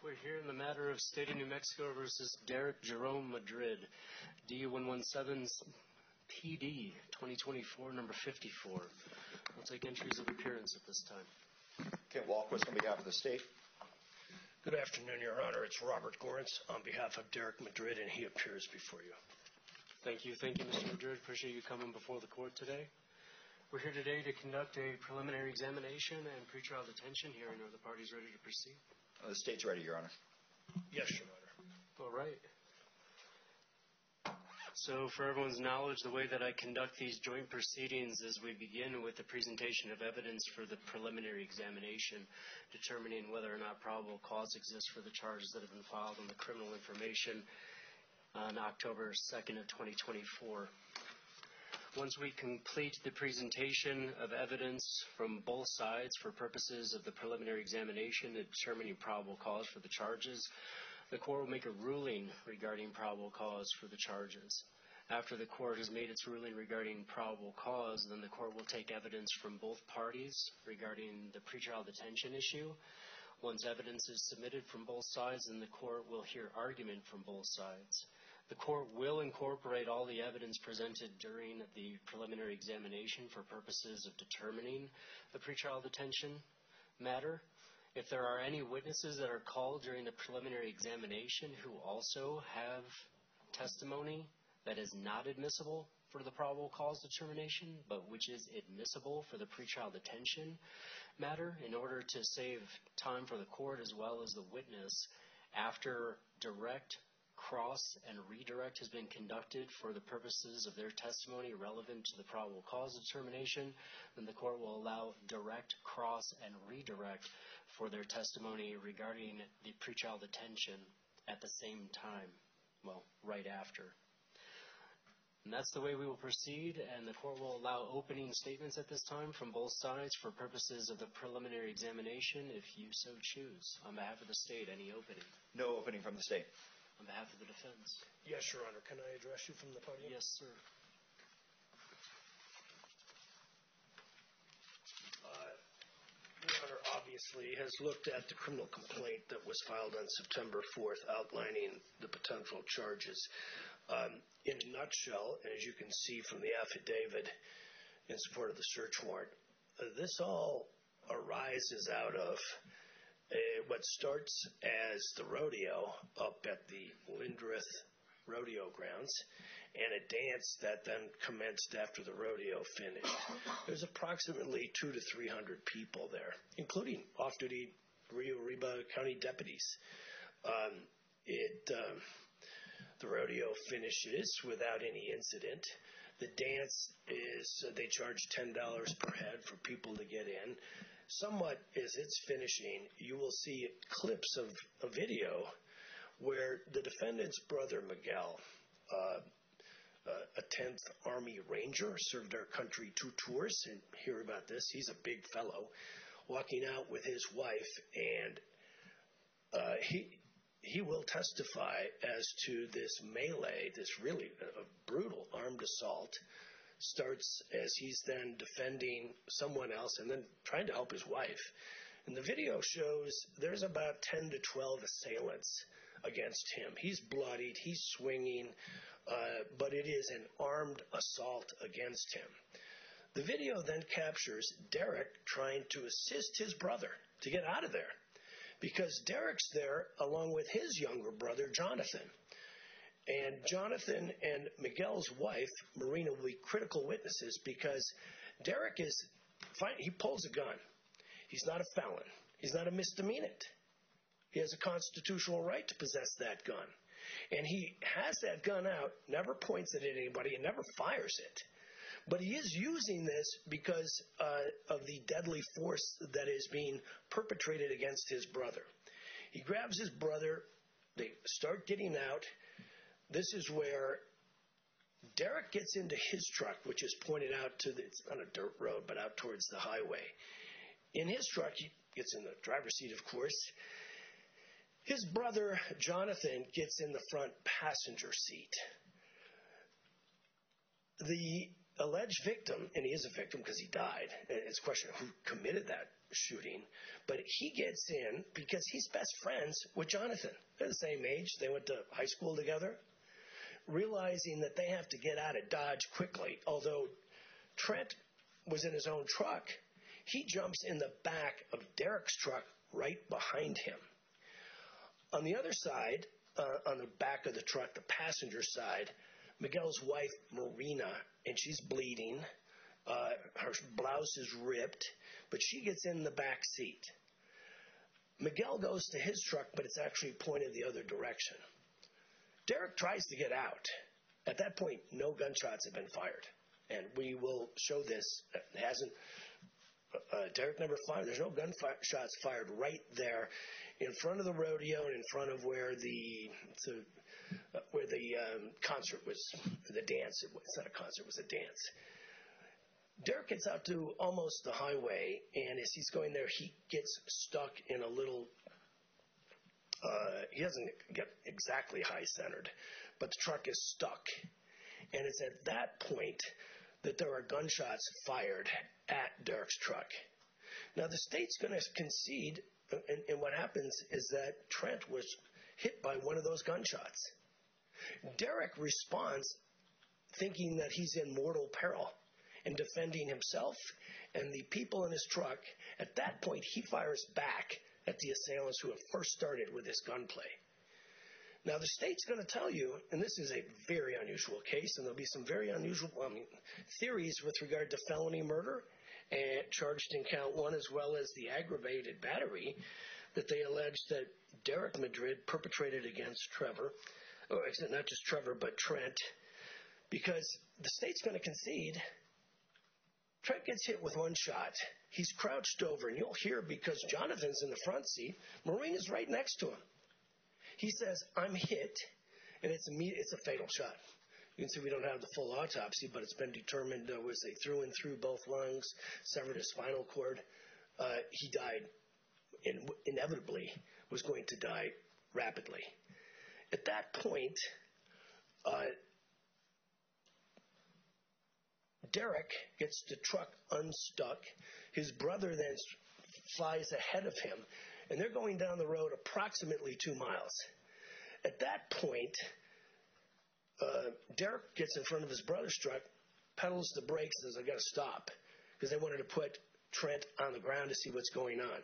We're here in the matter of State of New Mexico versus Derik Jerome Madrid, D117 PD 2024, number 54. We'll take entries of appearance at this time. Kent Walquist on behalf of the state. Good afternoon, Your Honor. It's Robert Gorence on behalf of Derik Madrid, and he appears before you. Thank you. Thank you, Mr. Madrid. Appreciate you coming before the court today. We're here today to conduct a preliminary examination and pretrial detention hearing. Are the parties ready to proceed? Uh, the state's ready, Your Honor. Yes, Your Honor. All right. So, for everyone's knowledge, the way that I conduct these joint proceedings is we begin with the presentation of evidence for the preliminary examination, determining whether or not probable cause exists for the charges that have been filed in the criminal information on October 2nd of 2024. Once we complete the presentation of evidence from both sides for purposes of the preliminary examination and determining probable cause for the charges, the court will make a ruling regarding probable cause for the charges. After the court has made its ruling regarding probable cause, then the court will take evidence from both parties regarding the pretrial detention issue. Once evidence is submitted from both sides, then the court will hear argument from both sides. The court will incorporate all the evidence presented during the preliminary examination for purposes of determining the pretrial detention matter. If there are any witnesses that are called during the preliminary examination who also have testimony that is not admissible for the probable cause determination, but which is admissible for the pretrial detention matter, in order to save time for the court as well as the witness, after direct cross and redirect has been conducted for the purposes of their testimony relevant to the probable cause determination, then the court will allow direct cross and redirect for their testimony regarding the pretrial detention at the same time, well, right after. And that's the way we will proceed, and the court will allow opening statements at this time from both sides for purposes of the preliminary examination, if you so choose. On behalf of the state, any opening? No opening from the state. On behalf of the defense? Yes, Your Honor. Can I address you from the podium? Yes, sir. Uh, Your Honor obviously has looked at the criminal complaint that was filed on September 4th outlining the potential charges. Um, in a nutshell, as you can see from the affidavit in support of the search warrant, uh, this all arises out of what starts as the rodeo up at the Lindrith rodeo grounds and a dance that then commenced after the rodeo finished. There's approximately two to three hundred people there, including off-duty Rio Arriba County deputies. Um, it um, the rodeo finishes without any incident. The dance is uh, they charge ten dollars per head for people to get in. Somewhat as it's finishing, you will see clips of a video where the defendant's brother Miguel, uh, uh, a 10th Army Ranger, served our country two tours, and hear about this. He's a big fellow, walking out with his wife, and uh, he he will testify as to this melee, this really uh, brutal armed assault. Starts as he's then defending someone else and then trying to help his wife. And the video shows there's about 10 to 12 assailants against him. He's bloodied, he's swinging, uh, but it is an armed assault against him. The video then captures Derik trying to assist his brother to get out of there because Derik's there along with his younger brother, Jonathan. And Jonathan and Miguel's wife, Marina, will be critical witnesses because Derik is, he pulls a gun. He's not a felon. He's not a misdemeanant. He has a constitutional right to possess that gun. And he has that gun out, never points it at anybody, and never fires it. But he is using this because uh, of the deadly force that is being perpetrated against his brother. He grabs his brother, they start getting out. This is where Derik gets into his truck, which is pointed out to the, it's on a dirt road, but out towards the highway. In his truck, he gets in the driver's seat, of course. His brother, Jonathan, gets in the front passenger seat. The alleged victim, and he is a victim because he died. It's a question of who committed that shooting. But he gets in because he's best friends with Jonathan. They're the same age. They went to high school together. Realizing that they have to get out of Dodge quickly, although Trent was in his own truck, he jumps in the back of Derik's truck right behind him. On the other side, uh, on the back of the truck, the passenger side, Miguel's wife, Marina, and she's bleeding. Uh, her blouse is ripped, but she gets in the back seat. Miguel goes to his truck, but it's actually pointed the other direction. Derik tries to get out. At that point, no gunshots have been fired. And we will show this. It hasn't. Uh, Derik never fired. There's no gunshots fired right there in front of the rodeo and in front of where the, uh, where the um, concert was, the dance. It's not a concert, it was a dance. Derik gets out to almost the highway, and as he's going there, he gets stuck in a little. Uh, he doesn't get exactly high centered, but the truck is stuck. And it's at that point that there are gunshots fired at Derik's truck. Now, the state's going to concede, and, and what happens is that Trent was hit by one of those gunshots. Derik responds thinking that he's in mortal peril and defending himself and the people in his truck. At that point, he fires back at the assailants who have first started with this gunplay. Now, the state's going to tell you, and this is a very unusual case, and there'll be some very unusual um, theories with regard to felony murder and charged in count one, as well as the aggravated battery that they allege that Derik Madrid perpetrated against Trevor, or not just Trevor, but Trent, because the state's going to concede Trent gets hit with one shot. He's crouched over, and you'll hear because Jonathan's in the front seat. Marina's right next to him. He says, I'm hit, and it's a, it's a fatal shot. You can see we don't have the full autopsy, but it's been determined uh, was they through and through both lungs, severed his spinal cord. Uh, he died, and inevitably was going to die rapidly. At that point, uh, Derik gets the truck unstuck. His brother then flies ahead of him, and they're going down the road approximately two miles. At that point, uh, Derik gets in front of his brother's truck, pedals the brakes, and says, I got to stop, because they wanted to put Trent on the ground to see what's going on.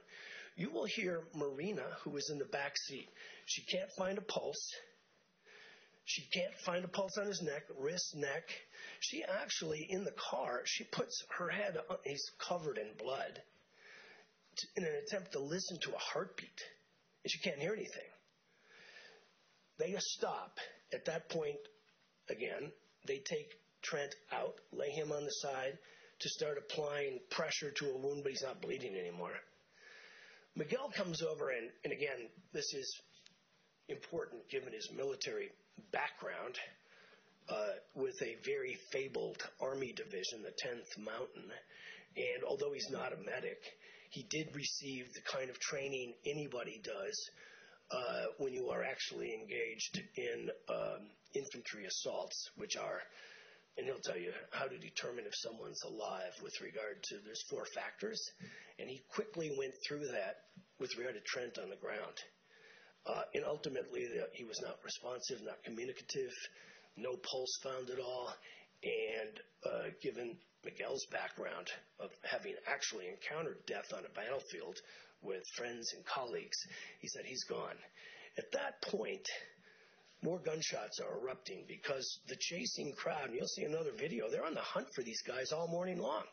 You will hear Marina, who is in the back seat. She can't find a pulse. She can't find a pulse on his neck, wrist, neck. She actually, in the car, she puts her head, on, he's covered in blood, in an attempt to listen to a heartbeat. And she can't hear anything. They stop. At that point, again, they take Trent out, lay him on the side to start applying pressure to a wound, but he's not bleeding anymore. Miguel comes over, and, and again, this is important given his military background uh, with a very fabled Army division, the 10th Mountain. And although he's not a medic, he did receive the kind of training anybody does uh, when you are actually engaged in um, infantry assaults, which are, and he'll tell you how to determine if someone's alive with regard to, there's four factors. And he quickly went through that with regard to Trent on the ground. Uh, and ultimately, he was not responsive, not communicative, no pulse found at all. And uh, given Miguel's background of having actually encountered death on a battlefield with friends and colleagues, he said he's gone. At that point, more gunshots are erupting because the chasing crowd, and you'll see another video, they're on the hunt for these guys all morning long.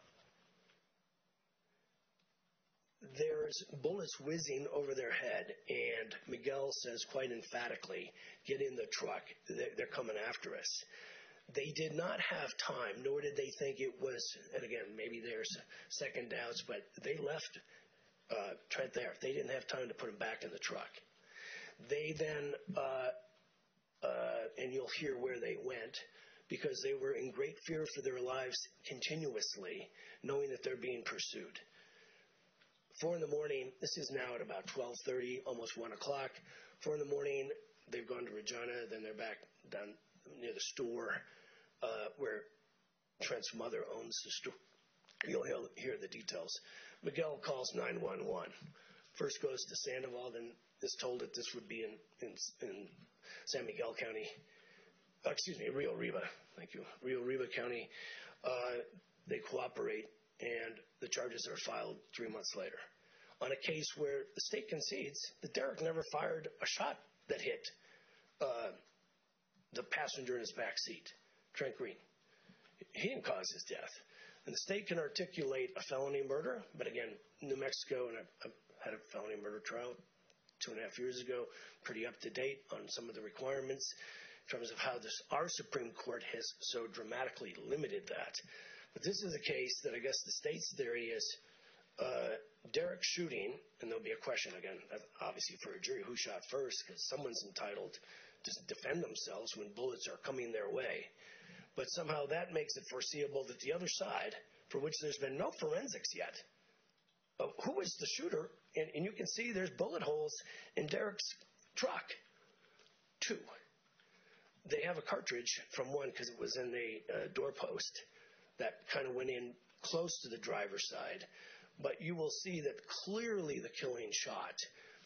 There's bullets whizzing over their head, and Miguel says quite emphatically, Get in the truck. They're coming after us. They did not have time, nor did they think it was, and again, maybe there's second doubts, but they left uh, Trent there. They didn't have time to put him back in the truck. They then, uh, uh, and you'll hear where they went, because they were in great fear for their lives continuously, knowing that they're being pursued. Four in the morning, this is now at about 12.30, almost 1 o'clock. Four in the morning, they've gone to Regina, then they're back down near the store uh, where Trent's mother owns the store. You'll hear- the details. Miguel calls 911. First goes to Sandoval, then is told that this would be in San Miguel County, uh, excuse me, Rio Arriba. Thank you. Rio Arriba County. Uh, they cooperate, and the charges are filed three months later. On a case where the state concedes that Derik never fired a shot that hit uh, the passenger in his back seat, Trent Green. He didn't cause his death. And the state can articulate a felony murder, but again, New Mexico, and I've had a felony murder trial two and a half years ago, pretty up to date on some of the requirements in terms of how this, our Supreme Court has so dramatically limited that. But this is a case that I guess the state's theory is uh, Derik shooting, and there'll be a question again, uh, obviously for a jury, who shot first, because someone's entitled to defend themselves when bullets are coming their way. But somehow that makes it foreseeable that the other side, for which there's been no forensics yet, uh, who was the shooter? And, you can see there's bullet holes in Derik's truck. Two. They have a cartridge from one because it was in the doorpost that kind of went in close to the driver's side. But you will see that clearly the killing shot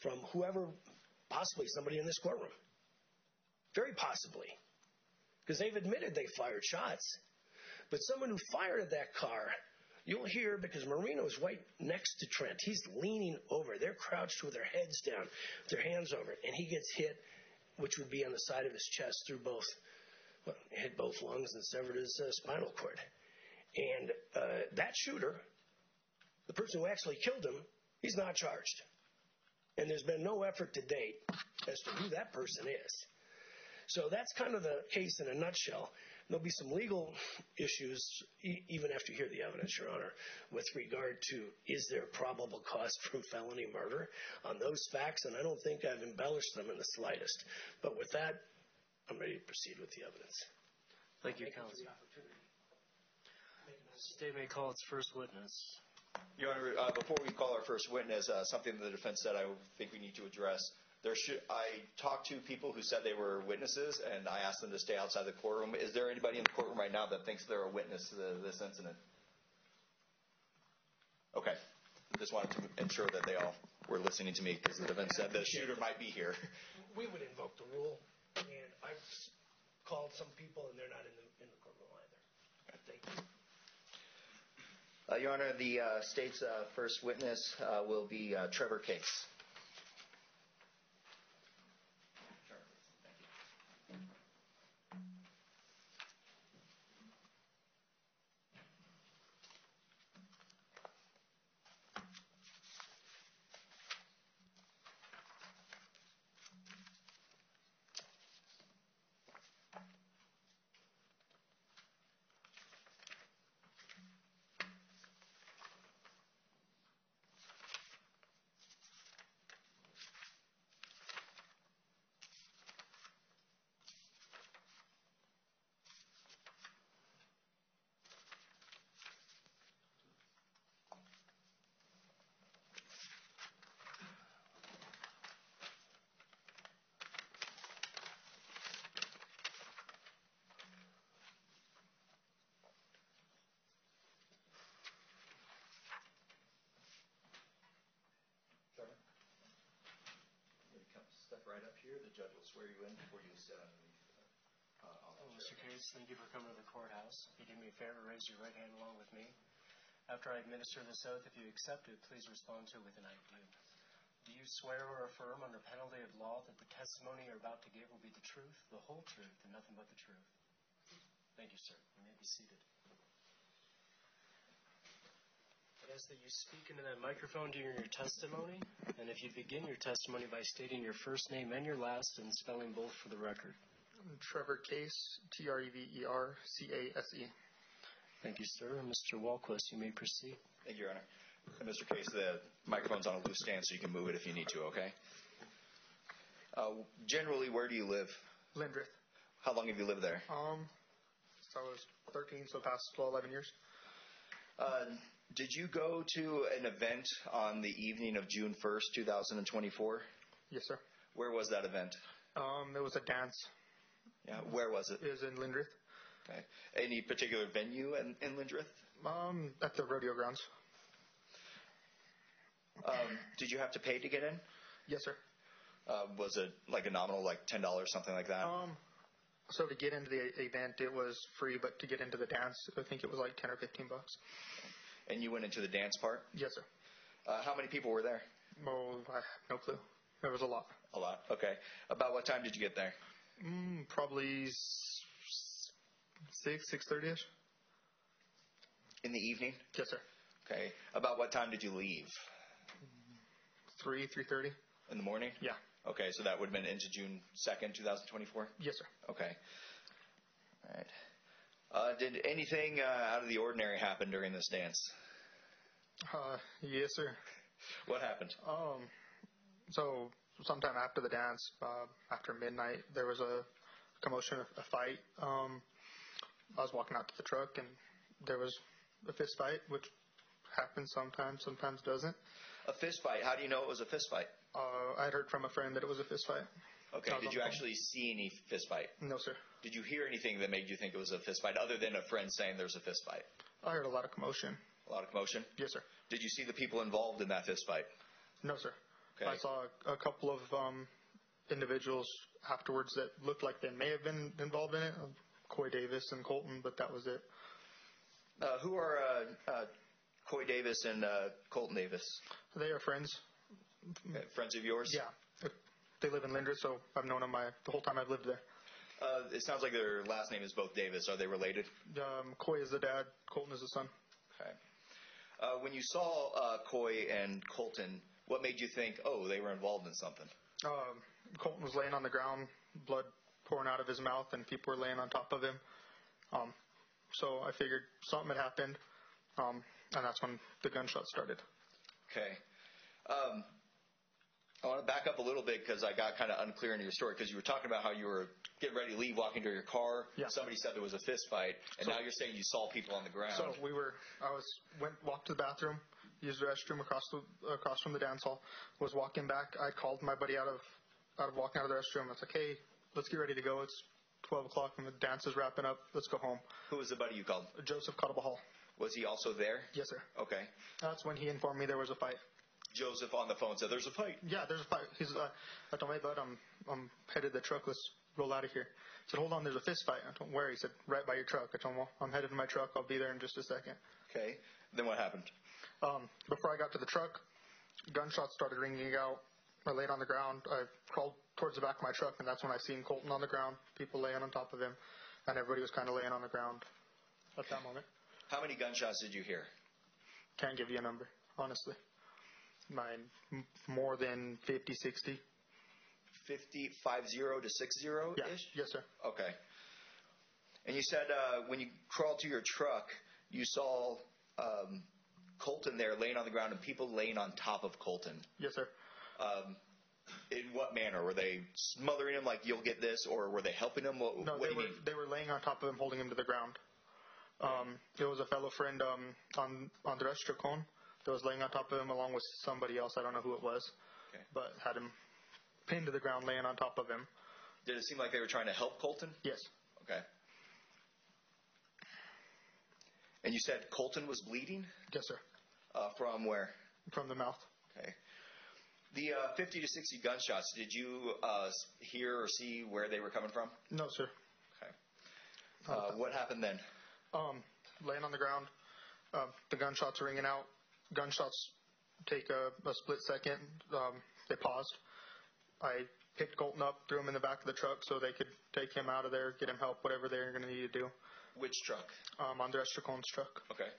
from whoever, possibly somebody in this courtroom. Very possibly. Because they've admitted they fired shots. But someone who fired at that car, you'll hear because Marina is right next to Trent. He's leaning over. They're crouched with their heads down, their hands over it. And he gets hit, which would be on the side of his chest through both, well, hit both lungs and severed his uh, spinal cord. And uh, that shooter, the person who actually killed him, he's not charged. And there's been no effort to date as to who that person is. So that's kind of the case in a nutshell. There'll be some legal issues, e- even after you hear the evidence, Your Honor, with regard to is there probable cause for felony murder on those facts, and I don't think I've embellished them in the slightest. But with that, I'm ready to proceed with the evidence. Thank you, counsel. State may call its first witness. Your Honor, uh, before we call our first witness, uh, something the defense said I think we need to address. There should, I talked to people who said they were witnesses, and I asked them to stay outside the courtroom. Is there anybody in the courtroom right now that thinks they're a witness to the, this incident? Okay. Just wanted to ensure that they all were listening to me because the defense said the shooter might be here. We would invoke the rule, and I've called some people, and they're not in the, in the courtroom either. Thank you. Uh, Your Honor, the uh, state's uh, first witness will be Trevor Case. Step right up here. The judge will swear you in before you sit underneath. Uh, on the Mr. Case, thank you for coming to the courthouse. If you do me a favor, raise your right hand along with me. After I administer this oath, if you accept it, please respond to it with an I do. Do you swear or affirm under penalty of law that the testimony you're about to give will be the truth, the whole truth, and nothing but the truth? Thank you, sir. You may be seated. I ask that you speak into that microphone during your testimony, and if you begin your testimony by stating your first name and your last and spelling both for the record. Trevor Case, T R E V E R C A S E. Thank you, sir. Mr. Walquist, you may proceed. Thank you, Your Honor. And Mr. Case, the microphone's on a loose stand, so you can move it if you need to, okay? Uh, generally, where do you live? Lindrith. How long have you lived there? Um, so I was 13, so past 12, 11 years. Uh, did you go to an event on the evening of June 1st, 2024? Yes, sir. Where was that event? Um, it was a dance. Yeah, where was it? It was in Lindrith. Okay. Any particular venue in, in Lindrith? Um, at the rodeo grounds. Um, did you have to pay to get in? Yes, sir. Uh, was it like a nominal, like ten dollars, something like that? Um, so to get into the event, it was free, but to get into the dance, I think it was like ten or fifteen bucks. And you went into the dance part. Yes, sir. Uh, how many people were there? Oh, I have no clue. There was a lot. A lot. Okay. About what time did you get there? Mm, probably six, six thirty ish. In the evening. Yes, sir. Okay. About what time did you leave? Three, three thirty. In the morning. Yeah. Okay, so that would have been into June second, two thousand twenty-four. Yes, sir. Okay. All right. Uh, did anything uh, out of the ordinary happen during this dance? Uh, yes, sir. What happened? Um, so sometime after the dance, uh, after midnight, there was a commotion, a fight. Um, I was walking out to the truck, and there was a fist fight, which happens sometimes, sometimes doesn't. A fist fight. How do you know it was a fist fight? Uh, I'd heard from a friend that it was a fist fight. Okay. Did you actually see any fistfight? No, sir. Did you hear anything that made you think it was a fistfight other than a friend saying there's a fistfight? I heard a lot of commotion. A lot of commotion. Yes, sir. Did you see the people involved in that fistfight? No, sir. Okay. I saw a, couple of um, individuals afterwards that looked like they may have been involved in it. Uh, Coy Davis and Colton, but that was it. Uh, who are uh, uh, Coy Davis and uh, Colton Davis? They are friends. Okay, friends of yours? Yeah. They live in Lindrith, so I've known them my, the whole time I've lived there. Uh, it sounds like their last name is both Davis. Are they related? Um, Coy is the dad, Colton is the son. Okay. Uh, when you saw uh, Coy and Colton, what made you think, oh, they were involved in something? Um, Colton was laying on the ground, blood pouring out of his mouth, and people were laying on top of him. Um, so I figured something had happened, um, and that's when the gunshot started. Okay. Um, I want to back up a little bit because I got kind of unclear in your story because you were talking about how you were getting ready to leave, walking to your car. Yeah. Somebody said there was a fist fight, and So- now you're saying you saw people on the ground. So we were, I was went walked to the bathroom, used the restroom across the across from the dance hall. Was walking back. I called my buddy out of out of walking out of the restroom. I was like, hey, let's get ready to go. It's 12 o'clock and the dance is wrapping up. Let's go home. Who was the buddy you called? Joseph Cuttable Hall. Was he also there? Yes, sir. Okay. That's when he informed me there was a fight. Joseph on the phone said, "There's a fight." Yeah, there's a fight. He's, uh, I told my bud, I'm, I'm headed to the truck. Let's roll out of here. He said, hold on, there's a fist fight. I told him, where? He said, right by your truck. I told him, well, I'm headed to my truck. I'll be there in just a second. Okay. Then what happened? Um, before I got to the truck, gunshots started ringing out. I laid on the ground. I crawled towards the back of my truck, and that's when I seen Colton on the ground, people laying on top of him, and everybody was kind of laying on the ground at that moment. How many gunshots did you hear? Can't give you a number, honestly. Mine, more than 50, 60. 50, 50 to 60 Yeah. ish? Yes, sir. Okay. And you said uh, when you crawled to your truck, you saw um, Colton there laying on the ground and people laying on top of Colton. Yes, sir. Um, in what manner? Were they smothering him like you'll get this, or were they helping him? What, No, what they were mean? they were laying on top of him, holding him to the ground. Um, there was a fellow friend um, on Andres Chacon that was laying on top of him along with somebody else. I don't know who it was, Okay. but had him pinned to the ground, laying on top of him. Did it seem like they were trying to help Colton? Yes, Okay. And you said Colton was bleeding yes, sir. uh, from where? From the mouth. Okay. The uh, 50 to 60 gunshots, did you uh, hear or see where they were coming from? No, sir. Okay. Uh, what happened then? Um, laying on the ground. Uh, the gunshots are ringing out. Gunshots take a, a split second. Um, they paused. I picked Colton up, threw him in the back of the truck so they could take him out of there, get him help, whatever they're going to need to do. Which truck? Um, Andres Chacon's truck. Okay.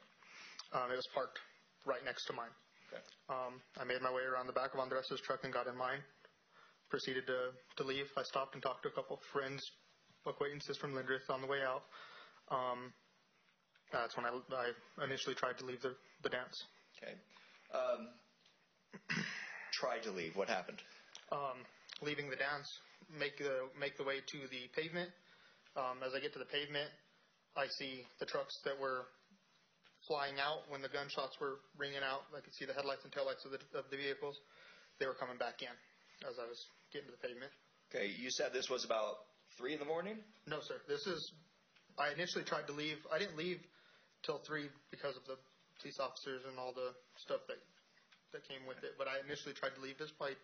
Um, it was parked right next to mine. Okay. Um, I made my way around the back of Andres's truck and got in mine. Proceeded to, to leave. I stopped and talked to a couple of friends, acquaintances from Lindrith on the way out. Um, that's when I, I initially tried to leave the, the dance. Okay. Um, tried to leave. What happened? Um, leaving the dance, make the make the way to the pavement. Um, as I get to the pavement, I see the trucks that were flying out when the gunshots were ringing out. I could see the headlights and taillights of the of the vehicles. They were coming back in as I was getting to the pavement. Okay. You said this was about three in the morning. No, sir. This is I initially tried to leave. I didn't leave till three because of the police officers and all the stuff that that came with it. But I initially tried to leave. Was probably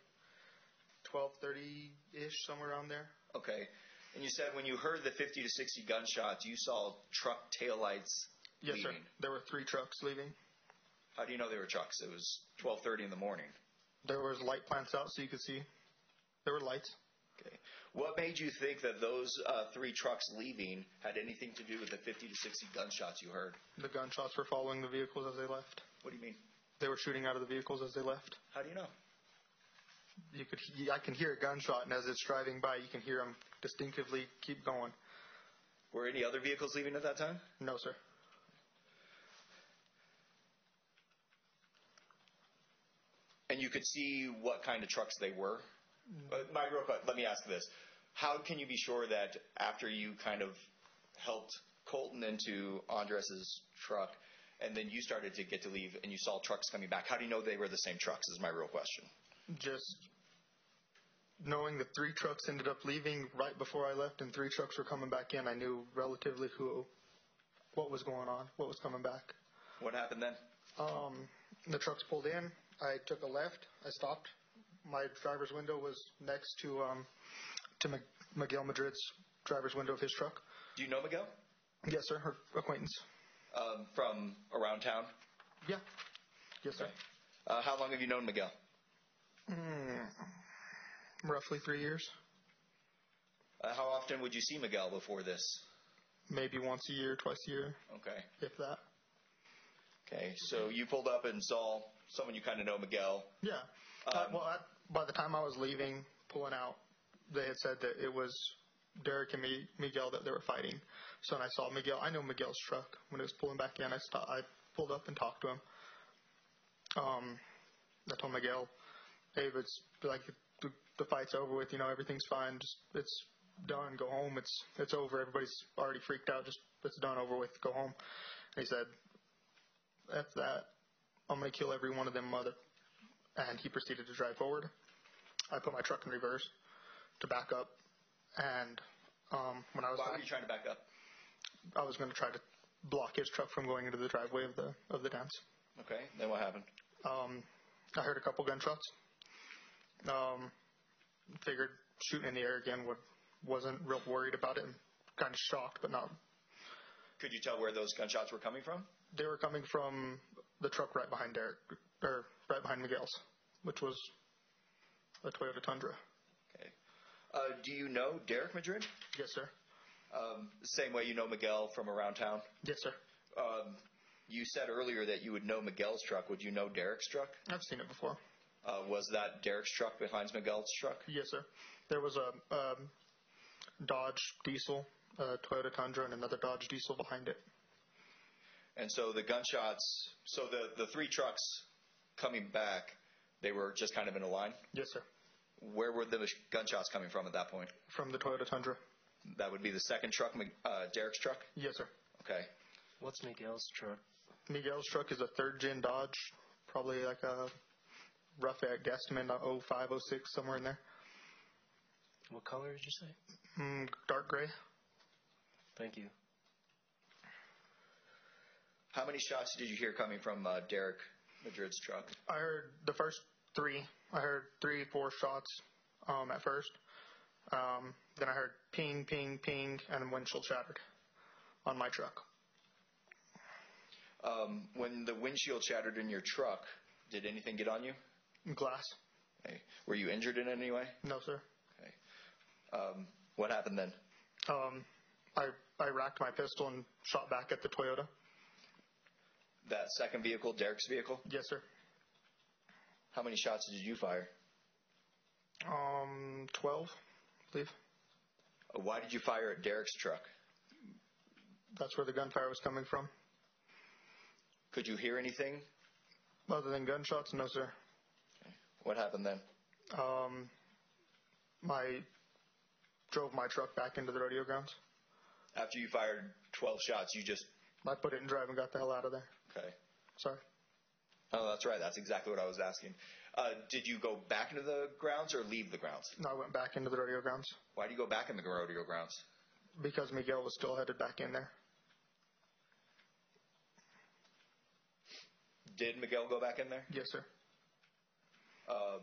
twelve thirty ish, somewhere around there. Okay. And you said when you heard the 50 to 60 gunshots, you saw truck taillights Yes, sir. There were three trucks leaving. How do you know they were trucks? It was 12:30 in the morning. There was light plants out, so you could see. There were lights. Okay. What made you think that those uh, three trucks leaving had anything to do with the 50 to 60 gunshots you heard? The gunshots were following the vehicles as they left. What do you mean? They were shooting out of the vehicles as they left. How do you know? You could, I can hear a gunshot, and as it's driving by, you can hear them distinctively keep going. Were any other vehicles leaving at that time? No, sir. And you could see what kind of trucks they were? But my real quick, let me ask this. How can you be sure that after you kind of helped Colton into Andres's truck and then you started to get to leave and you saw trucks coming back, how do you know they were the same trucks is my real question. Just knowing that three trucks ended up leaving right before I left, and three trucks were coming back in, I knew relatively who, what was going on, what was coming back. What happened then? Um, the trucks pulled in. I took a left. I stopped. My driver's window was next to um, to Miguel Madrid's driver's window of his truck. Do you know Miguel? Yes, sir. Her acquaintance. Um, from around town? Yeah. Yes, sir. Uh, how long have you known Miguel? Roughly three years, Uh, how often would you see Miguel before this? maybe once a year, twice a year, Okay. if that. Okay. So you pulled up and saw someone you kind of know, Miguel. Yeah. uh, well, I, by the time I was leaving, pulling out, they had said that it was Derik and me, Miguel that they were fighting. So when I saw Miguel, I know Miguel's truck. When it was pulling back in, I stopped, I pulled up and talked to him. Um, I told Miguel, "Hey, it's like the, the fight's over with. You know, everything's fine. Just it's done. Go home. It's it's over. Everybody's already freaked out. Just it's done. Over with. Go home." And he said, "F that. I'm gonna kill every one of them mother." And he proceeded to drive forward. I put my truck in reverse to back up, and um, when I was Why were you trying to back up? I was going to try to block his truck from going into the driveway of the of the dance. Okay. Then what happened? Um, I heard a couple gunshots. Um, figured shooting in the air again would wasn't real worried about it. Kind of shocked, but not. Could you tell where those gunshots were coming from? They were coming from the truck right behind Derik, or right behind Miguel's, which was a Toyota Tundra. Uh, do you know Derik Madrid? Yes, sir. Um, the same way you know Miguel from around town? Yes, sir. Um, you said earlier that you would know Miguel's truck. Would you know Derik's truck? I've seen it before. Uh, was that Derik's truck behind Miguel's truck? Yes, sir. There was a um, Dodge diesel, a Toyota Tundra, and another Dodge diesel behind it. And so the gunshots, so the, the three trucks coming back, they were just kind of in a line? Yes, sir. Where were the gunshots coming from at that point? From the Toyota Tundra. That would be the second truck, uh, Derik's truck? Yes, sir. Okay. What's Miguel's truck? Miguel's truck is a third gen Dodge, probably like a rough guesstimate, uh, 05, 06, somewhere in there. What color did you say? Mm, dark gray. Thank you. How many shots did you hear coming from uh, Derik Madrid's truck? I heard the first three. I heard three, four shots um, at first. Um, then I heard ping, ping, ping, and windshield shattered on my truck. Um, when the windshield shattered in your truck, did anything get on you? Glass. Okay. Were you injured in any way? No, sir. Okay. Um, what happened then? Um, I I racked my pistol and shot back at the Toyota. That second vehicle, Derik's vehicle, Yes, sir. How many shots did you fire? Um, 12, I believe. Uh, Why did you fire at Derik's truck? That's where the gunfire was coming from. Could you hear anything? Other than gunshots, no, sir. What happened then? Um, my drove my truck back into the rodeo grounds. After you fired 12 shots, you just. I put it in drive and got the hell out of there. Okay. Sorry. Oh, that's right. That's exactly what I was asking. Uh, did you go back into the grounds or leave the grounds? No, I went back into the rodeo grounds. Why do you go back in the rodeo grounds? because Miguel was still headed back in there. Did Miguel go back in there? Yes, sir. Uh,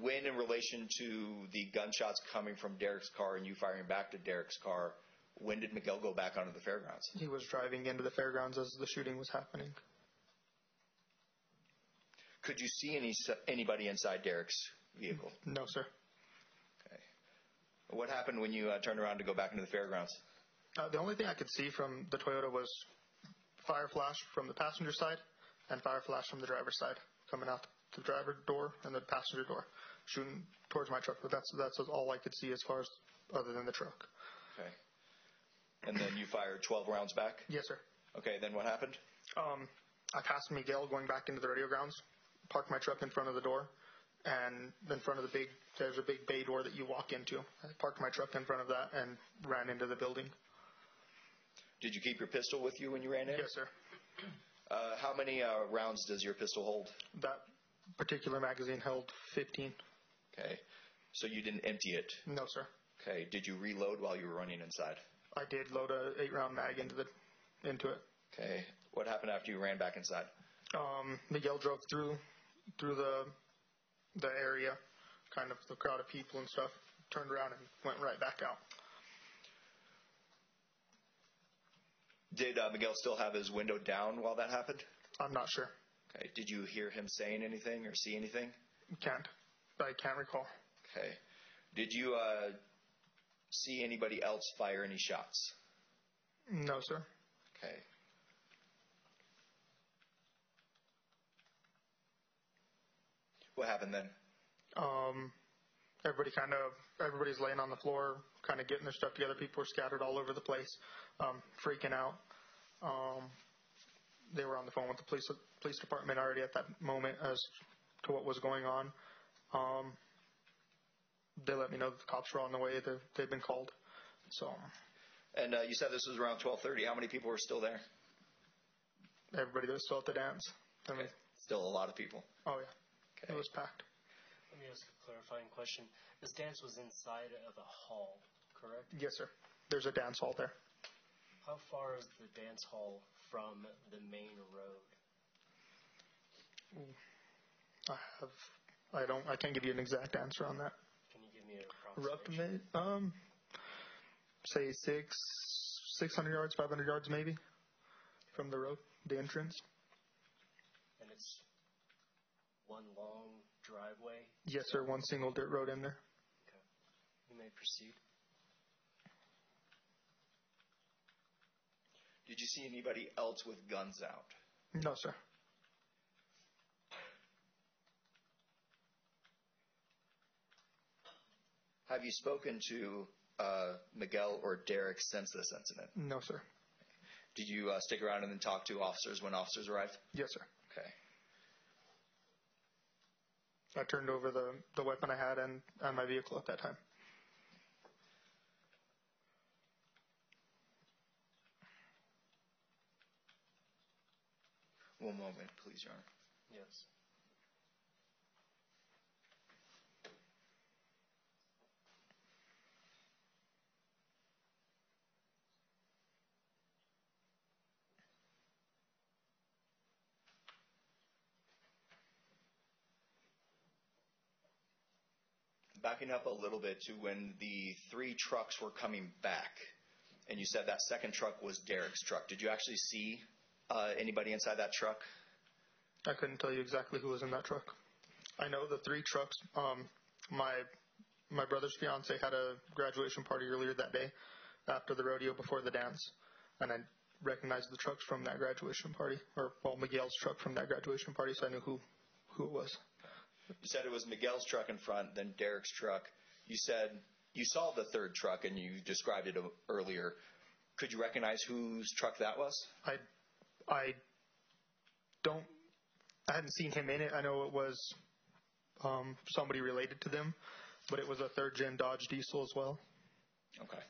when, in relation to the gunshots coming from Derik's car and you firing back to Derik's car, when did Miguel go back onto the fairgrounds? He was driving into the fairgrounds as the shooting was happening. Could you see any anybody inside Derik's vehicle? No, sir. Okay. What happened when you uh, turned around to go back into the fairgrounds? Uh, the only thing I could see from the Toyota was fire flash from the passenger side and fire flash from the driver's side coming out the driver door and the passenger door, shooting towards my truck. But that's that's all I could see as far as other than the truck. Okay. And then you fired 12 rounds back? Yes, sir. Okay, then what happened? Um, I passed Miguel going back into the rodeo grounds, parked my truck in front of the door, and in front of the big, there's a big bay door that you walk into. I parked my truck in front of that and ran into the building. Did you keep your pistol with you when you ran in? Yes, sir. Uh, how many uh, rounds does your pistol hold? That particular magazine held 15. Okay. So you didn't empty it? No, sir. Okay. Did you reload while you were running inside? I did load a eight round mag into the into it. Okay. What happened after you ran back inside? Um, Miguel drove through through the the area, kind of the crowd of people and stuff, turned around and went right back out. Did uh, Miguel still have his window down while that happened? I'm not sure. Okay. Did you hear him saying anything or see anything? Can't. I can't recall. Okay. Did you uh, see anybody else fire any shots? No, sir. Okay. What happened then? Um, everybody kind of everybody's laying on the floor, kind of getting their stuff together. People were scattered all over the place, um, freaking out. Um, they were on the phone with the police police department already at that moment as to what was going on. Um, they let me know that the cops were on the way. They, they'd been called. So And uh, you said this was around 12:30. How many people were still there? everybody that was still at the dance. I mean, Still a lot of people. oh yeah. It was packed. Let me ask a clarifying question. This dance was inside of a hall, correct? Yes, sir. There's a dance hall there. How far is the dance hall from the main road? I have. I don't. I can't give you an exact answer on that. Can you give me an Rough approximation? Um, say six, six hundred yards, five hundred yards maybe, from the road, the entrance. And it's one long driveway? Yes, sir. One single dirt road in there. Okay. You may proceed. Did you see anybody else with guns out? No, sir. Have you spoken to uh, Miguel or Derik since this incident? No, sir. Did you uh, stick around and then talk to officers when officers arrived? Yes, sir. Okay. I turned over the the weapon I had and and my vehicle at that time. One moment, please, Your Honor. Yes. Backing up a little bit to when the three trucks were coming back, and you said that second truck was Derik's truck. Did you actually see uh, anybody inside that truck? I couldn't tell you exactly who was in that truck. I know the three trucks. Um, my my brother's fiance had a graduation party earlier that day, after the rodeo, before the dance, and I recognized the trucks from that graduation party, or well, Miguel's truck from that graduation party, so I knew who who it was. You said it was Miguel's truck in front, then Derik's truck. You said you saw the third truck and you described it earlier. Could you recognize whose truck that was? I I don't. I hadn't seen him in it. I know it was um, somebody related to them, but it was a third gen Dodge diesel as well. Okay.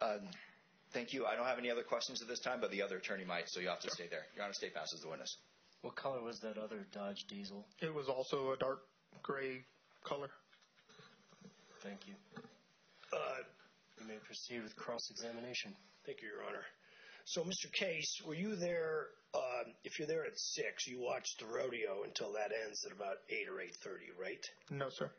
Uh, thank you. I don't have any other questions at this time, but the other attorney might, so you have to stay there. Your Honor, stay past as the witness. What color was that other Dodge diesel? It was also a dark gray color. Thank you. Uh, You may proceed with cross-examination. Thank you, Your Honor. So, Mr. Case, were you there, um, if you're there at 6, you watched the rodeo until that ends at about 8 or 8.30, right? No, sir.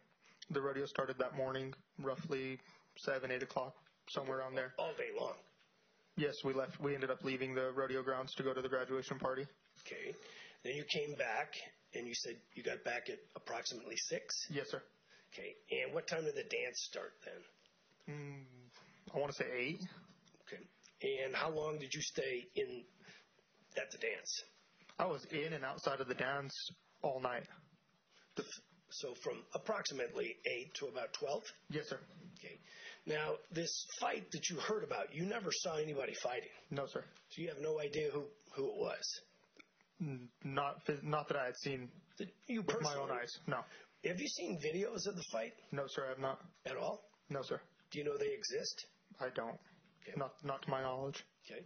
The rodeo started that morning, roughly seven, eight o'clock, somewhere around there. All day long. Yes, we left. We ended up leaving the rodeo grounds to go to the graduation party. Okay. Then you came back, and you said you got back at approximately 6? Yes, sir. Okay. And what time did the dance start then? Mm, I want to say eight. Okay. And how long did you stay in at the dance? I was in and outside of the dance all night. So from approximately 8 to about 12? Yes, sir. Okay. Now, this fight that you heard about, you never saw anybody fighting. No, sir. So you have no idea who, who it was. Not not that I had seen You with my own eyes. No. Have you seen videos of the fight No, sir. I have not. at all? No, sir. Do you know they exist? I don't. Okay. Not not to my knowledge. Okay.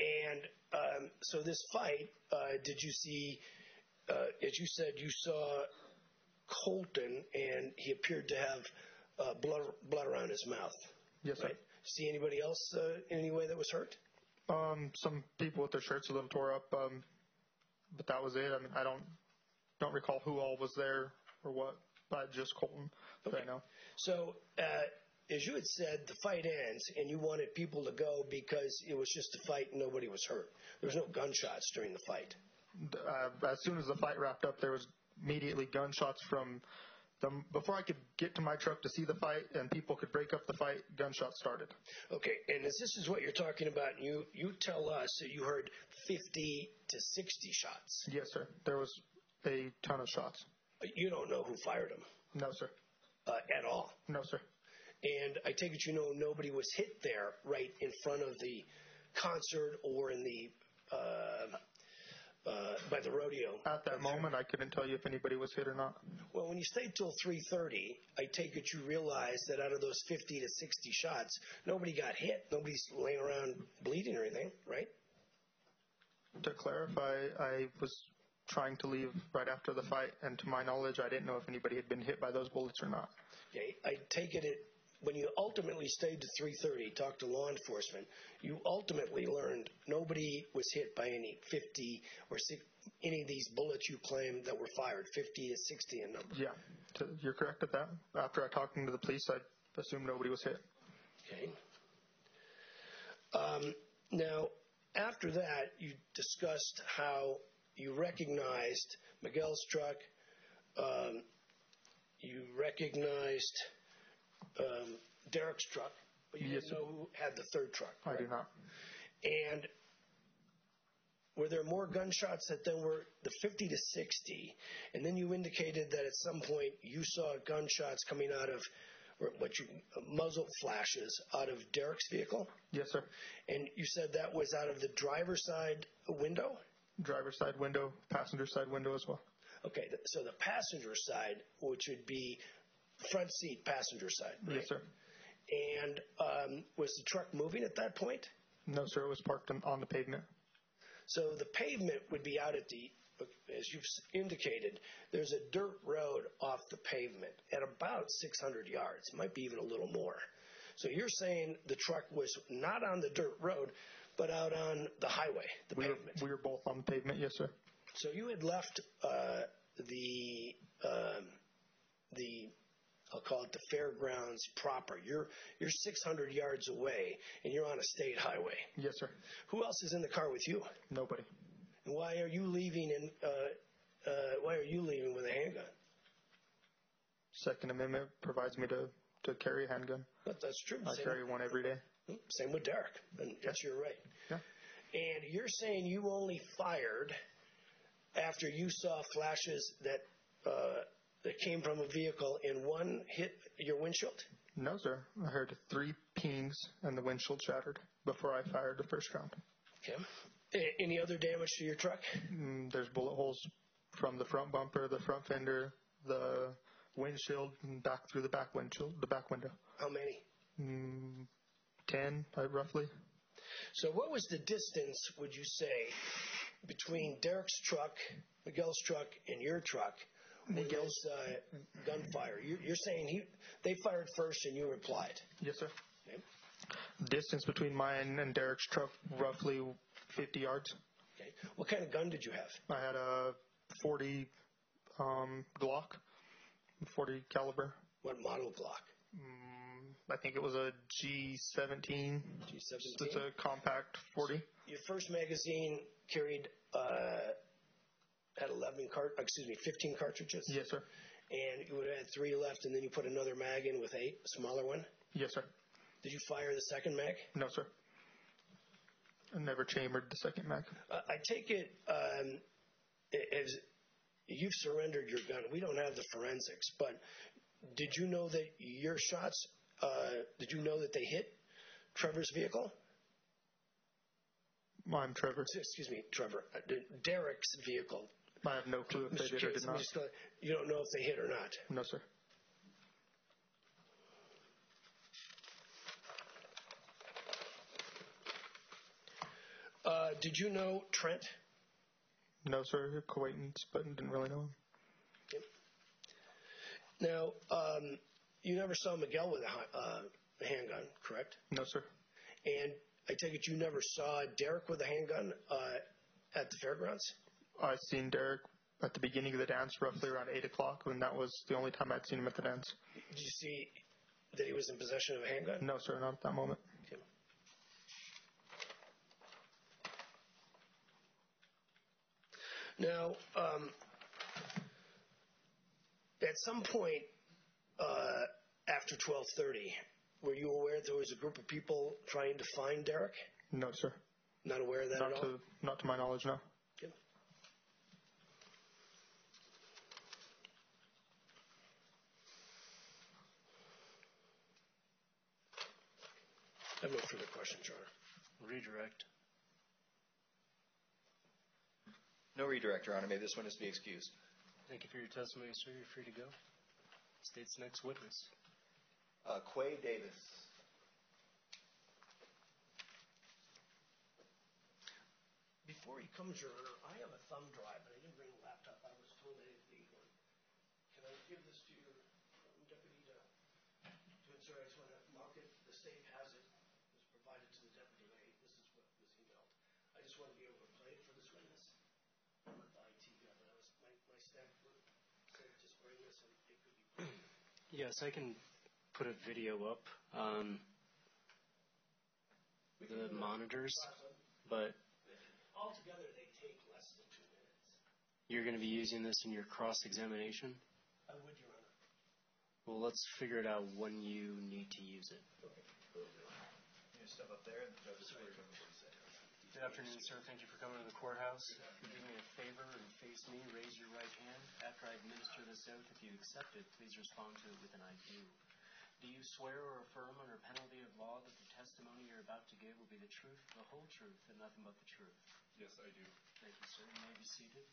And um, so this fight, uh, did you see, uh, as you said, you saw Colton and he appeared to have uh, blood, blood around his mouth. Yes, sir. Right? See anybody else uh, in any way that was hurt? Um, some people with their shirts a little tore up, um, but that was it. I mean, I don't don't recall who all was there or what, but just Colton that I know. So, uh, as you had said, the fight ends, and you wanted people to go because it was just a fight and nobody was hurt. There was no gunshots during the fight. Uh, as soon as the fight wrapped up, there was immediately gunshots from them. Before I could get to my truck to see the fight and people could break up the fight, gunshots started. Okay, and as this is what you're talking about, and you, you tell us that you heard 50 to 60 shots. Yes, sir. There was a ton of shots. You don't know who fired them No, sir. uh, at all. No, sir. And I take it you know nobody was hit there right in front of the concert or in the uh, uh, by the rodeo. At that moment, I couldn't tell you if anybody was hit or not. Well, when you stayed till 3:30, I take it you realize that out of those 50 to 60 shots, nobody got hit. Nobody's laying around bleeding or anything, right? To clarify, I was trying to leave right after the fight, and to my knowledge, I didn't know if anybody had been hit by those bullets or not. Okay, I take it it when you ultimately stayed to 3:30, talked to law enforcement, you ultimately learned nobody was hit by any 50 or 60, any of these bullets you claim that were fired, 50 to 60 in number. Yeah, you're correct at that. After I talked to the police, I assumed nobody was hit. Okay. Um, now, after that, you discussed how you recognized Miguel's truck. Um, you recognized Um, Derik's truck, but you didn't know who had the third truck. I do not. And were there more gunshots that then were the 50 to 60? And then you indicated that at some point you saw gunshots coming out of what you muzzle flashes out of Derik's vehicle, Yes, sir. and you said that was out of the driver's side window. Driver's side window, passenger side window as well. Okay, so the passenger side, which would be front seat passenger side. right? Yes, sir. And um, was the truck moving at that point? No, sir. It was parked on, the pavement. So the pavement would be out at the, as you've indicated, there's a dirt road off the pavement at about 600 yards, might be even a little more. So you're saying the truck was not on the dirt road, but out on the highway, the We were, pavement. we were both on the pavement. Yes, sir. So you had left uh, the um, the I'll call it the fairgrounds proper. You're you're 600 yards away, and you're on a state highway. Yes, sir. Who else is in the car with you? Nobody. And why are you leaving? In uh, uh, why are you leaving with a handgun? Second Amendment provides me to, to carry a handgun. But that's true. I Same, carry one every day. same with Derik. And yes, you're right. Yeah. And you're saying you only fired after you saw flashes that uh, that came from a vehicle and one hit your windshield. No, sir. I heard three pings and the windshield shattered before I fired the first round. Okay. A- any other damage to your truck? Mm, there's bullet holes from the front bumper, the front fender, the windshield, and back through the back windshield, the back window. How many? Mm, Ten, uh, roughly. So, what was the distance, would you say, between Derik's truck, Miguel's truck, and your truck Miguel's uh, gunfire. You, you're saying he they fired first and you replied. Yes, sir. Okay. Distance between mine and Derik's truck, roughly 50 yards. Okay. What kind of gun did you have? I had a 40 um, Glock, 40 caliber. What model Glock? I think it was a G17. G17. It's a compact 40. Your first magazine carried uh, had 11 cart, excuse me, 15 cartridges. Yes, sir. And you would have had three left, and then you put another mag in with eight, a smaller one. Yes, sir. Did you fire the second mag? No, sir. I never chambered the second mag. Uh, I take it um, as you've surrendered your gun. We don't have the forensics, but did you know that your shots? Uh, did you know that they hit Trevor's vehicle? I'm Trevor. Excuse me, Trevor. Uh, Derik's vehicle. I have no clue if they did or did not. you don't know if they hit or not. No, sir. Uh, did you know Trent? No, sir. Acquaintance, but didn't really know him. Now, um, you never saw Miguel with a, hi- uh, a handgun, correct? No, sir. And I take it you never saw Derik with a handgun uh, at the fairgrounds? I seen Derik at the beginning of the dance, roughly around 8 o'clock, and that was the only time I'd seen him at the dance. Did you see that he was in possession of a handgun? No, sir, not at that moment. Okay. Now, um, at some point uh, after 12:30, were you aware there was a group of people trying to find Derik? No, sir. Not aware of that Not at all. to, not to my knowledge, no. Okay. I have no further questions, Your Honor. Redirect. No redirect, Your Honor. May this witness be excused. Thank you for your testimony, sir. You're free to go. State's next witness. Uh, Coy Davis. Before he comes, Your Honor, I have a thumb drive, and I didn't bring a laptop. I was told I didn't need one. Can I give this to your um, deputy to, to insert? I just want to mark it. The state has it. It was provided to the deputy. I, this is what was emailed. I just want to be able to play it for this witness. I'm not the IT guy, but I was, my, my staff would said just bring this, and it could be played. Yes, I can put a video up um, on the monitors, but Altogether, they take less than two minutes. you're going to be using this in your cross-examination. I would, Your Honor. Well, let's figure it out when you need to use it. You step up there and the judge is swear to what he said. Good afternoon, sir. Thank you for coming to the courthouse. If you do me a favor and face me, raise your right hand. After I administer this oath, if you accept it, please respond to it with an I do. Do you swear or affirm under penalty of law that the testimony you're about to give will be the truth, the whole truth, and nothing but the truth? Yes, I do. Thank you, sir. You may be seated.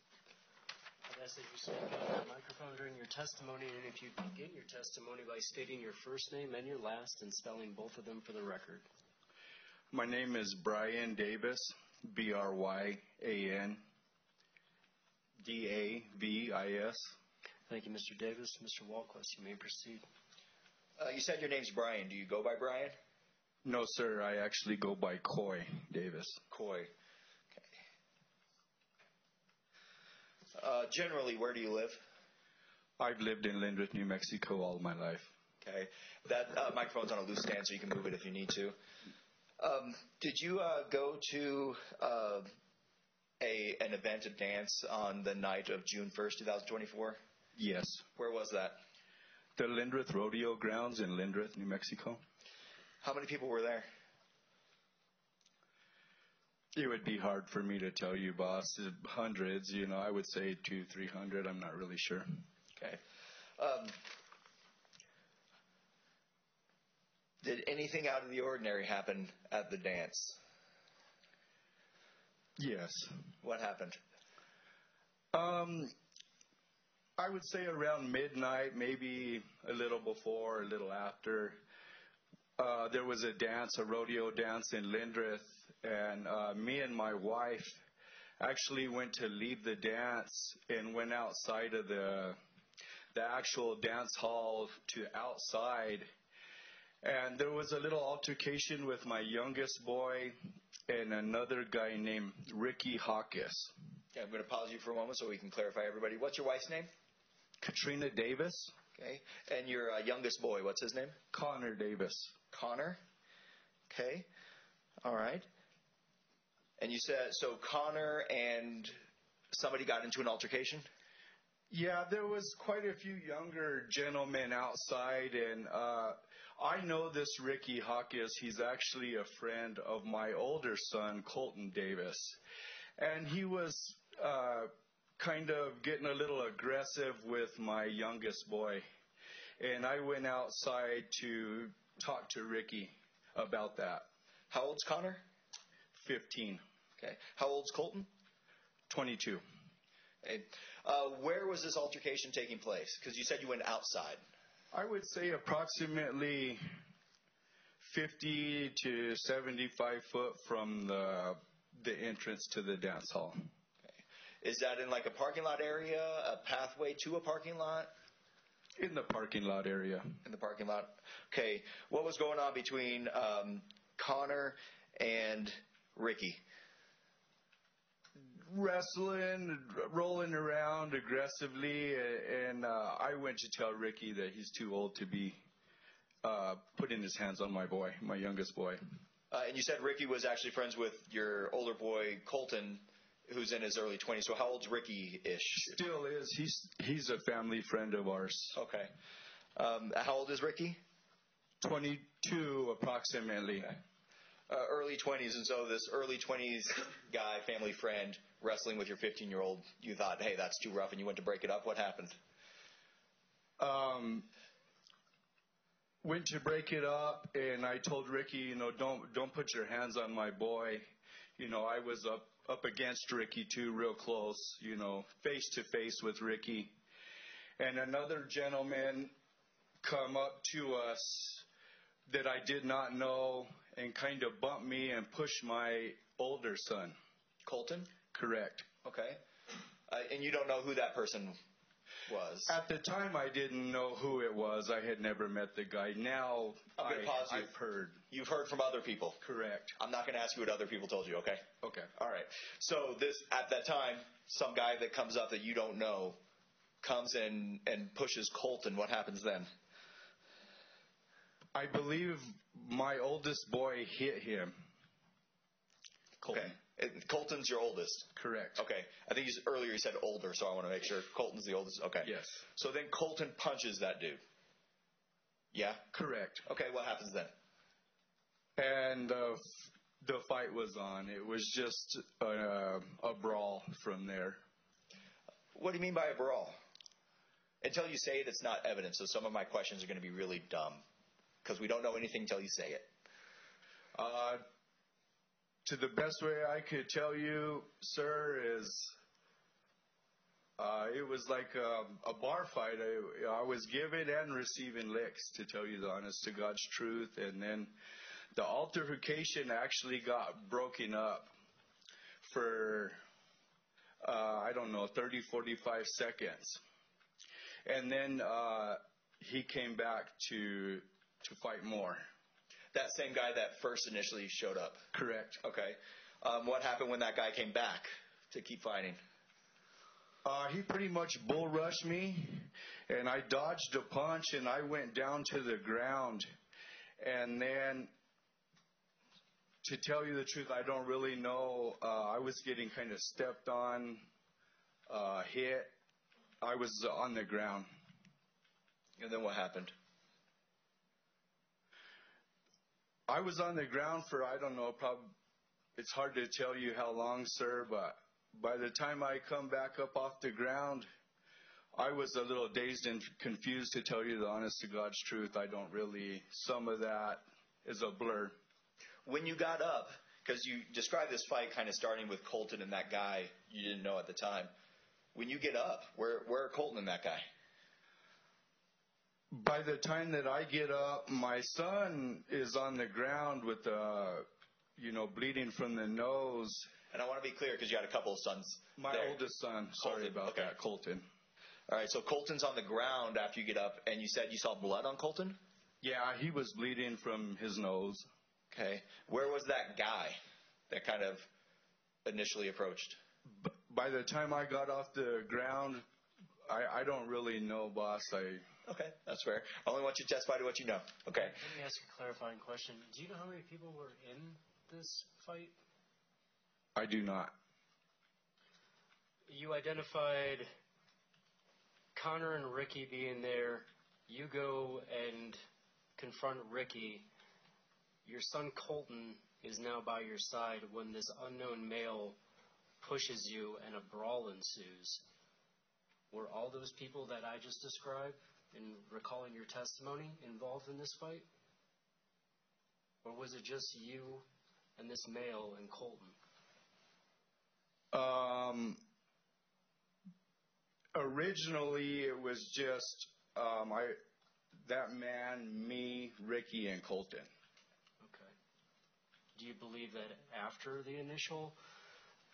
I'd ask that you speak into the microphone during your testimony, and if you begin your testimony by stating your first name and your last and spelling both of them for the record. My name is Brian Davis, B R Y A N D A V I S. Thank you, Mr. Davis. Mr. Walquist, you may proceed. Uh, you said your name's Brian. Do you go by Brian? No, sir, I actually go by Coy Davis. Coy. Okay. Uh, generally, where do you live? I've lived in Lindrith, New Mexico all my life. Okay. That uh, microphone's on a loose stand, so you can move it if you need to. Um, did you uh, go to uh, a an event, a dance, on the night of June 1st, 2024? Yes. Where was that? The Lindrith Rodeo Grounds in Lindrith, New Mexico. How many people were there? It would be hard for me to tell you, boss. Hundreds, you know, I would say two, three hundred. I'm not really sure. Okay. Um, did anything out of the ordinary happen at the dance? Yes. What happened? Um, I would say around midnight, maybe a little before, a little after. Uh, there was a dance, a rodeo dance in Lindrith, and uh, me and my wife actually went to leave the dance and went outside of the the actual dance hall to outside. And there was a little altercation with my youngest boy and another guy named Ricky Hawkes. Okay, I'm going to pause you for a moment so we can clarify everybody. What's your wife's name? Katrina Davis, Okay. And your uh, youngest boy, what's his name? Connor Davis. Connor. Okay. All right. And you said, so Connor and somebody got into an altercation? Yeah, there was quite a few younger gentlemen outside, and uh, I know this Ricky Hawkins. He's actually a friend of my older son, Colton Davis, and he was uh, kind of getting a little aggressive with my youngest boy, and I went outside to talk to Ricky about that. How old's Connor? 15, Okay. How old's Colton? 22. Okay. Uh, where was this altercation taking place? Because you said you went outside. I would say approximately 50 to 75 foot from the the entrance to the dance hall. Is that in like a parking lot area, a pathway to a parking lot? In the parking lot area. In the parking lot. Okay. What was going on between um, Connor and Ricky? Wrestling, rolling around aggressively, and uh, I went to tell Ricky that he's too old to be uh, putting his hands on my boy, my youngest boy. Uh, and you said Ricky was actually friends with your older boy Colton, who's in his early 20s. So how old's Ricky-ish? Still is. He's he's a family friend of ours. Okay. Um, how old is Ricky? 22 approximately. Okay. Uh, early 20s, and so this early 20s guy, family friend, wrestling with your 15 year old, you thought, hey, that's too rough, and you went to break it up. What happened? um, went to break it up, and I told Ricky, you know, don't don't put your hands on my boy. You know, I was up up against Ricky too, real close. You know, face to face with Ricky, and another gentleman come up to us that I did not know and kind of bumped me and pushed my older son. Colton? Correct. Okay. Uh, and you don't know who that person was? At the time, I didn't know who it was. I had never met the guy. Now I, gonna pause you. I've heard. You've heard from other people. Correct. I'm not going to ask you what other people told you, okay? Okay. All right. So this at that time, some guy that comes up that you don't know comes in and pushes Colton. What happens then? I believe my oldest boy hit him. Colton. Okay. And Colton's your oldest. Correct. Okay. I think he's, earlier he said older, so I want to make sure Colton's the oldest. Okay. Yes. So then Colton punches that dude. Yeah. Correct. Okay. What happens then? And uh, the fight was on. It was just a, a brawl from there. What do you mean by a brawl? Until you say it, it's not evidence. So some of my questions are going to be really dumb because we don't know anything until you say it. Uh, to the best way I could tell you, sir, is uh, it was like a, a bar fight. I, I was giving and receiving licks, to tell you the honest to God's truth. And then the altercation actually got broken up for, uh, I don't know, 30, 45 seconds. And then uh, he came back to to fight more. That same guy that first initially showed up. Correct. Okay. Um, what happened when that guy came back to keep fighting? Uh, he pretty much bull rushed me, and I dodged a punch, and I went down to the ground. And then, to tell you the truth, I don't really know. Uh, I was getting kind of stepped on, uh, hit. I was on the ground. And then what happened? I was on the ground for I don't know, probably it's hard to tell you how long, sir, but by the time I come back up off the ground, I was a little dazed and confused to tell you the honest to God's truth. I don't really some of that is a blur. When you got up, because you described this fight kind of starting with Colton and that guy you didn't know at the time. When you get up, where where are Colton and that guy? By the time that I get up, my son is on the ground with uh you know, bleeding from the nose. And I want to be clear because you got a couple of sons. My there. oldest son, sorry Colton, about okay. that, Colton. All right, so Colton's on the ground after you get up, and you said you saw blood on Colton? Yeah, he was bleeding from his nose. Okay. Where was that guy that kind of initially approached? By the time I got off the ground, I, I don't really know, boss. I Okay, that's fair. I only want you to testify to what you know. Okay. Let me ask a clarifying question. Do you know how many people were in this fight? I do not. You identified Connor and Ricky being there. You go and confront Ricky. Your son Colton is now by your side when this unknown male pushes you and a brawl ensues. Were all those people that I just described, in recalling your testimony, involved in this fight? Or was it just you and this male and Colton? Um, originally, it was just um, I, that man, me, Ricky, and Colton. Okay. Do you believe that after the initial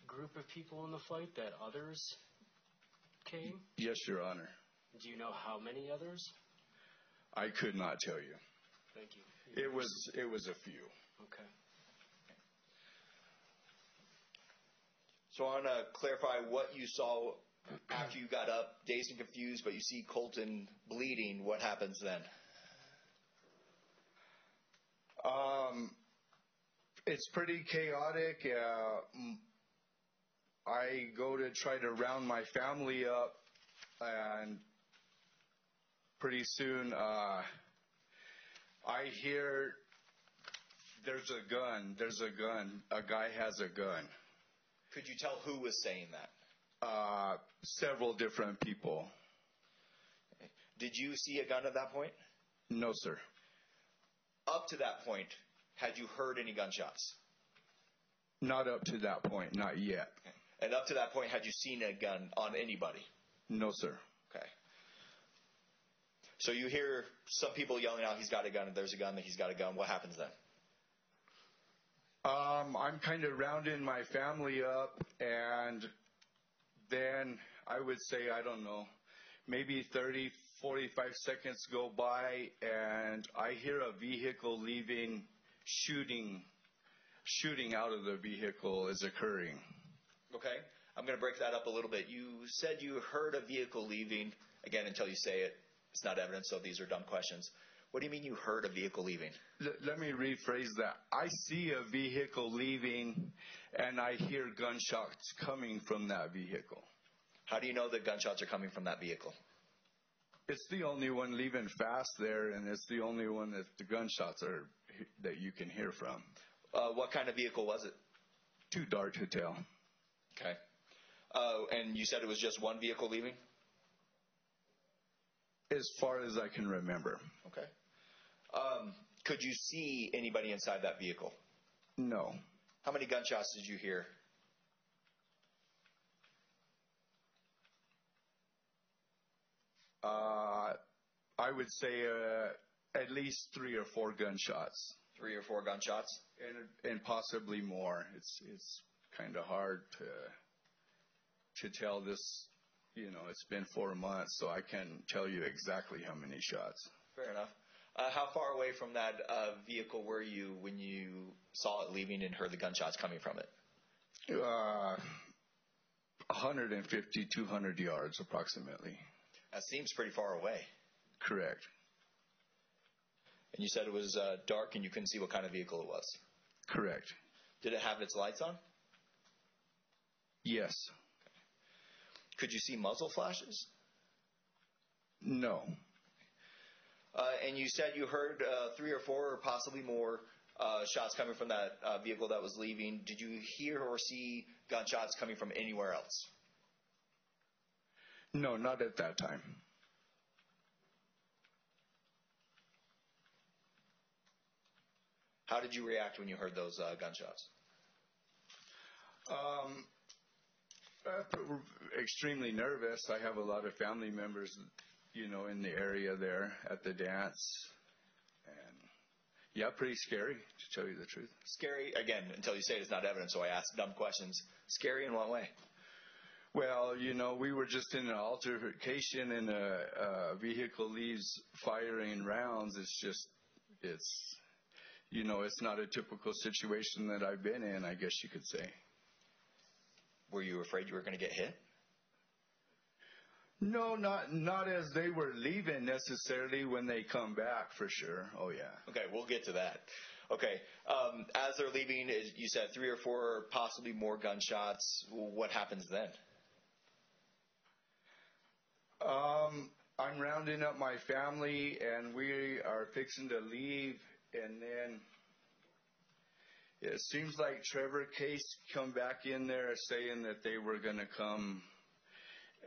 group of people in the fight that others came? Yes, Your Honor. Do you know how many others? I could not tell you. Thank you. It was it was a few. Okay. So I want to clarify what you saw after you got up, dazed and confused, but you see Colton bleeding. What happens then? Um, it's pretty chaotic. Uh, m- I go to try to round my family up, and pretty soon uh, I hear there's a gun. There's a gun. A guy has a gun. Could you tell who was saying that? Uh, several different people. Did you see a gun at that point? No, sir. Up to that point, had you heard any gunshots? Not up to that point. Not yet. And up to that point, had you seen a gun on anybody? No, sir. So you hear some people yelling out, he's got a gun, there's a gun, that he's got a gun. What happens then? Um, I'm kind of rounding my family up, and then I would say, I don't know, maybe 30, 45 seconds go by, and I hear a vehicle leaving, shooting, shooting out of the vehicle is occurring. Okay. I'm going to break that up a little bit. You said you heard a vehicle leaving. Again, until you say it, it's not evidence, so these are dumb questions. What do you mean you heard a vehicle leaving? L- let me rephrase that. I see a vehicle leaving, and I hear gunshots coming from that vehicle. How do you know that gunshots are coming from that vehicle? It's the only one leaving fast there, and it's the only one that the gunshots are that you can hear from. Uh, what kind of vehicle was it? Too dark to tell. Okay. Uh, and you said it was just one vehicle leaving? As far as I can remember, Okay. Um, could you see anybody inside that vehicle? no. How many gunshots did you hear? Uh, I would say uh, at least three or four gunshots, Three or four gunshots? and and possibly more. It's it's kind of hard to to tell this. You know, it's been four months, so I can't tell you exactly how many shots. Fair enough. Uh, how far away from that uh, vehicle were you when you saw it leaving and heard the gunshots coming from it? Uh, 150, 200 yards approximately. That seems pretty far away. Correct. And you said it was uh, dark and you couldn't see what kind of vehicle it was. Correct. Did it have its lights on? Yes. Could you see muzzle flashes? No. Uh, and you said you heard uh, three or four or possibly more uh, shots coming from that uh, vehicle that was leaving. Did you hear or see gunshots coming from anywhere else? No, not at that time. How did you react when you heard those uh, gunshots? Um, uh, extremely nervous. I have a lot of family members, you know, in the area there at the dance, and yeah, pretty scary to tell you the truth. Scary, again, until you say it's not evidence, so I ask dumb questions. Scary in what way? Well, you know, we were just in an altercation and a, a vehicle leaves firing rounds. It's just, it's, you know, it's not a typical situation that I've been in, I guess you could say. Were you afraid you were going to get hit? No, not not as they were leaving necessarily. When they come back, for sure. Oh yeah. Okay, we'll get to that. Okay, um, as they're leaving, you said three or four, possibly more gunshots. What happens then? Um, I'm rounding up my family, and we are fixing to leave, and then it seems like Trevor Case come back in there saying that they were going to come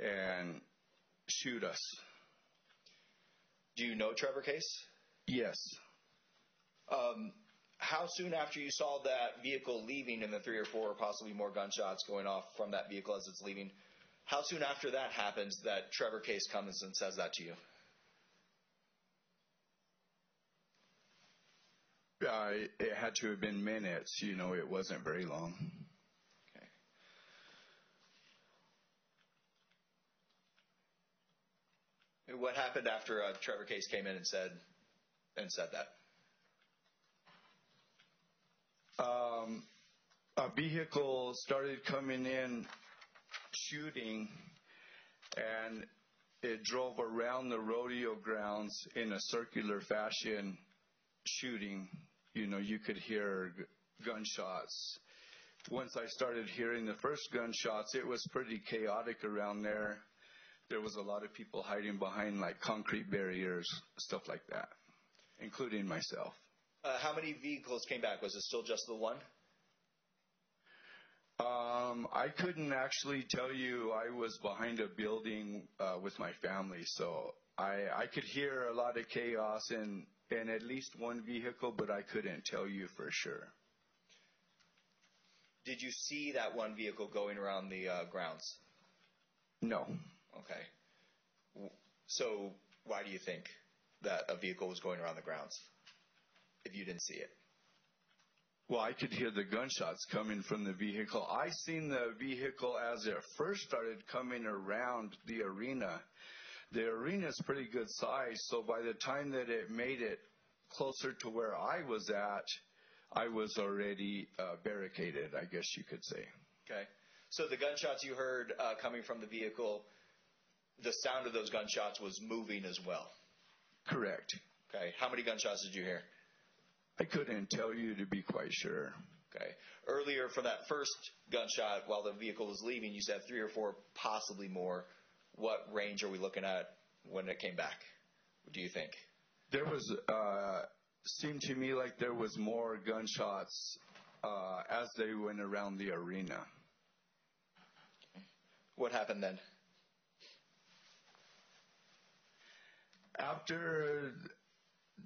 and shoot us. Do you know Trevor Case? Yes. Um, how soon after you saw that vehicle leaving and the three or four, or possibly more gunshots going off from that vehicle as it's leaving, how soon after that happens that Trevor Case comes and says that to you? Uh, it had to have been minutes. You know, it wasn't very long. Okay. What happened after uh, Trevor Case came in and said and said that? um, a vehicle started coming in shooting and it drove around the rodeo grounds in a circular fashion shooting you know you could hear gunshots once i started hearing the first gunshots it was pretty chaotic around there there was a lot of people hiding behind like concrete barriers stuff like that including myself Uh, how many vehicles came back? Was it still just the one? Um, I couldn't actually tell you. I was behind a building uh, with my family, so I I could hear a lot of chaos and and at least one vehicle, but I couldn't tell you for sure. Did you see that one vehicle going around the uh, grounds? No, Okay. So why do you think that a vehicle was going around the grounds if you didn't see it? well, I could hear the gunshots coming from the vehicle. I seen the vehicle as it first started coming around the arena. The arena's pretty good size, so by the time that it made it closer to where I was at, I was already uh, barricaded, I guess you could say. Okay. So the gunshots you heard uh, coming from the vehicle, the sound of those gunshots was moving as well. Correct. Okay. How many gunshots did you hear? I couldn't tell you to be quite sure. Okay. Earlier, from that first gunshot, while the vehicle was leaving, you said three or four, possibly more. What range are we looking at when it came back? What do you think? There was, uh, seemed to me like there was more gunshots uh, as they went around the arena. What happened then? After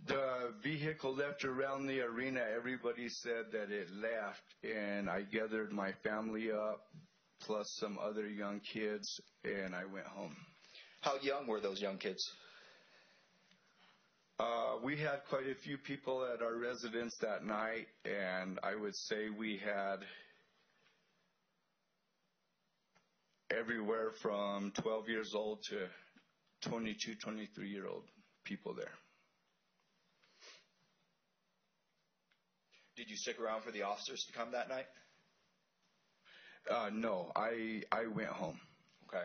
the vehicle left around the arena, everybody said that it left, and I gathered my family up, plus some other young kids, and I went home. How young were those young kids? Uh, we had quite a few people at our residence that night, and I would say we had everywhere from 12 years old to 22, 23 year old people there. Did you stick around for the officers to come that night? Uh, no, I I went home. Okay.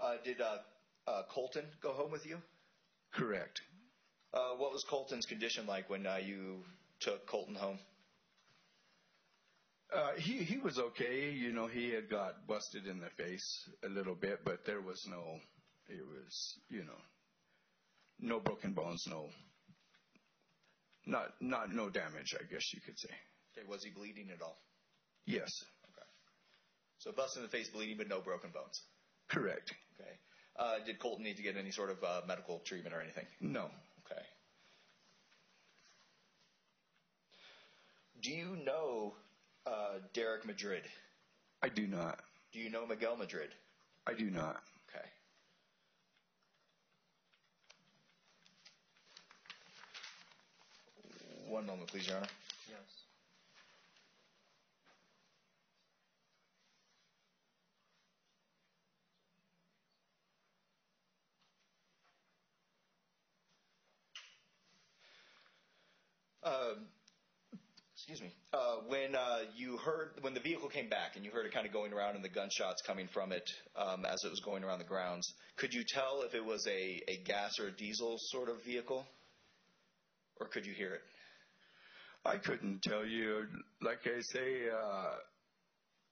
Uh, did uh, uh, Colton go home with you? Correct. Uh, what was Colton's condition like when uh, you took Colton home? Uh, he he was okay. You know, he had got busted in the face a little bit, but there was no. It was you know, no broken bones, no. Not not no damage, I guess you could say. Okay, was he bleeding at all? Yes, Okay. So bust in the face, bleeding, but no broken bones. correct. Okay. Uh, did Colton need to get any sort of uh, medical treatment or anything? No, Okay. Do you know uh, Derik Madrid? I do not. Do you know Miguel Madrid? I do not. Okay. One moment, please, Your Honor. Yes. Um, excuse me. Uh, when uh, you heard when the vehicle came back and you heard it kind of going around and the gunshots coming from it um, as it was going around the grounds, could you tell if it was a, a gas or a diesel sort of vehicle, or could you hear it? I couldn't tell you. Like I say, uh,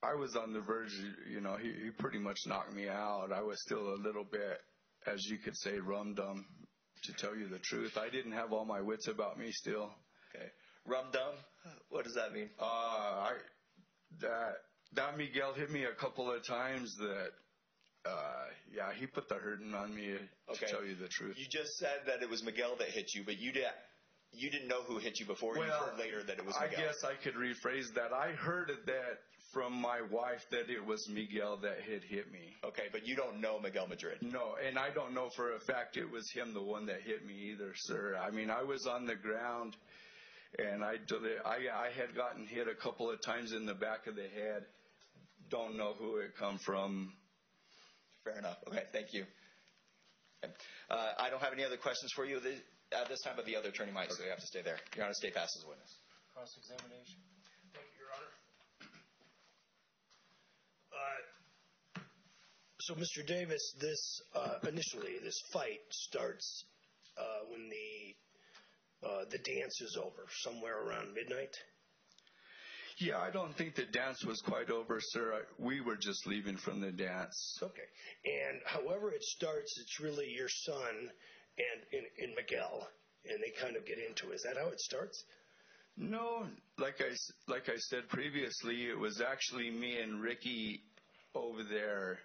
I was on the verge. You know, he, he pretty much knocked me out. I was still a little bit, as you could say, rum dum. To tell you the truth, I didn't have all my wits about me still. Rum dum? What does that mean? Uh, I that that Miguel hit me a couple of times. That uh, yeah, he put the hurting on me. Okay. To tell you the truth. You just said that it was Miguel that hit you, but you did you didn't know who hit you before. you heard later that it was Miguel. I guess I could rephrase that. I heard that from my wife that it was Miguel that had hit me. Okay, but you don't know Miguel Madrid. No, and I don't know for a fact it was him, the one that hit me either, sir. I mean, I was on the ground, and I I, I had gotten hit a couple of times in the back of the head. Don't know who it come from. Fair enough. Okay, thank you. Okay. Uh, I don't have any other questions for you at this time, but the other attorney might, so you have to stay there. Your Honor, stay past as a witness. Cross-examination. Thank you, Your Honor. Uh, So, Mr. Davis, this, uh, initially, this fight starts uh, when the, Uh, the dance is over, somewhere around midnight? Yeah, I don't think the dance was quite over, sir. I, we were just leaving from the dance. Okay. And however it starts, it's really your son and, and, and Miguel, and they kind of get into it. Is that how it starts? No, like I like I said previously, it was actually me and Ricky over there.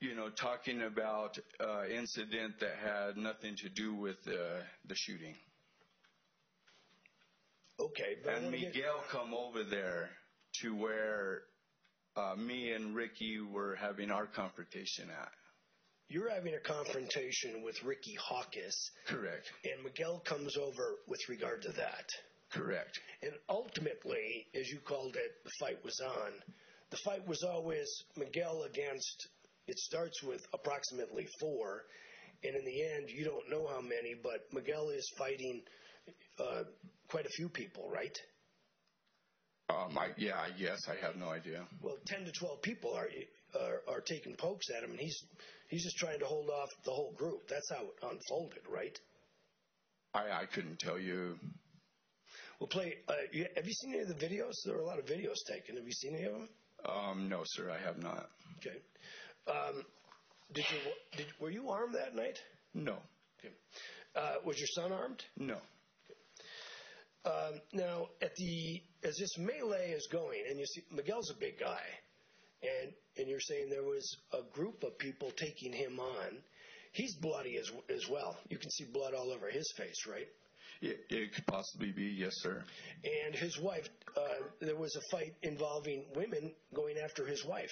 You know, talking about uh, incident that had nothing to do with uh, the shooting. Okay. And wanna get- Miguel come over there to where uh, me and Ricky were having our confrontation at. You're having a confrontation with Ricky Hawkes, Correct. and Miguel comes over with regard to that. Correct. And ultimately, as you called it, the fight was on. The fight was always Miguel against, it starts with approximately four, and in the end, you don't know how many, but Miguel is fighting uh, quite a few people, right? Um, I, yeah, I guess I have no idea. Well, 10 to 12 people are, taking pokes at him, and he's, he's just trying to hold off the whole group. That's how it unfolded, right? I, I couldn't tell you. We'll play. Uh, have you seen any of the videos? There are a lot of videos taken. Have you seen any of them? Um, no, sir, I have not. Okay. Um, did you did, were you armed that night? No. Uh, was your son armed? no. Um, now, at the as this melee is going, and you see Miguel's a big guy, and and you're saying there was a group of people taking him on. He's bloody as as well. You can see blood all over his face, right? It, it could possibly be, yes, sir. And his wife. Uh, there was a fight involving women going after his wife.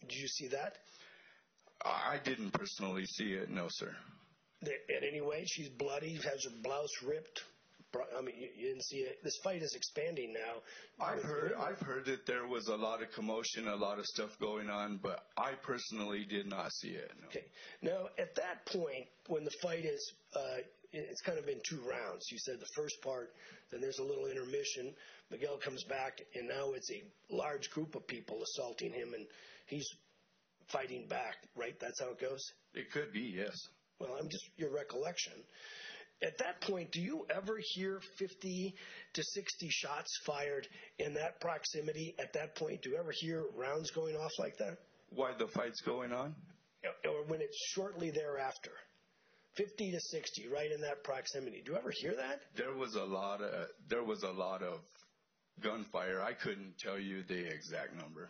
Did you see that? I didn't personally see it, no, sir. In any way, she's bloody, has her blouse ripped. I mean, you, you didn't see it. This fight is expanding now. I've heard, I've heard that there was a lot of commotion, a lot of stuff going on, but I personally did not see it. No. Okay. Now, at that point, when the fight is, uh, it's kind of in two rounds. You said the first part, then there's a little intermission. Miguel comes back, and now it's a large group of people assaulting him, and he's fighting back. Right? That's how it goes. It could be, yes. Well, I'm just your recollection. At that point, do you ever hear 50 to 60 shots fired in that proximity? At that point, do you ever hear rounds going off like that? Why the fight's going on? Or when it's shortly thereafter? 50 to 60, right in that proximity. Do you ever hear that? There was a lot of there was a lot of gunfire. I couldn't tell you the exact number.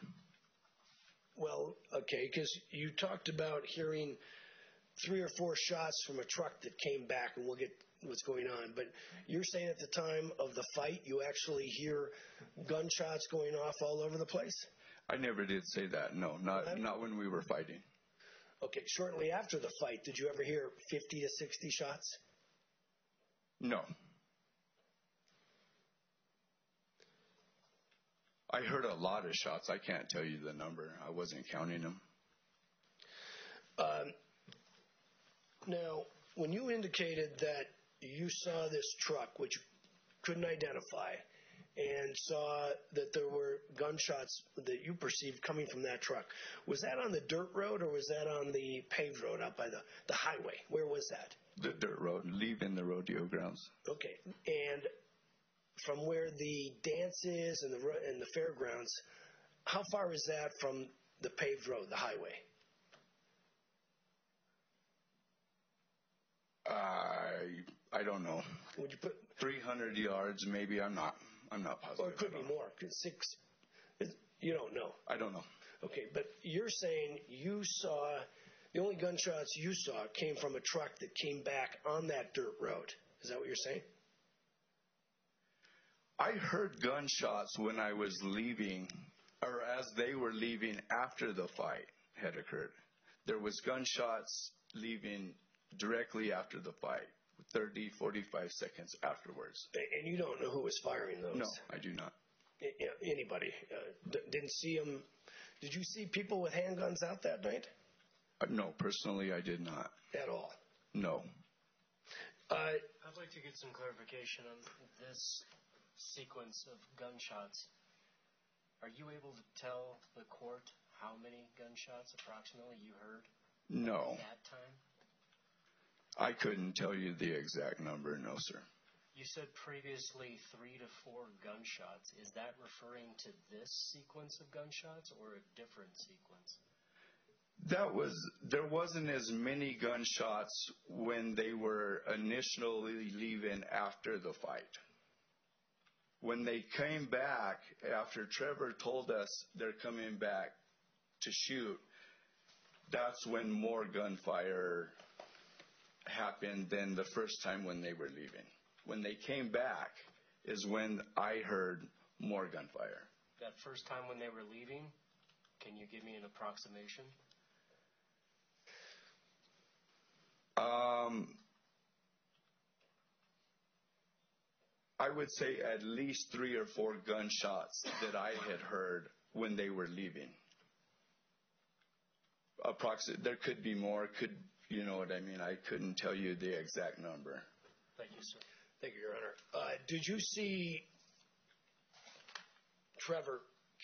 Well, okay, because you talked about hearing three or four shots from a truck that came back, and we'll get what's going on. But you're saying at the time of the fight, you actually hear gunshots going off all over the place? I never did say that. No, not not when we were fighting. Okay, shortly after the fight, did you ever hear 50 to 60 shots? No. I heard a lot of shots. I can't tell you the number. I wasn't counting them. Um, now, when you indicated that you saw this truck, which you couldn't identify, and saw that there were gunshots that you perceived coming from that truck. Was that on the dirt road or was that on the paved road out by the, the highway? Where was that? The dirt road, leaving the rodeo grounds. Okay, and from where the dance is and the and the fairgrounds, how far is that from the paved road, the highway? I I don't know. Would you put, 300 yards, maybe. I'm not. I'm not positive. or it could be more? 'cause six, it- you don't know. I don't know. Okay, but you're saying you saw the only gunshots you saw came from a truck that came back on that dirt road. Is that what you're saying? I heard gunshots when I was leaving, or as they were leaving after the fight had occurred. There was gunshots leaving directly after the fight, 30, 45 seconds afterwards. And you don't know who was firing those? No, I do not. A- a- Anybody? Uh, d- didn't see them? Did you see people with handguns out that night Uh, No, personally, I did not. at all? No. Uh, I'd like to get some clarification on this sequence of gunshots. Are you able to tell the court how many gunshots approximately you heard No. at that time? I couldn't tell you the exact number, no, sir. You said previously three to four gunshots. Is that referring to this sequence of gunshots or a different sequence? That was there wasn't as many gunshots when they were initially leaving after the fight. When they came back after Trevor told us they're coming back to shoot, that's when more gunfire happened than the first time when they were leaving. When they came back is when I heard more gunfire. That first time when they were leaving, can you give me an approximation? Um, I would say at least three or four gunshots that I had heard when they were leaving. Approximate, there could be more. Could you know what I mean? I couldn't tell you the exact number. Thank you, sir. Thank you, Your Honor. Uh, did you see Trevor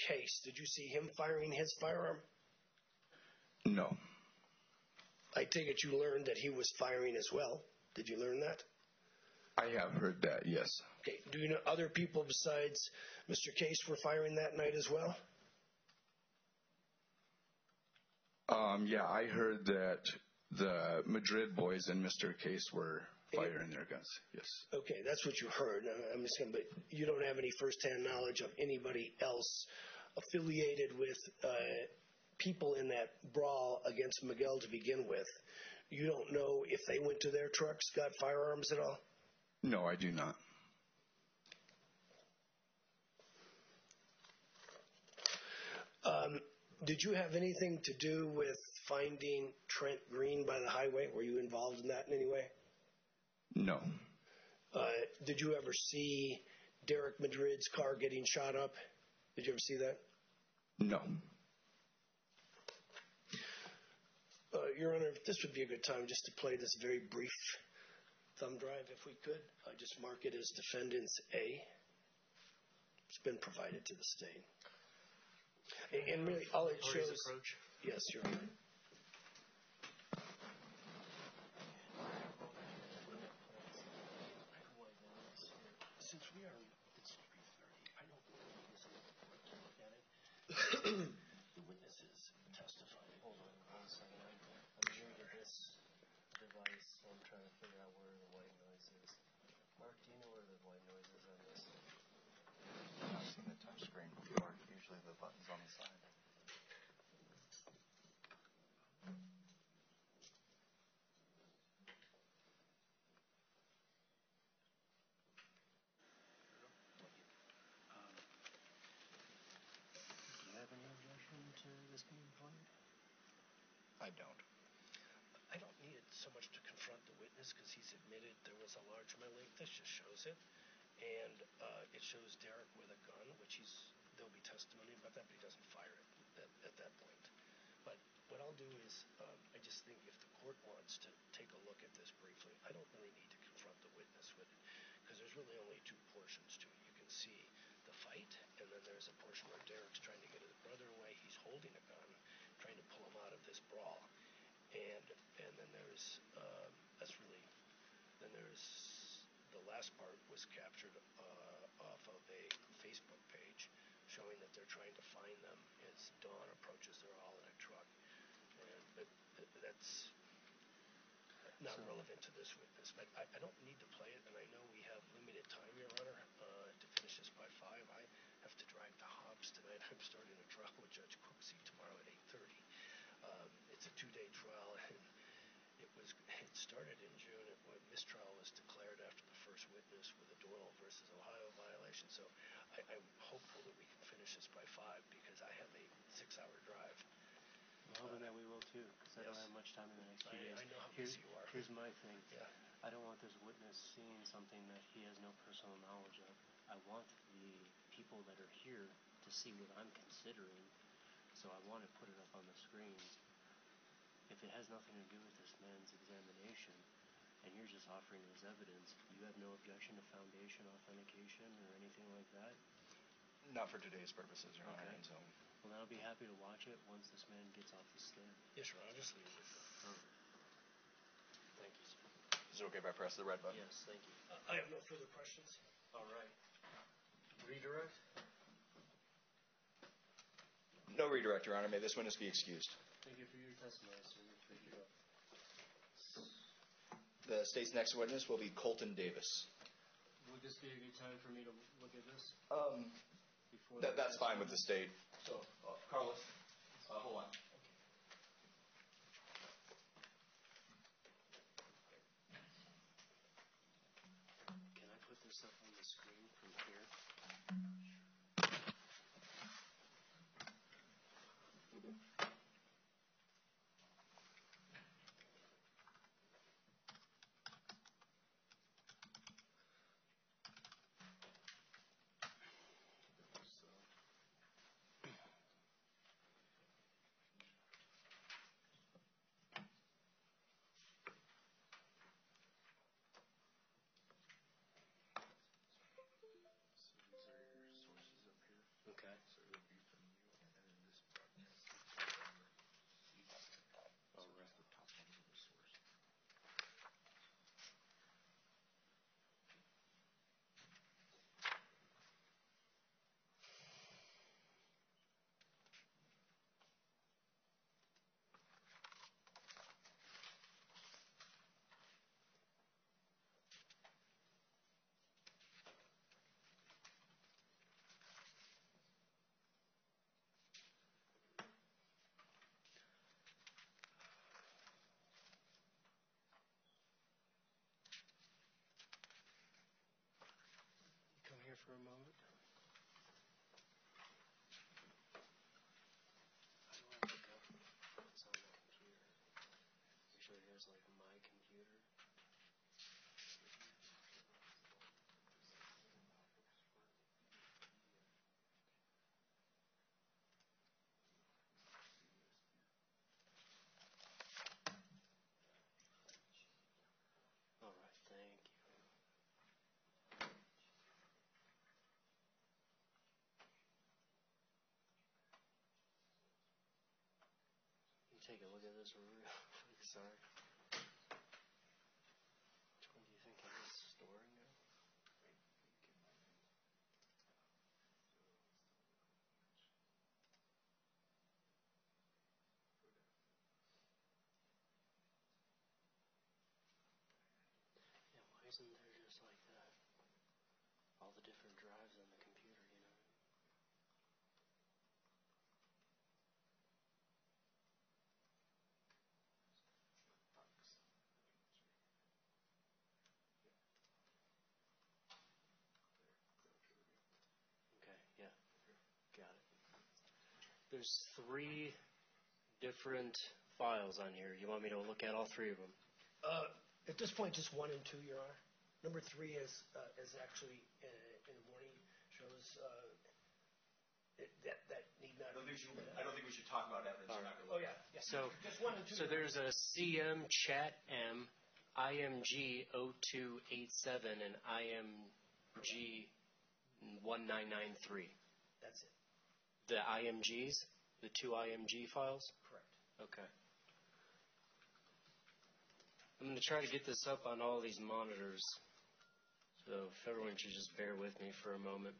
Case? Did you see him firing his firearm? No, I take it you learned that he was firing as well. Did you learn that? I have heard that. Yes. Do you know other people besides Mr. Case were firing that night as well? um, yeah, I heard that the Madrid boys and Mr. Case were firing their guns. Yes, Okay, that's what you heard. I'm just going, but you don't have any firsthand knowledge of anybody else affiliated with uh, people in that brawl against Miguel to begin with. You don't know if they went to their trucks, got firearms at all. no, I do not. Did you have anything to do with finding Trent Green by the highway? Were you involved in that in any way? No, Uh, did you ever see Derik Madrid's car getting shot up? Did you ever see that? no. Uh, Your Honor, this would be a good time just to play this very brief thumb drive, if we could. Uh, just mark it as Defendants A. It's been provided to the state. And, and really, all it Parties shows. approach. Yes, Your Honor. Since we are, it's three thirty, I don't think this is to look at it. The witnesses testifying. Hold on one second. I'm, I'm new device. so I'm trying to figure out where the white noise is. Mark, do you know where the white noise is on this? I've seen the touch screen before. Usually the button's on the side. Do you have any objection to this being played? I don't. I don't need it so much to confront the witness because he's admitted there was a large melee. This just shows it. And uh, it shows Derik with a gun, which he's, there'll be testimony about that, but he doesn't fire it at, at that point. But what I'll do is, um, I just think if the court wants to take a look at this briefly, I don't really need to confront the witness. with it, because there's really only two portions to it. You can see the fight, and then there's a portion where Derik's trying to get his brother away. He's holding a gun, trying to pull him out of this brawl, and and then there's um, that's really then there's the last part was captured uh, off of a Facebook showing that they're trying to find them as dawn approaches. They're all in a truck, and but th- that's not relevant to this witness. But I, I don't need to play it, and I know we have limited time, Your Honor, uh, to finish this by five. I have to drive to Hobbs tonight. I'm starting a trial with Judge Cooksey tomorrow at 8:30. Um, it's a two-day trial, and it was it started in June. It, when mistrial was declared after the first witness with a Doyle versus Ohio violation. So I, I'm hopeful that we can finish this by five because I have a six-hour drive. I'm hoping that we will too, because I don't Yes. have much time in the next few I- days. I know how Here's, busy you are. here's my thing. Yeah. I don't want this witness seeing something that he has no personal knowledge of. I want the people that are here to see what I'm considering, so I want to put it up on the screen. If it has nothing to do with this man's examination, and you're just offering it as evidence, you have no objection to foundation authentication or anything like that? Not for today's purposes, Your Honor. Okay. And so Well, then I'll be happy to watch it once this man gets off the stand. Yes, Your Honor. I'll just leave it with you. Thank you, sir. is it okay if I press the red button? Yes, thank you. Uh, I have no further questions. All right. Redirect? No redirect, Your Honor. May this witness be excused. Thank you for your testimony, sir. You're free to go. The state's next witness will be Colton Davis. Would this be a good time for me to look at this Um, before? that, the that's fine with the state. So, uh, Carlos, uh, hold on. Can I put this up on the screen from here? So these are your sources up here. Okay. All right. Come here for a moment. How do I look up what's on the computer? Make sure here's like my computer. All right, thank you. You take a look at this real quick, sorry. Which one do you think is? Storing now? Yeah, why isn't there just like that? All the different drives on the computer, you know? Okay, yeah, got it. There's three different files on here. You want me to look at all three of them? Uh, At this point, just one and two, Your Honor. Number three is, uh, is actually uh, in the morning, shows uh, it- that, that need not. I don't think we should, I don't think we should talk about evidence. All right. Oh, yeah, yeah. So, Just one and two. so there's a CM Chat M IMG 0287 and IMG 1993. The IMGs? The two IMG files? Correct. Okay. I'm going to try to get this up on all these monitors. So if everyone should just bear with me for a moment.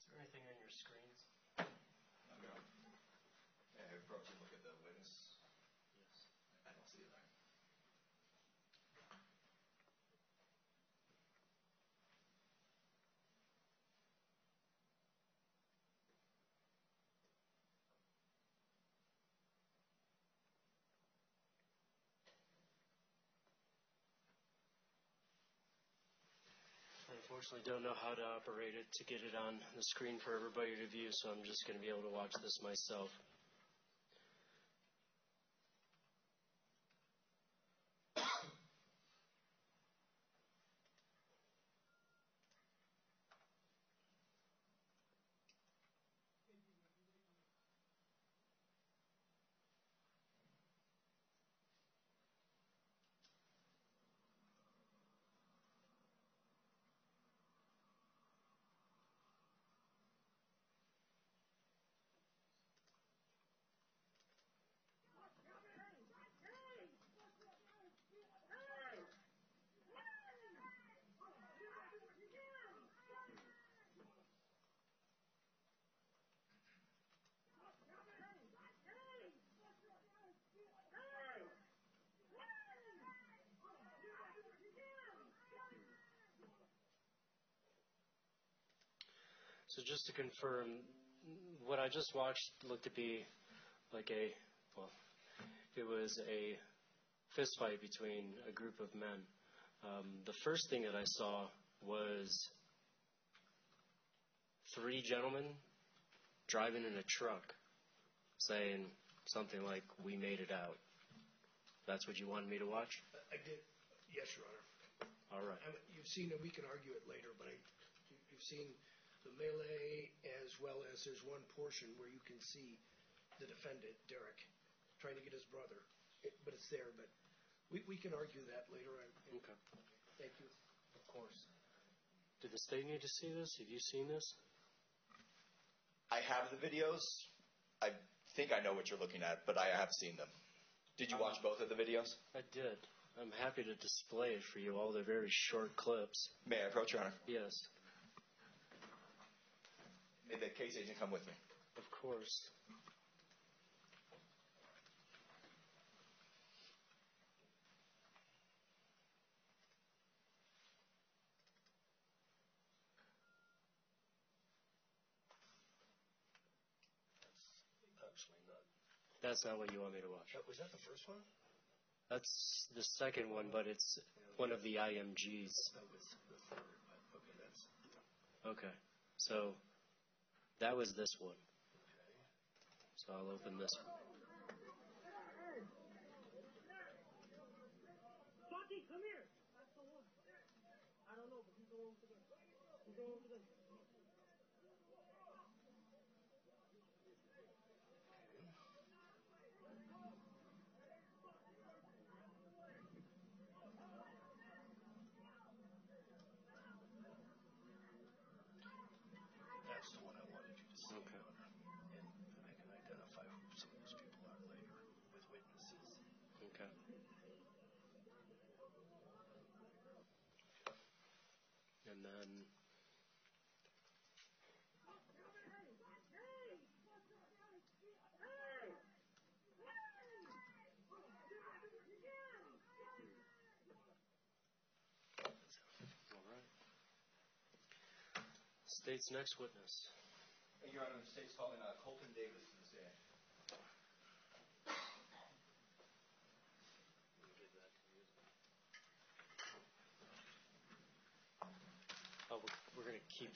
Is there anything on your screens? May I approach and look at the witness? Yes. I don't see it there. I unfortunately don't know how to operate it to get it on the screen for everybody to view, so I'm just going to be able to watch this myself. Just to confirm, what I just watched looked to be like a, well, it was a fistfight between a group of men. Um, the first thing that I saw was three gentlemen driving in a truck saying something like, We made it out. That's what you wanted me to watch? I did, yes, Your Honor. All right. I mean, You've seen, and we can argue it later, but I, you've seen the melee as well as there's one portion where you can see the defendant, Derik, trying to get his brother, It- but it's there, but we, we can argue that later on. Okay. Thank you. Of course. Did the state need to see this? Have you seen this? I have the videos. I think I know what you're looking at, but I have seen them. Did you uh-huh. watch both of the videos? I did. I'm happy to display it for you, all the very short clips. May I approach, Your Honor? Yes, May the case agent come with me? of course. Actually, not. That's not what you want me to watch. That- Was that the first one? That's the second one, but it's one of the IMGs. That was the third, but, okay, that's, Okay. So that was this one. So I'll open this one. and State's next witness. Your Honor, the state's calling uh, Colton Davis. We're, we're going to keep,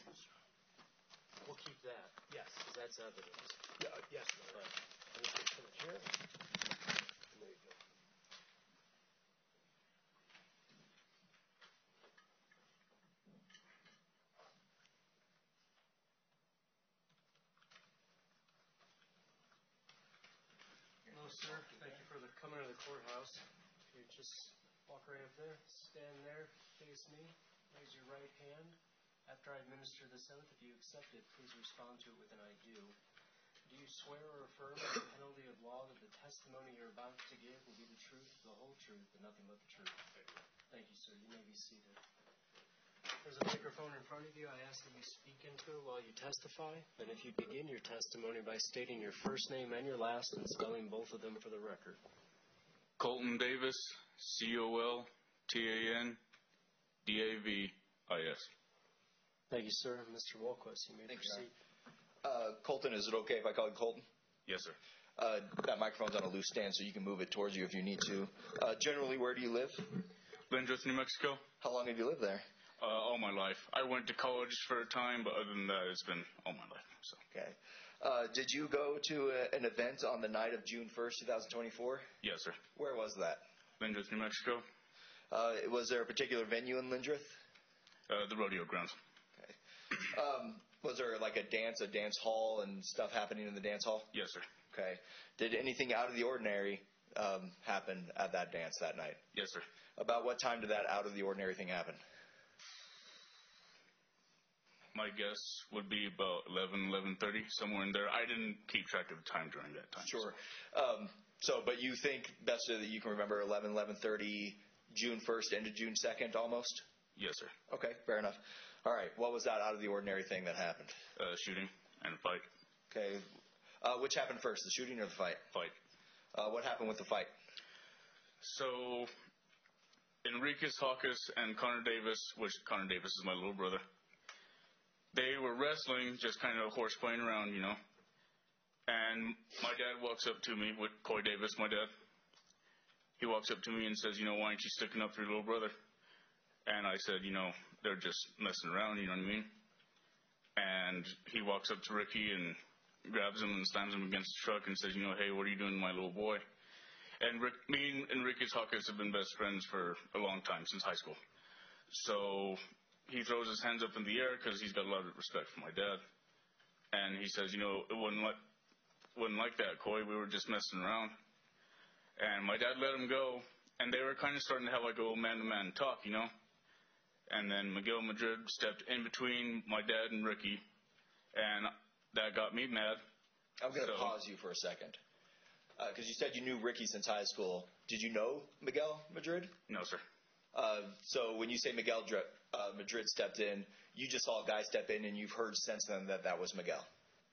we'll keep that, Yes. because that's evidence. Yeah, uh, yes, Your Honor. And if they come here, and there you go. Hello, sir. Thank you for the coming to the courthouse. You just walk right up there, stand there, face me, raise your right hand. After I administer this oath, if you accept it, please respond to it with an I do. Do you swear or affirm under penalty of law that the testimony you're about to give will be the truth, the whole truth, and nothing but the truth? Thank you, sir. You may be seated. There's a microphone in front of you. I ask that you speak into it while you testify. And if you begin your testimony by stating your first name and your last and spelling both of them for the record. Colton Davis, C O L T A N D A V I S. Thank you, sir. Mr. Walquist, you may Thank you, proceed. Uh, Colton, is it okay if I call you Colton? Yes, sir. Uh, that microphone's on a loose stand, so you can move it towards you if you need to. Uh, generally, where do you live? Lindrith, New Mexico. How long have you lived there? Uh, all my life. I went to college for a time, but other than that, it's been all my life. So Okay. Uh, did you go to a, an event on the night of June 1st, 2024? yes, sir. Where was that? Lindrith, New Mexico. Uh, was there a particular venue in Lindrith? Uh, the rodeo grounds. Um, was there like a dance, a dance hall, and stuff happening in the dance hall? Yes, sir. Okay. Did anything out of the ordinary um, happen at that dance that night? Yes, sir. About what time did that out of the ordinary thing happen? My guess would be about 11, 11.30, somewhere in there. I didn't keep track of the time during that time. Sure. Um, so, but you think best that you can remember 11, 11:30, June 1st into June 2nd, almost? Yes, sir. Okay, fair enough. All right. What was that out of the ordinary thing that happened? Uh, shooting and fight. Okay. Uh, which happened first, the shooting or the fight? Fight. Uh, what happened with the fight? So, Enriquez Hawkins and Connor Davis, which Connor Davis is my little brother, they were wrestling, just kind of horse playing around, you know. And my dad walks up to me with Coy Davis, my dad. He walks up to me and says, you know, why aren't you sticking up for your little brother? And I said, you know, they're just messing around, you know what I mean? And he walks up to Ricky and grabs him and slams him against the truck and says, you know, hey, what are you doing to my little boy? And Rick, me and Enriquez Hawkins have been best friends for a long time, since high school. So he throws his hands up in the air because he's got a lot of respect for my dad. And he says, you know, it wasn't like, wasn't like that, Coy. We were just messing around. And my dad let him go. And they were kind of starting to have like a little man-to-man talk, you know. And then Miguel Madrid stepped in between my dad and Ricky. And that got me mad. I'm going to So- pause you for a second. Because you said you knew Ricky since high school. Did you know Miguel Madrid? No, sir. Uh, so when you say Miguel Dr- uh, Madrid stepped in, you just saw a guy step in and you've heard since then that that was Miguel.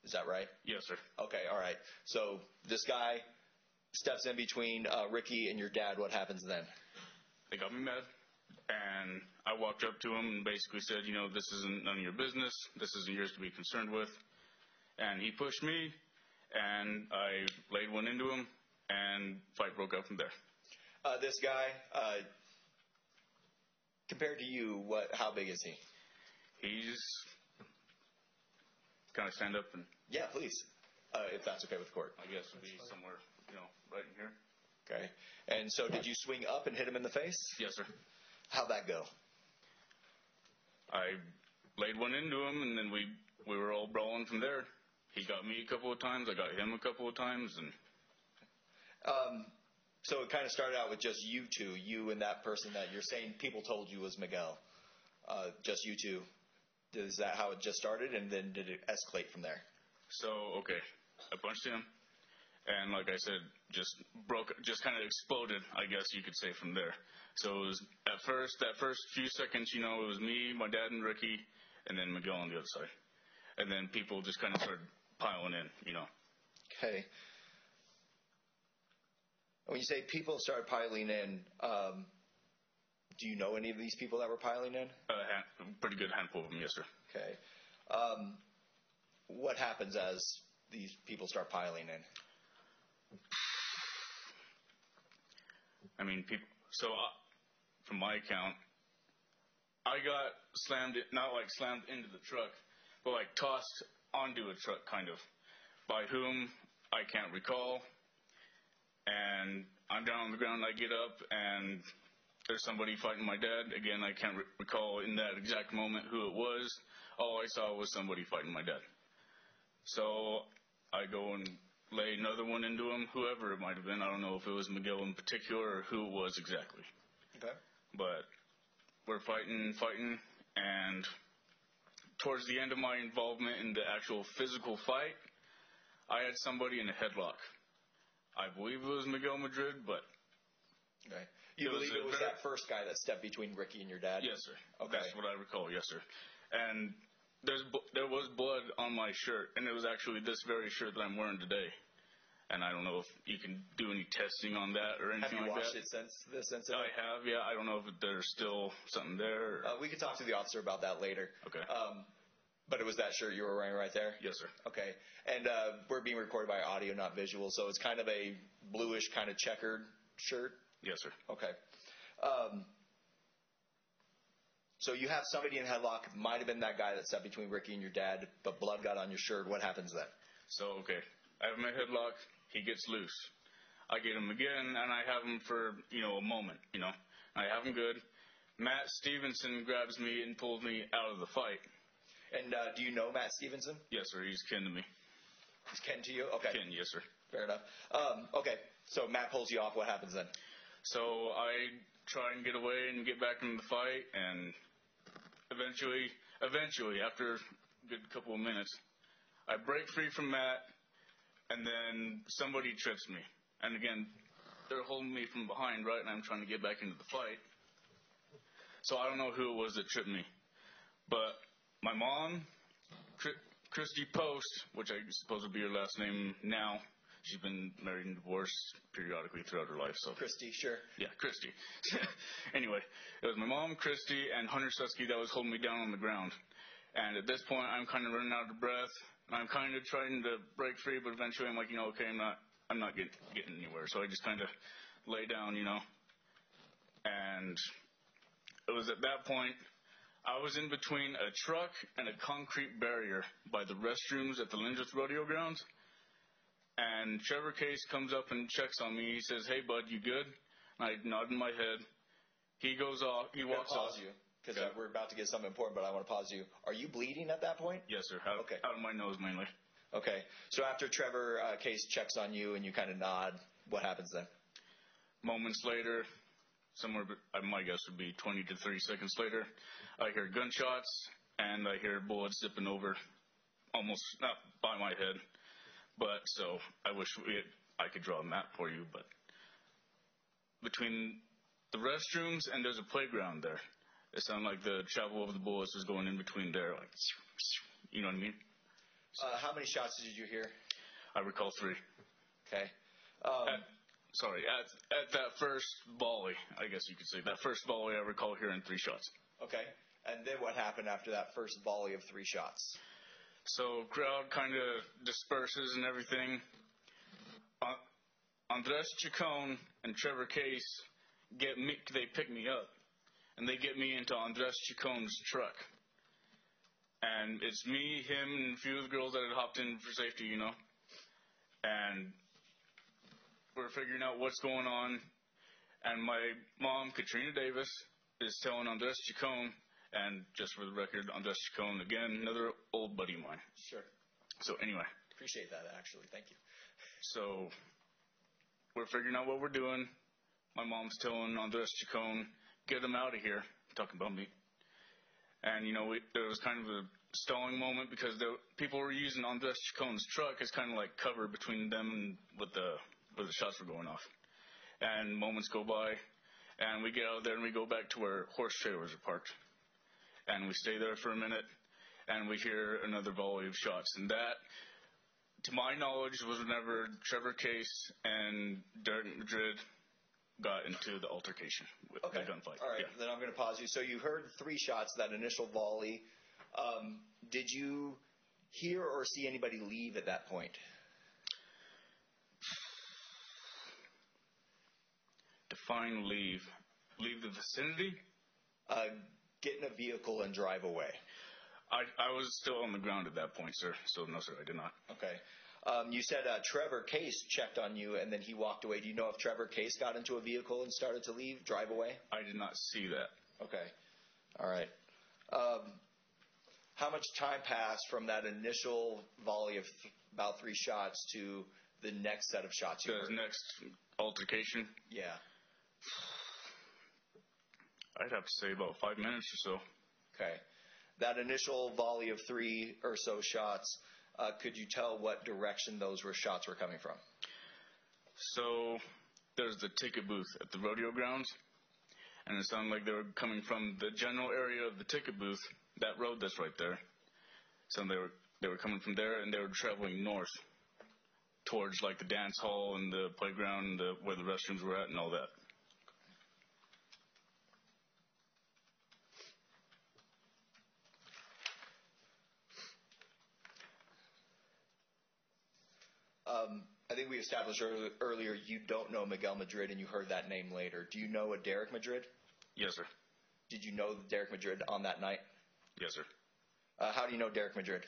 Is that right? Yes, sir. Okay, all right. So this guy steps in between uh, Ricky and your dad. What happens then? They got me mad. And I walked up to him and basically said, you know, this isn't none of your business. This isn't yours to be concerned with. And he pushed me, and I laid one into him, and fight broke out from there. Uh, this guy, uh, compared to you, what? How big is he? He's kind of stand up and Yeah, please, uh, if that's okay with the court. I guess would be somewhere, you know, right in here. Okay. And so, did you swing up and hit him in the face? Yes, sir. How'd that go? I laid one into him, and then we we were all brawling from there. He got me a couple of times. I got him a couple of times, and Um, so it kind of started out with just you two, you and that person that you're saying people told you was Miguel. Uh, just you two. Is that how it just started, and then did it escalate from there? So okay, I punched him, and like I said, just broke, just kind of exploded. I guess you could say from there. So it was at first, that first few seconds, you know, it was me, my dad, and Ricky, and then Miguel on the other side, and then people just kind of started piling in, you know. Okay. When you say people started piling in, um, do you know any of these people that were piling in? A, hand, a pretty good handful of them, yes, sir. Okay. Um, what happens as these people start piling in? I mean, people. So, uh, from my account, I got slammed, not like slammed into the truck, but like tossed onto a truck, kind of. By whom I can't recall. And I'm down on the ground. I get up, and there's somebody fighting my dad. Again, I can't re- recall in that exact moment who it was. All I saw was somebody fighting my dad. So I go and lay another one into him, whoever it might have been. I don't know if it was Miguel in particular or who it was exactly. Okay. But we're fighting, fighting, and towards the end of my involvement in the actual physical fight, I had somebody in a headlock. I believe it was Miguel Madrid, but Okay. You It believe a it was that first guy that stepped between Ricky and your dad? yes, sir. Okay. That's what I recall. Yes, sir. And there's there was blood on my shirt, and it was actually this very shirt that I'm wearing today. And I don't know if you can do any testing on that or Have anything you like watched that. it since this incident? I have, yeah. I don't know if there's still something there. Or, Uh, we can talk to the officer about that later. Okay. Um, but it was that shirt you were wearing right there? yes, sir. Okay. And uh, we're being recorded by audio, not visual, so it's kind of a bluish, kind of checkered shirt. Yes, sir. Okay. Um, so you have somebody in headlock. Might have been that guy that stepped between Ricky and your dad, but blood got on your shirt. What happens then? So, okay. I have my headlock. He gets loose. I get him again, and I have him for, you know, a moment, you know. I have him good. Matt Stevenson grabs me and pulls me out of the fight. And uh, do you know Matt Stevenson? Yes, sir. He's kin to me. He's Ken to you? Okay. Kin, yes, sir. Fair enough. Um, okay. So Matt pulls you off. What happens then? So I try and get away and get back into the fight, and eventually, eventually, after a good couple of minutes, I break free from Matt, and then somebody trips me. And again, they're holding me from behind, right? And I'm trying to get back into the fight. So I don't know who it was that tripped me, but my mom, Christy Post, which I suppose would be her last name now. She's been married and divorced periodically throughout her life, so Christy, sure. yeah, Christy. anyway, it was my mom, Christy, and Hunter Susky that was holding me down on the ground. And at this point, I'm kind of running out of breath. I'm kind of trying to break free, but eventually, I'm like, you know, okay, I'm not, I'm not get, getting anywhere. So I just kind of lay down, you know. And it was at that point I was in between a truck and a concrete barrier by the restrooms at the Lindrith Rodeo Grounds. And Trevor Case comes up and checks on me. He says, "Hey, bud, you good?" And I nod in my head. He goes off. He walks off. you because Okay. we're about to get something important, but I want to pause you. Are you bleeding at that point? Yes, sir. Out, Okay. out of my nose mainly. Okay. So after Trevor uh, Case checks on you and you kind of nod, what happens then? Moments later, somewhere uh, my guess would be 20 to 30 seconds later, I hear gunshots and I hear bullets zipping over, almost not by my head. But so I wish we had, I could draw a map for you, but between the restrooms and there's a playground there. It sounded like the travel of the bullets was going in between there, like you know what I mean. Uh, how many shots did you hear? I recall three. Okay. Um, At, sorry, at at that first volley, I guess you could say that first volley, I recall hearing three shots. okay. And then what happened after that first volley of three shots? So crowd kind of disperses and everything. Uh, Andres Chacon and Trevor Case get me. They pick me up, and they get me into Andres Chacon's truck. And it's me, him, and a few of the girls that had hopped in for safety, you know. And we're figuring out what's going on. And my mom, Katrina Davis, is telling Andres Chacon, and just for the record, Andres Chacon, again, another old buddy of mine. Sure. So anyway, Appreciate that, actually. Thank you. so we're figuring out what we're doing. My mom's telling Andres Chacon, get them out of here. Talking about me. And, you know, we, there was kind of a stalling moment because the, people were using Andres Chacon's truck as kind of like cover between them and with the, where the shots were going off. And moments go by, and we get out of there and we go back to where horse trailers are parked. And we stay there for a minute, and we hear another volley of shots. And that, to my knowledge, was whenever Trevor Case and Derik Madrid got into the altercation with Okay. the gunfight. All right. Yeah. Then I'm going to pause you. So you heard three shots, that initial volley. Um, did you hear or see anybody leave at that point? Define leave. Leave the vicinity? Uh, get in a vehicle and drive away. I, I was still on the ground at that point, sir. So, no, sir, I did not. Okay. Um, you said uh, Trevor Case checked on you and then he walked away. Do you know if Trevor Case got into a vehicle and started to leave, drive away? I did not see that. Okay. All right. Um, how much time passed from that initial volley of th- about three shots to the next set of shots you The heard? next altercation, Yeah. I'd have to say about five minutes or so. Okay. That initial volley of three or so shots, Uh, could you tell what direction those were shots were coming from? So there's the ticket booth at the rodeo grounds, and it sounded like they were coming from the general area of the ticket booth, that road that's right there. So they were they were coming from there, and they were traveling north towards like the dance hall and the playground, and the, where the restrooms were at, and all that. Um, I think we established earlier, earlier you don't know Miguel Madrid and you heard that name later. Do you know a Derik Madrid? Yes, sir. Did you know Derik Madrid on that night? Yes, sir. Uh, how do you know Derik Madrid?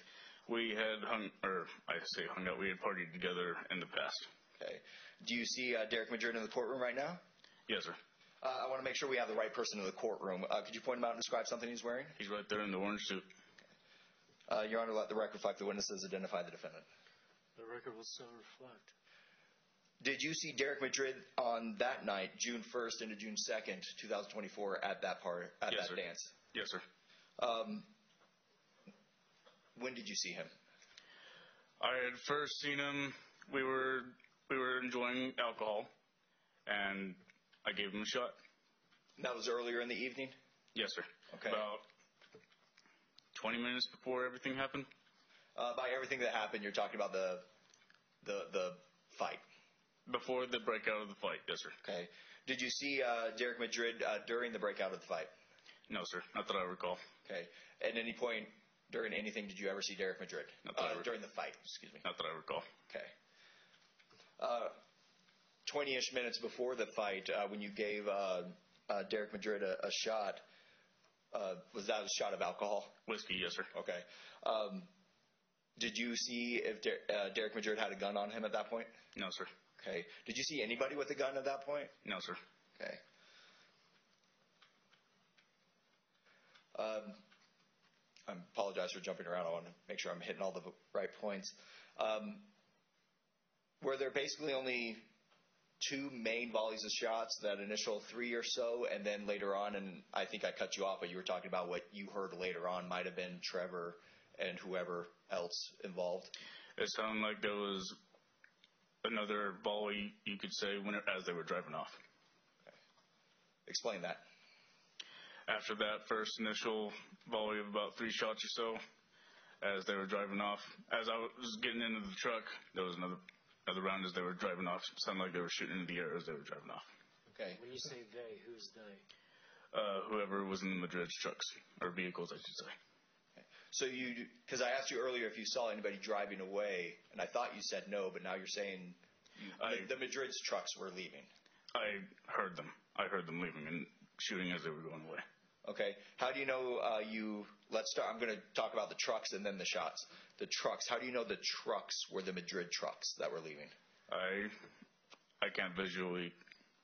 We had hung, or I say hung out. We had partied together in the past. Okay. Do you see uh, Derik Madrid in the courtroom right now? Yes, sir. Uh, I want to make sure we have the right person in the courtroom. Uh, could you point him out and describe something he's wearing? He's right there in the orange suit. Uh, Your Honor, let the record reflect the witnesses identify the defendant. The record will so reflect. Did you see Derik Madrid on that night, June 1st into June 2nd, 2024, at that part, at Yes, that sir. dance? Yes, sir. Um, when did you see him? I had first seen him. We were we were enjoying alcohol, and I gave him a shot. That was earlier in the evening. Yes, sir. Okay. About 20 minutes before everything happened. Uh, by everything that happened, you're talking about the the the fight. Before the breakout of the fight. Yes, sir. Okay. Did you see uh, Derik Madrid uh, during the breakout of the fight? No, sir. Not that I recall. Okay. At any point during anything, did you ever see Derik Madrid? Not that I Uh, during the fight, excuse me. Not that I recall. Okay. Uh, 20-ish minutes before the fight, uh, when you gave uh, uh, Derik Madrid a, a shot, uh, was that a shot of alcohol? Whiskey. Yes, sir. Okay. Um, did you see if Der- uh, Derik Madrid had a gun on him at that point? No, sir. Okay. Did you see anybody with a gun at that point? No, sir. Okay. Um, I apologize for jumping around. I want to make sure I'm hitting all the right points. Um, were there basically only two main volleys of shots, that initial three or so, and then later on, and I think I cut you off, but you were talking about what you heard later on might have been Trevor and whoever else involved? It sounded like there was another volley, you could say, when as they were driving off. Explain that. After that first initial volley of about three shots or so, as they were driving off, as I was getting into the truck, there was another another round as they were driving off. It sounded like they were shooting into the air as they were driving off. Okay. When you say they, who's they? Uh, whoever was in the Madrid's trucks or vehicles, I should say. So you, because I asked you earlier if you saw anybody driving away, and I thought you said no, but now you're saying you, I- the, the Madrid's trucks were leaving. I heard them. I heard them leaving and shooting as they were going away. Okay. How do you know uh, you? Let's start. I'm going to talk about the trucks and then the shots. The trucks. How do you know the trucks were the Madrid trucks that were leaving? I I can't visually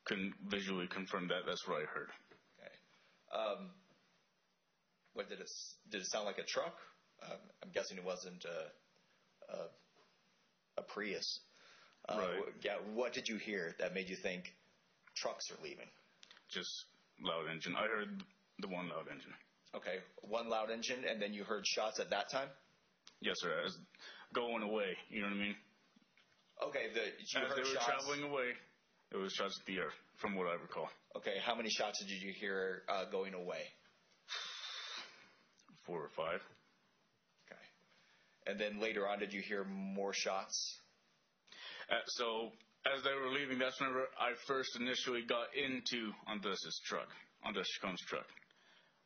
couldn't visually confirm that. That's what I heard. Okay. Um, what did it? Did it sound like a truck? Um, I'm guessing it wasn't a a, a Prius. Uh, Right. Yeah. What did you hear that made you think trucks are leaving? Just loud engine. I heard the one loud engine. Okay. One loud engine, and then you heard shots at that time. Yes, sir. As going away, you know what I mean. Okay. The you as heard they were shots. traveling away, it was shots at the air, from what I recall. Okay. How many shots did you hear uh, going away? Four or five. Okay. And then later on, did you hear more shots? Uh, so as they were leaving, that's whenever I first initially got into Andres' truck, Andres Chacon's truck.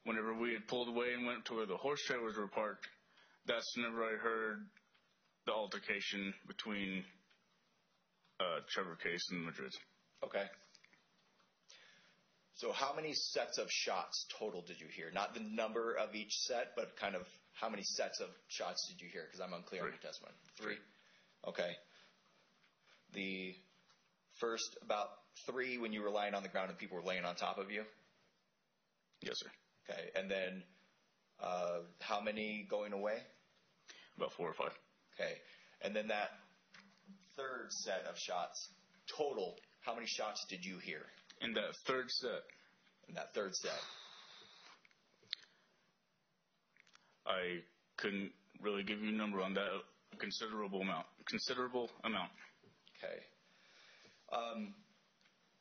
whenever we had pulled away and went to where the horse trailers were parked, that's whenever I heard the altercation between uh, Trevor Case and Madrid. Okay. So how many sets of shots total did you hear? Not the number of each set, but kind of how many sets of shots did you hear? Because I'm unclear on Three. your testimony. Three. Okay. The first about three when you were lying on the ground and people were laying on top of you. Yes, sir. Okay. And then uh, how many going away? About four or five. Okay. And then that third set of shots total. How many shots did you hear In that third set, in that third set? I couldn't really give you a number on that. Considerable amount. Considerable amount. Okay. Um,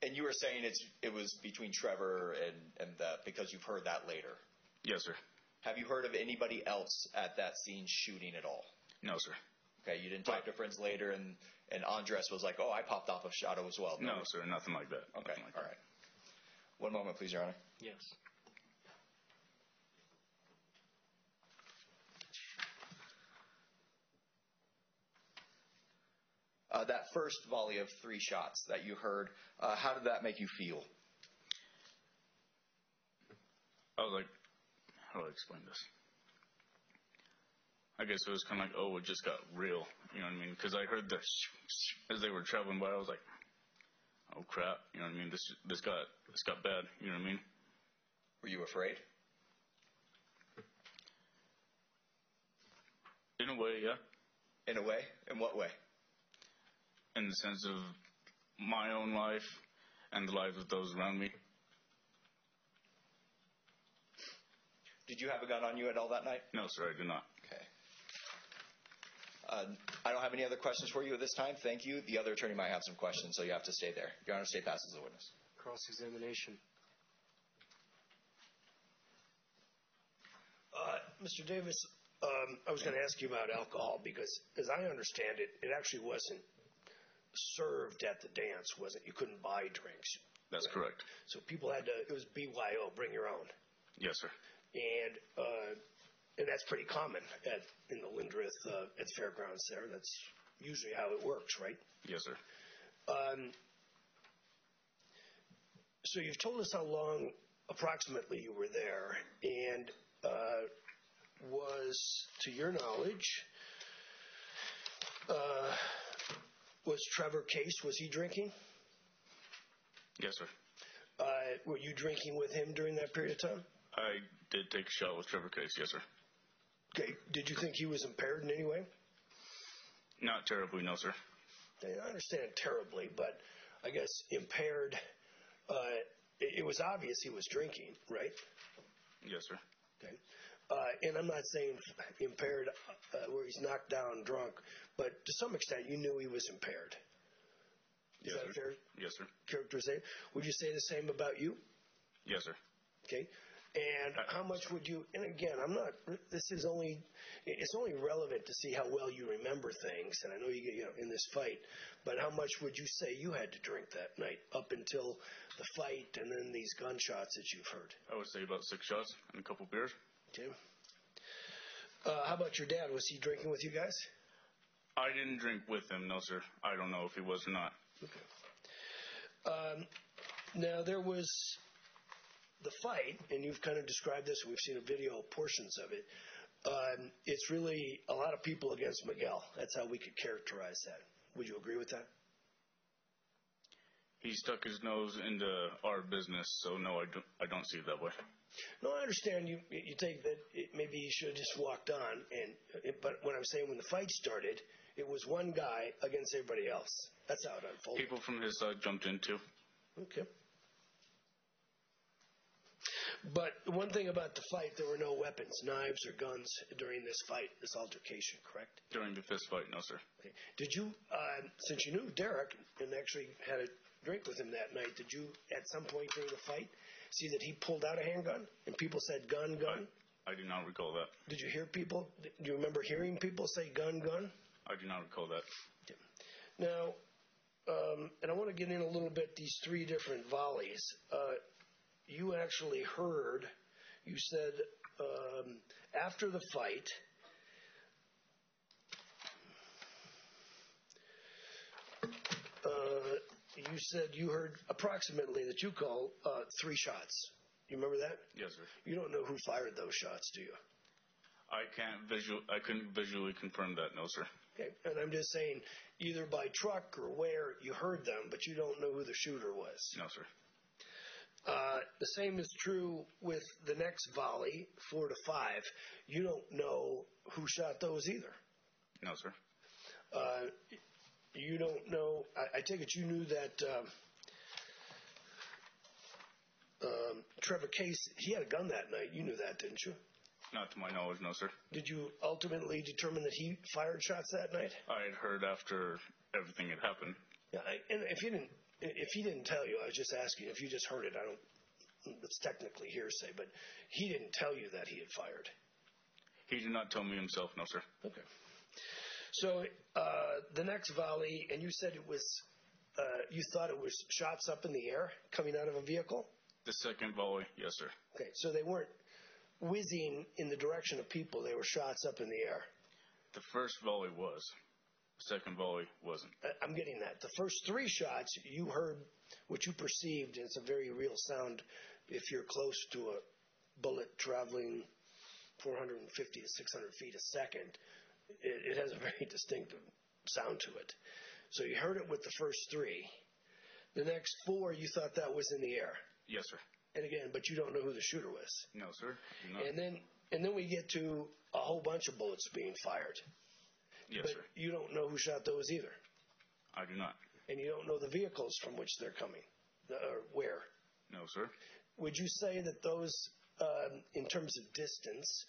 and you were saying it's it was between Trevor and and that because you've heard that later. Yes, sir. Have you heard of anybody else at that scene shooting at all? No, sir. Okay, you didn't talk to friends later, and and Andres was like, "Oh, I popped off a shot as well." No, sir. Nothing like that. Okay, Nothing like all that. right. One moment, please, Your Honor. Yes. Uh, that first volley of three shots that you heard, uh, how did that make you feel? I was like, how do I explain this? I guess it was kind of like, oh, it just got real. You know what I mean? Because I heard the as they were traveling by. I was like, oh crap. You know what I mean? This this got this got bad. You know what I mean? Were you afraid? In a way, yeah. In a way. In what way? In the sense of my own life and the lives of those around me. Did you have a gun on you at all that night? No, sir, I did not. Okay. Uh, I don't have any other questions for you at this time. Thank you. The other attorney might have some questions, so you have to stay there. Your Honor, stay past as a witness. Cross examination. Uh, Mr. Davis, um, I was going to ask you about alcohol because, as I understand it, it actually wasn't served at the dance, was it? You couldn't buy drinks. That's correct. So people had to, it was BYO, bring your own. Yes, sir. And, uh, and that's pretty common at, in the Lindrith, uh, at fairgrounds there. That's usually how it works, right? Yes, sir. Um, so you've told us how long approximately you were there, and uh, was, to your knowledge, uh, was Trevor Case, was he drinking? Yes, sir. Uh, were you drinking with him during that period of time? I did take a shot with Trevor Case. Yes, sir. Okay. Did you think he was impaired in any way? Not terribly, no, sir. I understand terribly, but I guess impaired. Uh, it, was obvious he was drinking, right? Yes, sir. Okay. Uh, and I'm not saying impaired uh, where he's knocked down drunk, but to some extent you knew he was impaired. Is yes, that sir. fair Yes, sir. characterization? Would you say the same about you? Yes, sir. Okay. And how much would you? And again, I'm not. This is only. It's only relevant to see how well you remember things. And I know you get you know in this fight, but how much would you say you had to drink that night up until the fight and then these gunshots that you've heard? I would say about six shots and a couple beers. Okay. Uh, how about your dad? Was he drinking with you guys? I didn't drink with him, no, sir. I don't know if he was or not. Um, now there was the fight, and you've kind of described this. We've seen a video, portions of it. Um, it's really a lot of people against Miguel. That's how we could characterize that. Would you agree with that? He stuck his nose into our business, so no, I don't, I don't see it that way. No, I understand you. You think that it, maybe he should have just walked on, and but what I'm saying, when the fight started, it was one guy against everybody else. That's how it unfolded. People from his side jumped in too. Okay. But one thing about the fight, there were no weapons, knives or guns during this fight, this altercation, correct? During the fist fight, no, sir. Okay. Did you, uh, since you knew Derik and actually had a drink with him that night, did you at some point during the fight see that he pulled out a handgun and people said gun, gun? I do not recall that. Did you hear people? Do you remember hearing people say gun, gun? I do not recall that. Now, um, and I want to get in a little bit these three different volleys. Uh, you actually heard you said um, after the fight, uh, you said you heard approximately that you call uh, three shots. You remember that? Yes, sir. You don't know who fired those shots, do you? I can't visual. I couldn't visually confirm that. No, sir. Okay, and I'm just saying, either by truck or where you heard them, but you don't know who the shooter was. No, sir. Uh, the same is true with the next volley, four to five. You don't know who shot those either. No, sir. Uh, you don't know. I, I take it you knew that um, um, Trevor Case. He had a gun that night. You knew that, didn't you? Not to my knowledge, no, sir. Did you ultimately determine that he fired shots that night? I had heard after everything had happened. Yeah, I, and if he didn't, if he didn't tell you, I was just asking. If you just heard it, I don't. It's technically hearsay, but he didn't tell you that he had fired. He did not tell me himself, no, sir. Okay. So uh, the next volley, and you said it was, uh, you thought it was shots up in the air coming out of a vehicle. The second volley, yes, sir. Okay, so they weren't whizzing in the direction of people; they were shots up in the air. The first volley was. Second volley wasn't. I'm getting that. The first three shots, you heard what you perceived, and it's a very real sound if you're close to a bullet traveling 450 to 600 feet a second. It, it has a very distinctive sound to it. So you heard it with the first three. The next four, you thought that was in the air. Yes, sir. And again, but you don't know who the shooter was. No, sir. Not. And then, and then we get to a whole bunch of bullets being fired. Yes, but sir. you don't know who shot those either. I do not. and you don't know the vehicles from which they're coming or where. No, sir. Would you say that those, um, in terms of distance,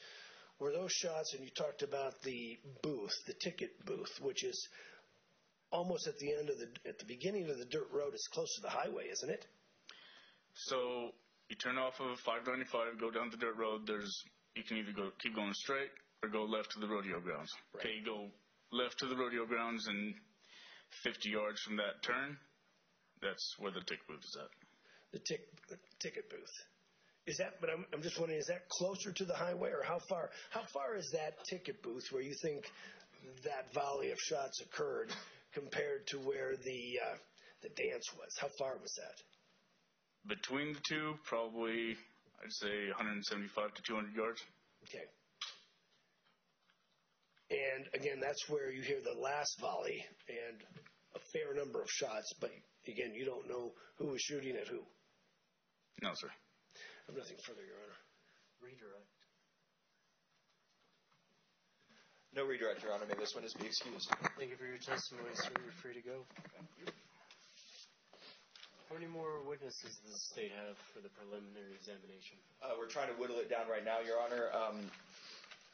were those shots? And you talked about the booth, the ticket booth, which is almost at the end of the at the beginning of the dirt road. It's close to the highway, isn't it? So you turn off of 595, go down the dirt road. There's you can either go keep going straight or go left to the rodeo grounds. Right. Okay, you go left to the rodeo grounds and 50 yards from that turn, that's where the tick booth is at. The tick, the ticket booth. Is that? But I'm, I'm just wondering, is that closer to the highway, or how far? How far is that ticket booth where you think that volley of shots occurred compared to where the uh, the dance was? How far was that? Between the two, probably I'd say 175 to 200 yards. Okay. And again, that's where you hear the last volley and a fair number of shots, but again, you don't know who was shooting at who. No, sir. I have nothing further, Your Honor. Redirect. No redirect, Your Honor. May this witness be excused. Thank you for your testimony, sir. You're free to go. How many more witnesses does the state have for the preliminary examination? Uh, we're trying to whittle it down right now, Your Honor.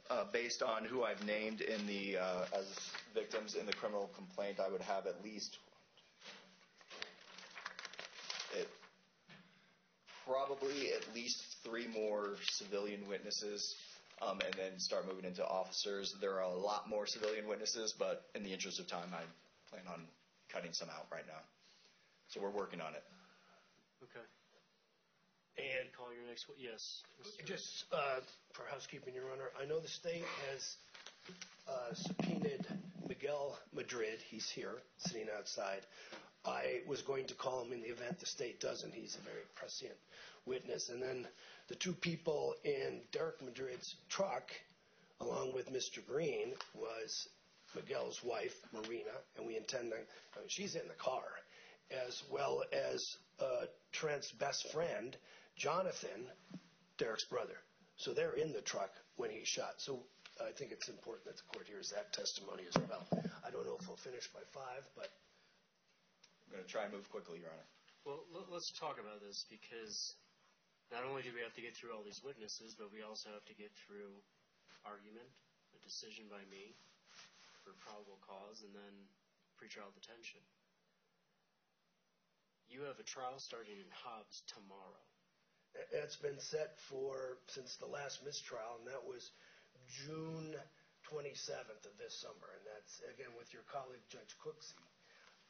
Uh, based on who I've named in the uh, as victims in the criminal complaint, I would have at least it, probably at least three more civilian witnesses, um, and then start moving into officers. There are a lot more civilian witnesses, but in the interest of time, I plan on cutting some out right now. So we're working on it. Okay. And Call your next, yes. Just uh, for housekeeping, Your Honor, I know the state has uh, subpoenaed Miguel Madrid. He's here, sitting outside. I was going to call him in the event the state doesn't. He's a very prescient witness. And then the two people in Derik Madrid's truck, along with Mr. Green, was Miguel's wife, Marina, and we intend to, I mean, she's in the car, as well as uh, Trent's best friend, Jonathan, Derik's brother. So they're in the truck when he shot. So I think it's important that the court hears that testimony as well. I don't know if we'll finish by five, but I'm going to try and move quickly, Your Honor. Well, let- let's talk about this because not only do we have to get through all these witnesses, but we also have to get through argument, a decision by me for probable cause, and then pretrial detention. You have a trial starting in Hobbs tomorrow. It's been set for, since the last mistrial, and that was June 27th of this summer, and that's, again, with your colleague, Judge Cooksey.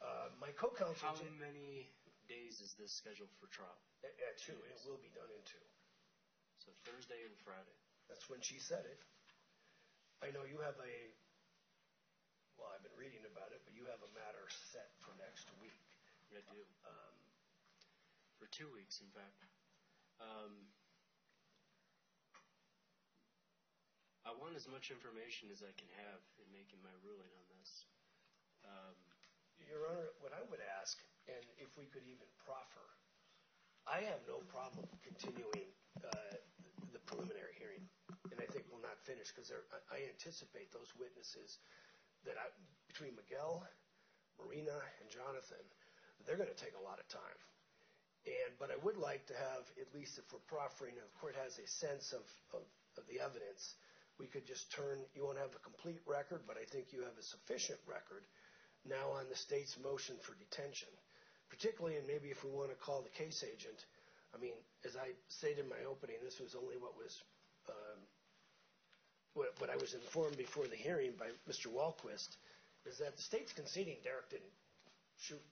Uh, My co-counsel, How many days is this scheduled for trial? at at two, it will be done in two. So So Thursday and Friday. That's when she said it. I know you have a, well, I've been reading about it, but you have a matter set for next week. I do. Um, For two weeks, in fact. Um, I want as much information as I can have in making my ruling on this. Um, Your Honor, what I would ask, and if we could even proffer, I have no problem continuing uh, the preliminary hearing, and I think we'll not finish, because I anticipate those witnesses that I, between Miguel, Marina, and Jonathan, they're going to take a lot of time. And, but I would like to have, at least if we're proffering, and the court has a sense of, of, of the evidence, we could just turn, you won't have a complete record, but I think you have a sufficient record now on the state's motion for detention. Particularly, and maybe if we want to call the case agent, I mean, as I stated in my opening, this was only what was, um, what, what I was informed before the hearing by Mr. Walquist, is that the state's conceding Derik didn't shoot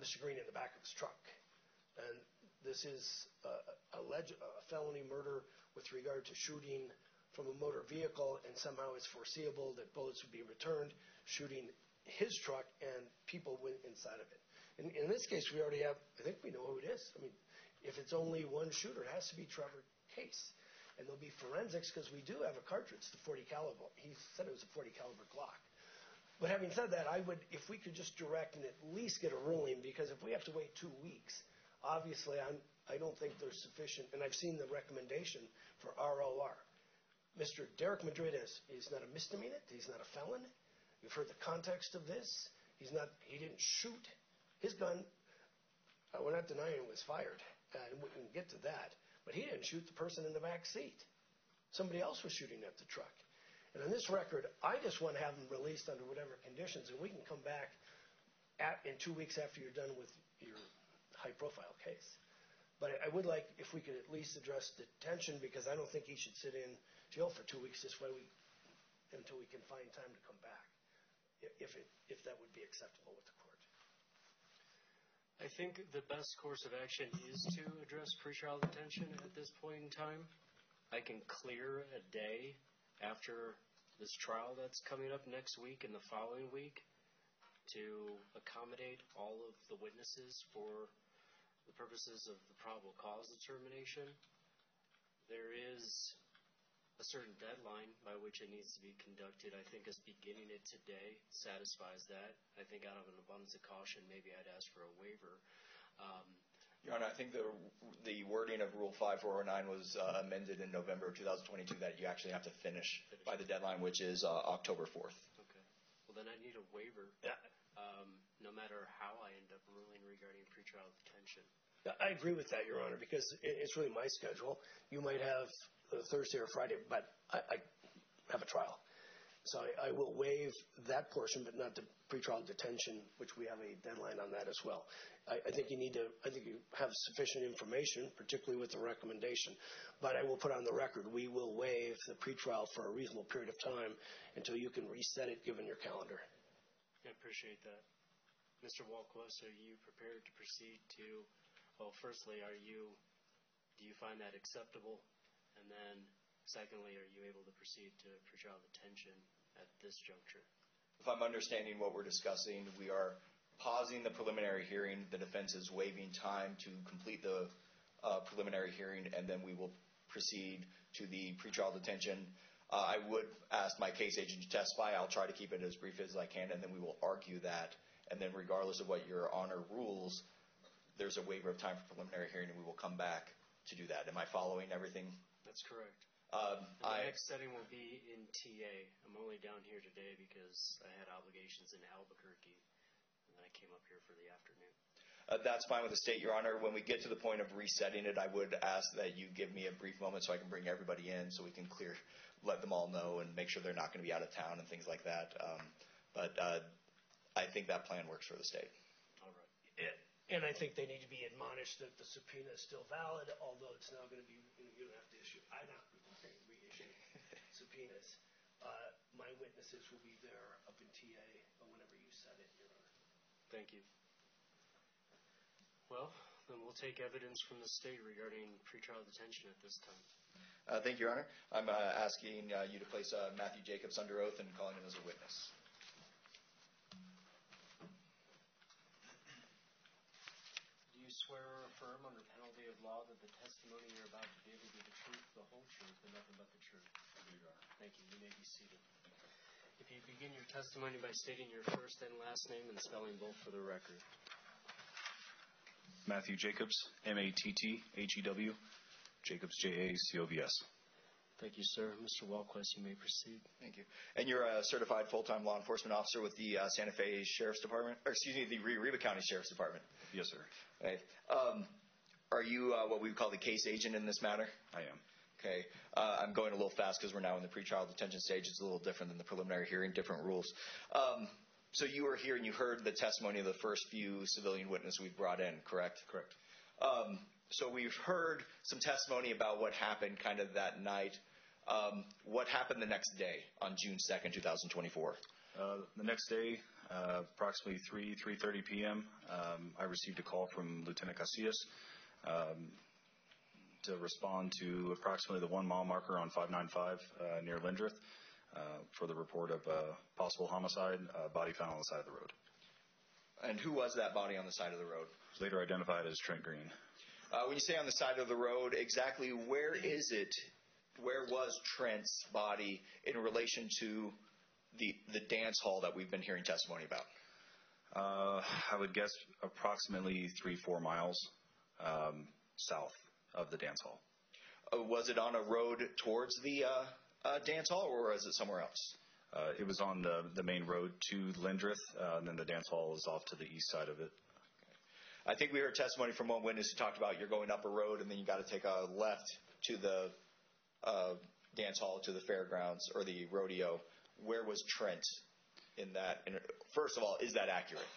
Mr. Green in the back of his truck. And this is uh, a, felony murder with regard to shooting from a motor vehicle, and somehow it's foreseeable that bullets would be returned, shooting his truck and people went inside of it. In, in this case, we already have, I think we know who it is. I mean, if it's only one shooter, it has to be Trevor Case. And there'll be forensics because we do have a cartridge, the 40 caliber. He said it was a 40 caliber Glock. But having said that, I would, if we could just direct and at least get a ruling, because if we have to wait two weeks, obviously I'm, I don't think there's sufficient, and I've seen the recommendation for ROR. Mr. Derik Madrid is, not a misdemeanor, he's not a felon. You've heard the context of this. He's not, he didn't shoot. His gun, uh, we're not denying it was fired, uh, and we can get to that, but he didn't shoot the person in the back seat. Somebody else was shooting at the truck. And on this record, I just want to have them released under whatever conditions, and we can come back at, in two weeks after you're done with your high-profile case. But I would like if we could at least address detention, because I don't think he should sit in jail for two weeks this way we, until we can find time to come back, if, it, if that would be acceptable with the court. I think the best course of action is to address pretrial detention at this point in time. I can clear a day after this trial that's coming up next week and the following week to accommodate all of the witnesses for the purposes of the probable cause determination. There is a certain deadline by which it needs to be conducted. I think us beginning it today satisfies that. I think out of an abundance of caution, maybe I'd ask for a waiver. Um, Your Honor, I think the, the wording of Rule 5409 was uh, amended in November of 2022 that you actually have to finish by the deadline, which is uh, October 4th. Okay. Well, then I need a waiver, um, no matter how I end up ruling regarding pretrial detention. I agree with that, Your Honor, because it's really my schedule. You might have uh, Thursday or Friday, but I, I have a trial. So I, will waive that portion, but not the pretrial detention, which we have a deadline on that as well. I, think you need to, I think you have sufficient information, particularly with the recommendation. But I will put on the record, we will waive the pretrial for a reasonable period of time until you can reset it, given your calendar. I appreciate that. Mr. Walquist, are you prepared to proceed to, well, firstly, are you, do you find that acceptable? And then, secondly, are you able to proceed to pretrial detention at this juncture? If I'm understanding what we're discussing, we are pausing the preliminary hearing. The defense is waiving time to complete the uh, preliminary hearing, and then we will proceed to the pretrial detention. Uh, I would ask my case agent to testify. I'll try to keep it as brief as I can, and then we will argue that. And then, regardless of what your honor rules, there's a waiver of time for preliminary hearing, and we will come back to do that. Am I following everything? That's correct. Um, the I, next setting will be in TA. I'm only down here today because I had obligations in Albuquerque, and then I came up here for the afternoon. Uh, That's fine with the state, Your Honor. When we get to the point of resetting it, I would ask that you give me a brief moment so I can bring everybody in, so we can clear, let them all know and make sure they're not going to be out of town and things like that. Um, But uh, I think that plan works for the state. All right. Yeah, And I think they need to be admonished that the subpoena is still valid, although it's now going to be, you know, you don't have to issue, I'm not reissue subpoenas. Uh, My witnesses will be there up in TA whenever you set it, Your Honor. Thank you. Well, then we'll take evidence from the state regarding pretrial detention at this time. Uh, Thank you, Your Honor. I'm uh, asking uh, you to place uh, Matthew Jacobs under oath and calling him as a witness. Do you swear or affirm under penalty of law that the testimony you're about to give will be the truth, the whole truth, and nothing but the truth? I do, Your Honor. Thank you. You may be seated. If you begin your testimony by stating your first and last name and spelling both for the record. Matthew Jacobs, M A T T H E W, Jacobs J A C O V S. Thank you, sir. Mr. Walquist, you may proceed. Thank you. And you're a certified full-time law enforcement officer with the uh, Santa Fe Sheriff's Department, or excuse me, the Rio Arriba County Sheriff's Department. Yes, sir. Okay. Um, Are you uh, what we would call the case agent in this matter? I am. Okay. Uh, I'm going a little fast because we're now in the pretrial detention stage. It's a little different than the preliminary hearing, different rules. Um, So you were here and you heard the testimony of the first few civilian witnesses we brought in, correct? Correct. Um, So we've heard some testimony about what happened kind of that night. Um, What happened the next day on June 2nd, 2024? Uh, the next day, uh, approximately 3 3:30 p.m., um, I received a call from Lieutenant Casillas to respond to approximately the one mile marker on 595 uh, near Lindrith uh, for the report of uh, possible homicide, uh, body found on the side of the road. And who was that body on the side of the road? Later identified as Trent Green. Uh, When you say on the side of the road, exactly where is it? Where was Trent's body in relation to the the dance hall that we've been hearing testimony about? Uh, I would guess approximately three, four miles um, south of the dance hall. Uh, Was it on a road towards the uh, uh, dance hall, or was it somewhere else? Uh, it was on the, the main road to Lindrith, uh, and then the dance hall is off to the east side of it. I think we heard testimony from one witness who talked about you're going up a road and then you got to take a left to the uh, dance hall, to the fairgrounds or the rodeo. Where was Trent in that? And first of all, is that accurate?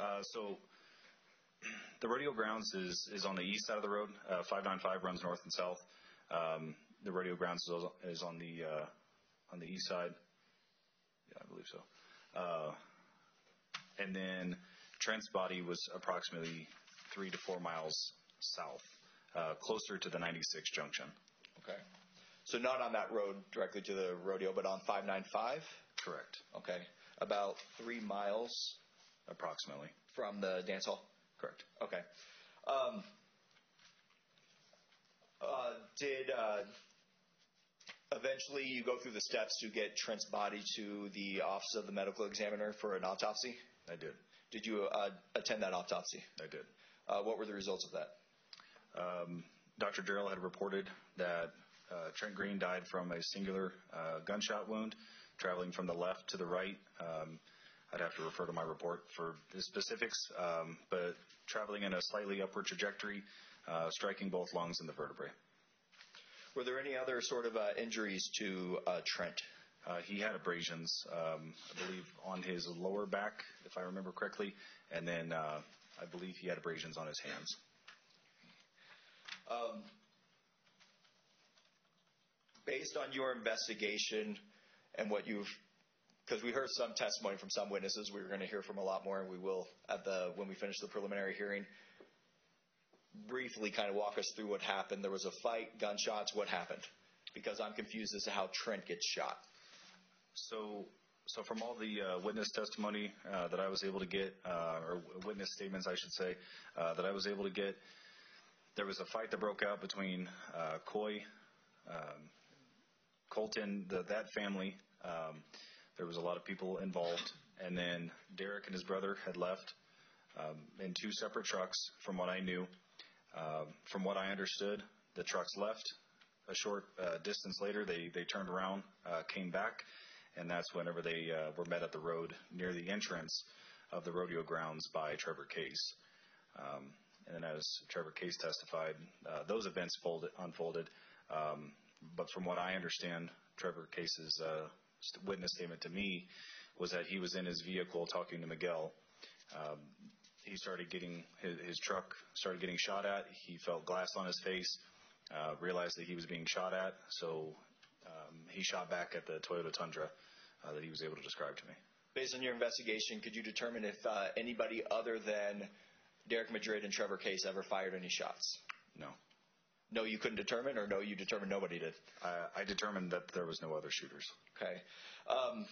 Uh, so the rodeo grounds is, is on the east side of the road. Uh, 595 runs north and south. Um, the rodeo grounds is, is on the uh, on the east side. Yeah, I believe so. Uh, and then Trent's body was approximately three to four miles south, uh, closer to the 96 junction. Okay. So not on that road directly to the rodeo, but on 595? Correct. Okay. About three miles Approximately. from the dance hall? Correct. Okay. Um, uh, did uh, eventually you go through the steps to get Trent's body to the office of the medical examiner for an autopsy? I did. Did you uh, attend that autopsy? I did. Uh, what were the results of that? Um, Dr. Darrell had reported that uh, Trent Green died from a singular uh, gunshot wound traveling from the left to the right. Um, I'd have to refer to my report for the specifics, um, but traveling in a slightly upward trajectory, uh, striking both lungs and the vertebrae. Were there any other sort of uh, injuries to uh, Trent? Uh, he had abrasions, um, I believe, on his lower back, if I remember correctly, and then uh, I believe he had abrasions on his hands. Um, based on your investigation and what you've, because we heard some testimony from some witnesses, we were going to hear from a lot more, and we will at the when we finish the preliminary hearing. Briefly, kind of walk us through what happened. There was a fight, gunshots. What happened? Because I'm confused as to how Trent gets shot. So, so from all the uh, witness testimony uh, that I was able to get, uh, or witness statements, I should say, uh, that I was able to get, there was a fight that broke out between uh, Coy, um, Colton, the, that family. Um, there was a lot of people involved, and then Derik and his brother had left um, in two separate trucks, from what I knew. Um, from what I understood, the trucks left. A short uh, distance later, they they turned around, uh, came back, and that's whenever they uh, were met at the road near the entrance of the rodeo grounds by Trevor Case. Um, and then, as Trevor Case testified, uh, those events folded, unfolded. Um, but from what I understand, Trevor Case's uh, witness statement to me was that he was in his vehicle talking to Miguel. Um, he started getting his, his truck started getting shot at. He felt glass on his face, uh, realized that he was being shot at, so um, he shot back at the Toyota Tundra uh, that he was able to describe to me. Based on your investigation, could you determine if uh, anybody other than Derik Madrid and Trevor Case ever fired any shots? No. No, you couldn't determine, or no, you determined nobody did? I, I determined that there was no other shooters. Okay. Um,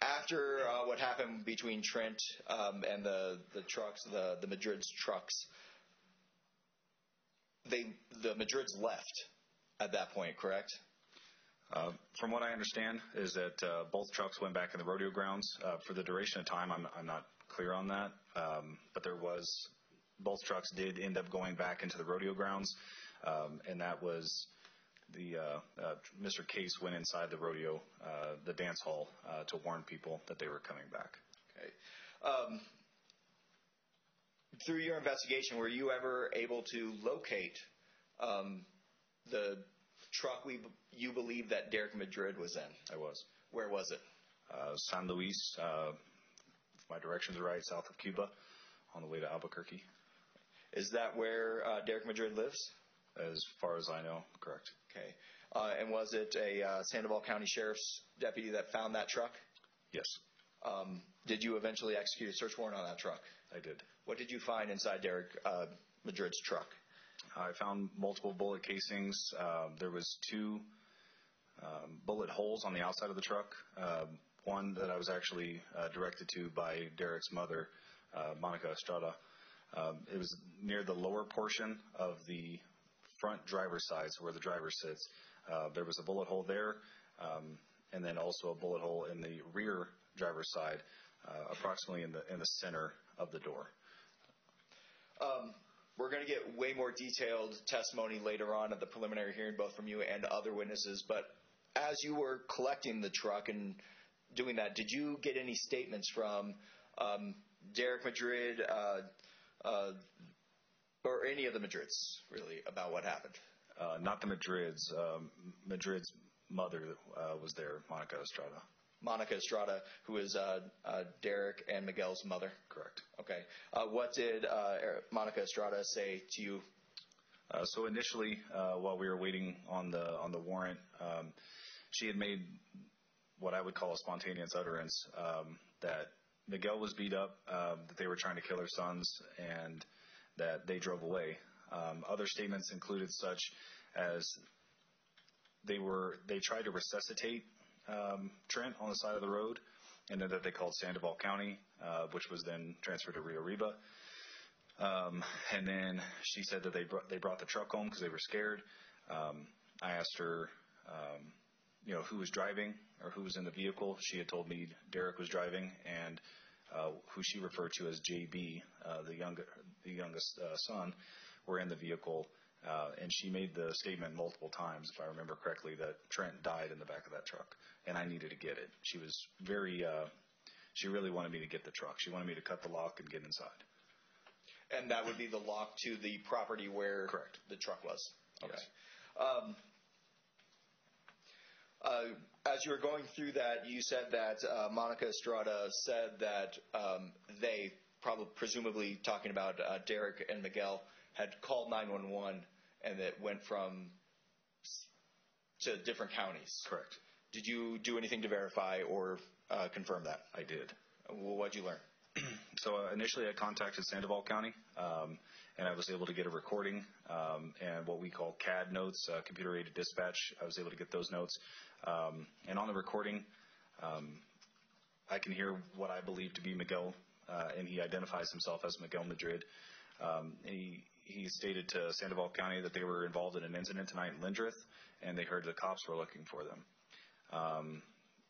after uh, what happened between Trent um, and the, the trucks, the, the Madrid's trucks, they the Madrids left at that point, correct? Uh, from what I understand, is that uh, both trucks went back in the rodeo grounds uh, for the duration of time. I'm, I'm not clear on that, um, but there was both trucks did end up going back into the rodeo grounds, and that was the uh, uh, Mr. Case went inside the rodeo, uh, the dance hall, uh, to warn people that they were coming back. Okay. Um, through your investigation, were you ever able to locate um, the truck we you believe that Derik Madrid was in? I was. Where was it? Uh, San Luis, uh, if my directions are right, south of Cuba, on the way to Albuquerque. Is that where uh, Derik Madrid lives? As far as I know, correct. Okay. Uh, and was it a uh, Sandoval County Sheriff's deputy that found that truck? Yes, Um, did you eventually execute a search warrant on that truck? I did. What did you find inside Derik uh, Madrid's truck? I found multiple bullet casings. Um, there was two um, bullet holes on the outside of the truck. Um, one that I was actually uh, directed to by Derik's mother, uh, Monica Estrada. Um, it was near the lower portion of the front driver's side, so where the driver sits. Uh, there was a bullet hole there, um, and then also a bullet hole in the rear driver's side, uh, approximately in the in the center of the door. Um, we're going to get way more detailed testimony later on at the preliminary hearing, both from you and other witnesses. But as you were collecting the truck and doing that, did you get any statements from um, Derik Madrid uh, uh, or any of the Madrids, really, about what happened? Uh, not the Madrids. Um, Madrid's mother uh, was there, Monica Estrada. Monica Estrada, who is uh, uh, Derik and Miguel's mother. Correct. Okay. Uh, what did uh, Monica Estrada say to you? Uh, so initially, uh, while we were waiting on the on the warrant, um, she had made what I would call a spontaneous utterance um, that Miguel was beat up, um, that they were trying to kill her sons, and that they drove away. Um, other statements included such as they were they tried to resuscitate um, Trent on the side of the road, and then that they called Sandoval County, uh, which was then transferred to Rio Arriba. Um, and then she said that they brought, they brought the truck home because they were scared. Um, I asked her, um, you know, who was driving or who was in the vehicle. She had told me Derik was driving, and who she referred to as JB, uh, the young, the youngest uh, son, were in the vehicle. Uh, and she made the statement multiple times, if I remember correctly, that Trent died in the back of that truck, and I needed to get it. She was very, uh, she really wanted me to get the truck. She wanted me to cut the lock and get inside. And that would be the lock to the property where Correct. the truck was. Okay. As you were going through that, you said that uh, Monica Estrada said that um, they, probably presumably talking about uh, Derik and Miguel, had called 911 and it went from to different counties. Correct. Did you do anything to verify or uh, confirm that? I did. Well, what'd you learn? So uh, initially, I contacted Sandoval County, um, and I was able to get a recording um, and what we call CAD notes, uh, computer-aided dispatch. I was able to get those notes, um, and on the recording, um, I can hear what I believe to be Miguel, uh, and he identifies himself as Miguel Madrid. Um, he he stated to Sandoval County that they were involved in an incident tonight in Lindrith, and they heard the cops were looking for them. Um,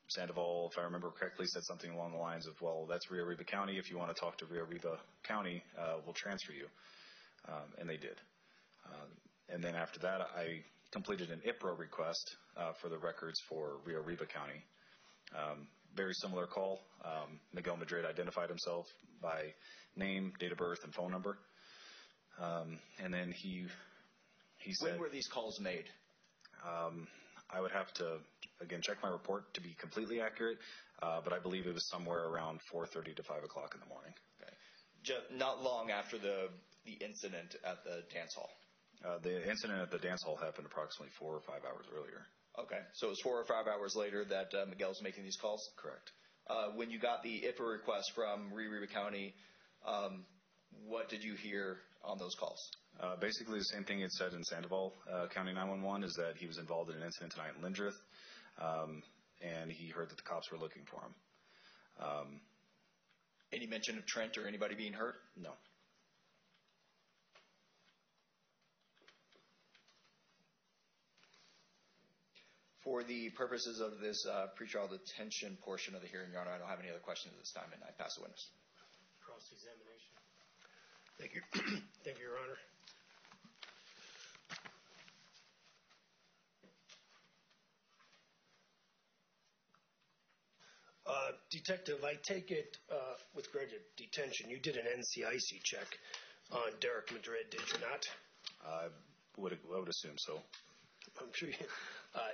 Sandoval, if I remember correctly, said something along the lines of, "Well, that's Rio Arriba County. If you want to talk to Rio Arriba County, uh, we'll transfer you," um, and they did. Um, and then after that, I completed an IPRA request uh, for the records for Rio Arriba County. Um, very similar call. Um, Miguel Madrid identified himself by name, date of birth, and phone number. Um, and then he he said, When were these calls made? um, I would have to again check my report to be completely accurate, uh, but I believe it was somewhere around 4:30 to 5 o'clock in the morning. Okay. Ju- not long after the the incident at the dance hall. Uh, the incident at the dance hall happened approximately four or five hours earlier. Okay, so it was four or five hours later that uh, Miguel was making these calls. Correct. Uh, when you got the IPA request from Rio County, um, What did you hear on those calls? Uh, basically, the same thing it said in Sandoval uh, County 911 is that he was involved in an incident tonight in Lindrith, um, and he heard that the cops were looking for him. Um, Any mention of Trent or anybody being hurt? no. For the purposes of this uh, pretrial detention portion of the hearing, Your Honor, I don't have any other questions at this time, and I pass the witness. Cross-examination. Thank you. Thank you, Your Honor. Uh, Detective, I take it uh, with granted detention, you did an NCIC check on Derik Madrid, did you not? I would, assume so. I'm sure you,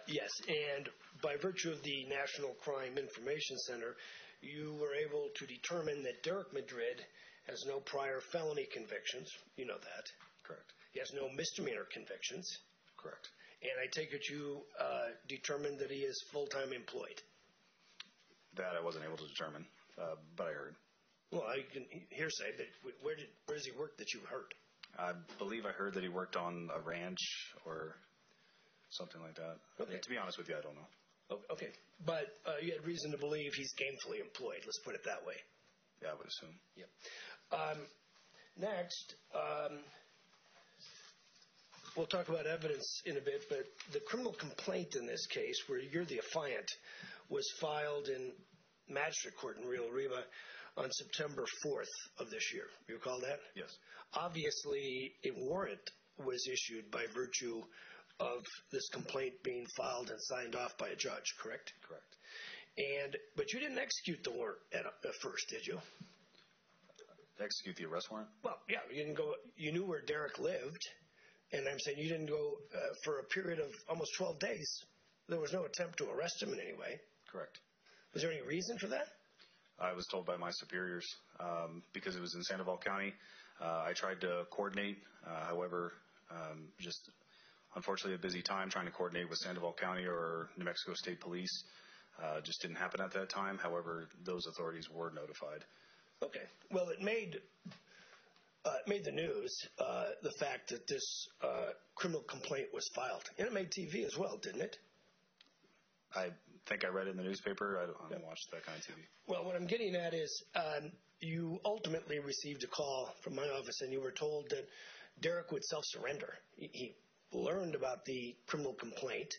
yes. And by virtue of the National Crime Information Center, you were able to determine that Derik Madrid has no prior felony convictions. You know that. Correct. He has no misdemeanor convictions. Correct. And I take it you uh, determined that he is full time employed. That I wasn't able to determine, uh, but I heard. Well, I can hearsay, but where did where does he work that you heard? I believe I heard that he worked on a ranch or something like that. Okay. To be honest with you, I don't know. Oh, Okay, but uh, you had reason to believe he's gainfully employed. Let's put it that way. Yeah, I would assume. Yep. Um, next, um, we'll talk about evidence in a bit, but the criminal complaint in this case, where you're the affiant, was filed in magistrate court in Rio Arriba on September 4th of this year. You recall that? Yes. Obviously, a warrant was issued by virtue of this complaint being filed and signed off by a judge, correct? Correct. And but you didn't execute the warrant at, at first, did you? Execute the arrest warrant? Well, yeah, you didn't go. You knew where Derik lived, and I'm saying you didn't go uh, for a period of almost 12 days. There was no attempt to arrest him in any way. Correct. Was there any reason for that? I was told by my superiors um, because it was in Sandoval County. Uh, I tried to coordinate, uh, however, um, just unfortunately a busy time trying to coordinate with Sandoval County or New Mexico State Police. Uh, just didn't happen at that time. However, those authorities were notified. Okay. Well, it made uh, it made the news uh, the fact that this uh, criminal complaint was filed, and it made TV as well, didn't it? I think I read it in the newspaper. I don't, I don't watch that kind of TV. Well, what I'm getting at is um, you ultimately received a call from my office, and you were told that Derik would self-surrender. He, he learned about the criminal complaint,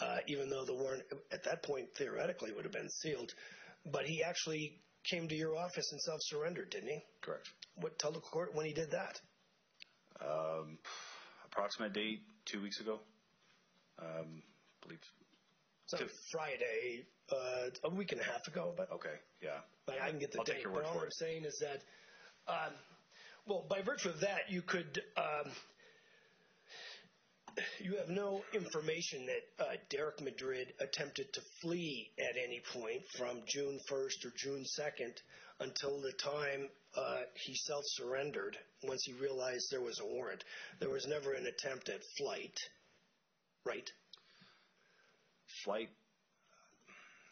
uh, even though the warrant at that point theoretically would have been sealed, but he actually came to your office and self-surrendered, didn't he? Correct. What? Tell the court when he did that. Um, approximate date two weeks ago. Um, I believe. So on Friday, uh, a week and a half ago, but Okay. Yeah. Like, I can get the I'll date. take your but all for I'm it. saying is that, um, well, by virtue of that, you could, um, you have no information that uh, Derik Madrid attempted to flee at any point from June 1st or June 2nd until the time uh, he self-surrendered once he realized there was a warrant. There was never an attempt at flight, right? Flight.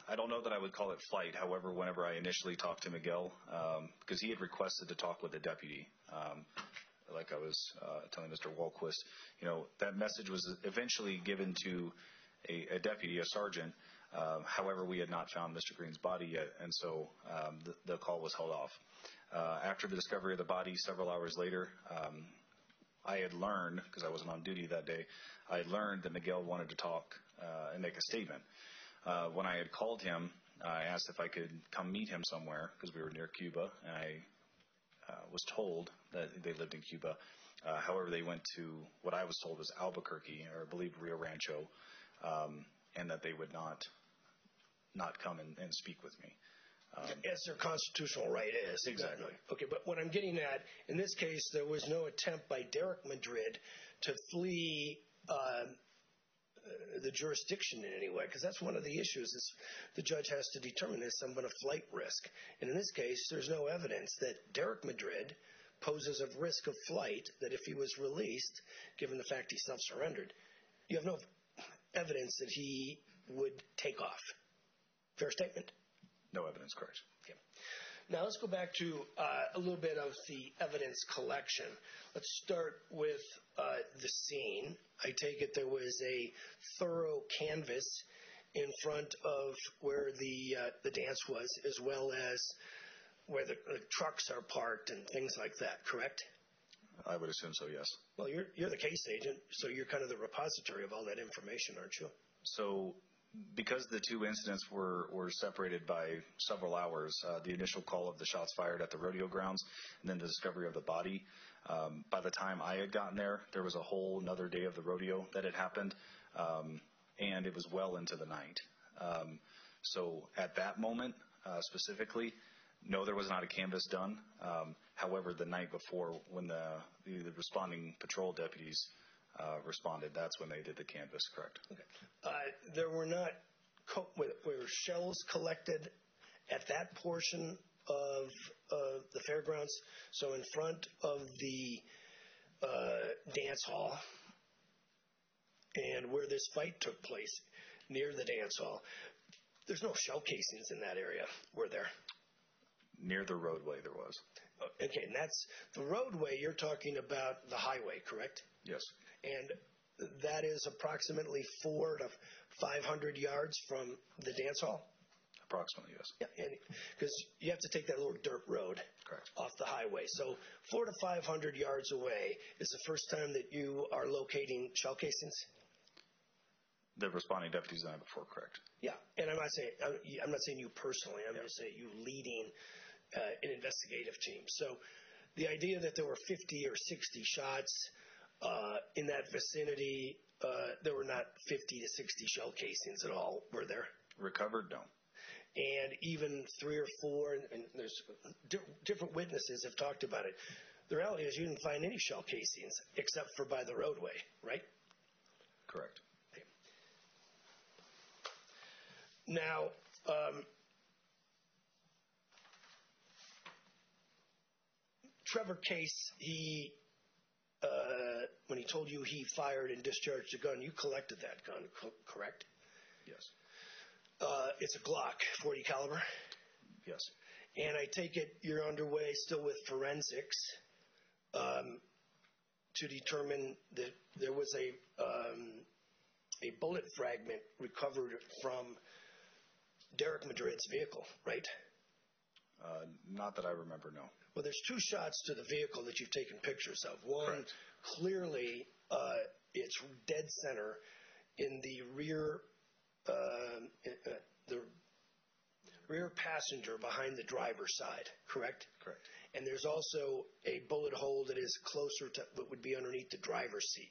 I don't know that I would call it flight. However, whenever I initially talked to Miguel, um, because he had requested to talk with the deputy, um, like I was uh, telling Mr. Walquist, you know, that message was eventually given to a, a deputy, a sergeant. Uh, however, we had not found Mr. Green's body yet, and so um, the, the call was held off. Uh, after the discovery of the body, several hours later, um, I had learned, because I wasn't on duty that day, I had learned that Miguel wanted to talk uh, and make a statement. Uh, when I had called him, I asked if I could come meet him somewhere because we were near Cuba, and I was told that they lived in Cuba. Uh, however, they went to what I was told was Albuquerque, or I believe Rio Rancho, um, and that they would not not come and, and speak with me. Um, As their constitutional right is. Exactly. Okay, but what I'm getting at, in this case, there was no attempt by Derik Madrid to flee uh, uh, the jurisdiction in any way, because that's one of the issues is the judge has to determine is someone a flight risk. And in this case, there's no evidence that Derik Madrid poses a risk of flight that if he was released, given the fact he self-surrendered, you have no evidence that he would take off. Fair statement? no evidence, correct. Now let's go back to uh, a little bit of the evidence collection. Let's start with uh, the scene. I take it there was a thorough canvass in front of where the uh, the dance was, as well as where the, the trucks are parked and things like that. Correct? I would assume so, yes. Well, you're you're the case agent, so you're kind of the repository of all that information, aren't you? So, because the two incidents were, were separated by several hours, uh, the initial call of the shots fired at the rodeo grounds and then the discovery of the body, um, by the time I had gotten there, there was a whole another day of the rodeo that had happened, um, and it was well into the night. Um, so at that moment, uh, specifically, no, there was not a canvass done. Um, however, the night before, when the, the, responding patrol deputies responded, that's when they did the canvass, correct? Okay. Uh, there were not co- were were shells collected at that portion of uh, the fairgrounds. So in front of the uh, dance hall and where this fight took place, near the dance hall, there's no shell casings in that area, were there? Near the roadway, there was. Okay, and that's the roadway. You're talking about the highway, correct? Yes. And that is approximately four to 500 yards from the dance hall. Approximately, yes. Yeah, because you have to take that little dirt road Correct. off the highway. So four to 500 yards away is the first time that you are locating shell casings. The responding deputies the night before, correct? Yeah, and I'm not saying I'm, I'm not saying you personally. I'm just saying you leading uh, an investigative team. So the idea that there were 50 or 60 shots in that vicinity, uh, there were not 50 to 60 shell casings at all, were there? Recovered? No. And even three or four, and, there's di- different witnesses have talked about it. The reality is you didn't find any shell casings except for by the roadway, right? Correct. Now, um, Trevor Case, he uh, when he told you he fired and discharged a gun, you collected that gun, correct? Yes. Uh, it's a Glock, 40 caliber, Yes. and I take it you're underway still with forensics um, to determine that there was a um, a bullet fragment recovered from Derik Madrid's vehicle, right? Uh, not that I remember, no. Well, there's two shots to the vehicle that you've taken pictures of. One, Correct. clearly, uh, it's dead center in the rear, uh, the rear passenger behind the driver's side. Correct. Correct. And there's also a bullet hole that is closer to what would be underneath the driver's seat.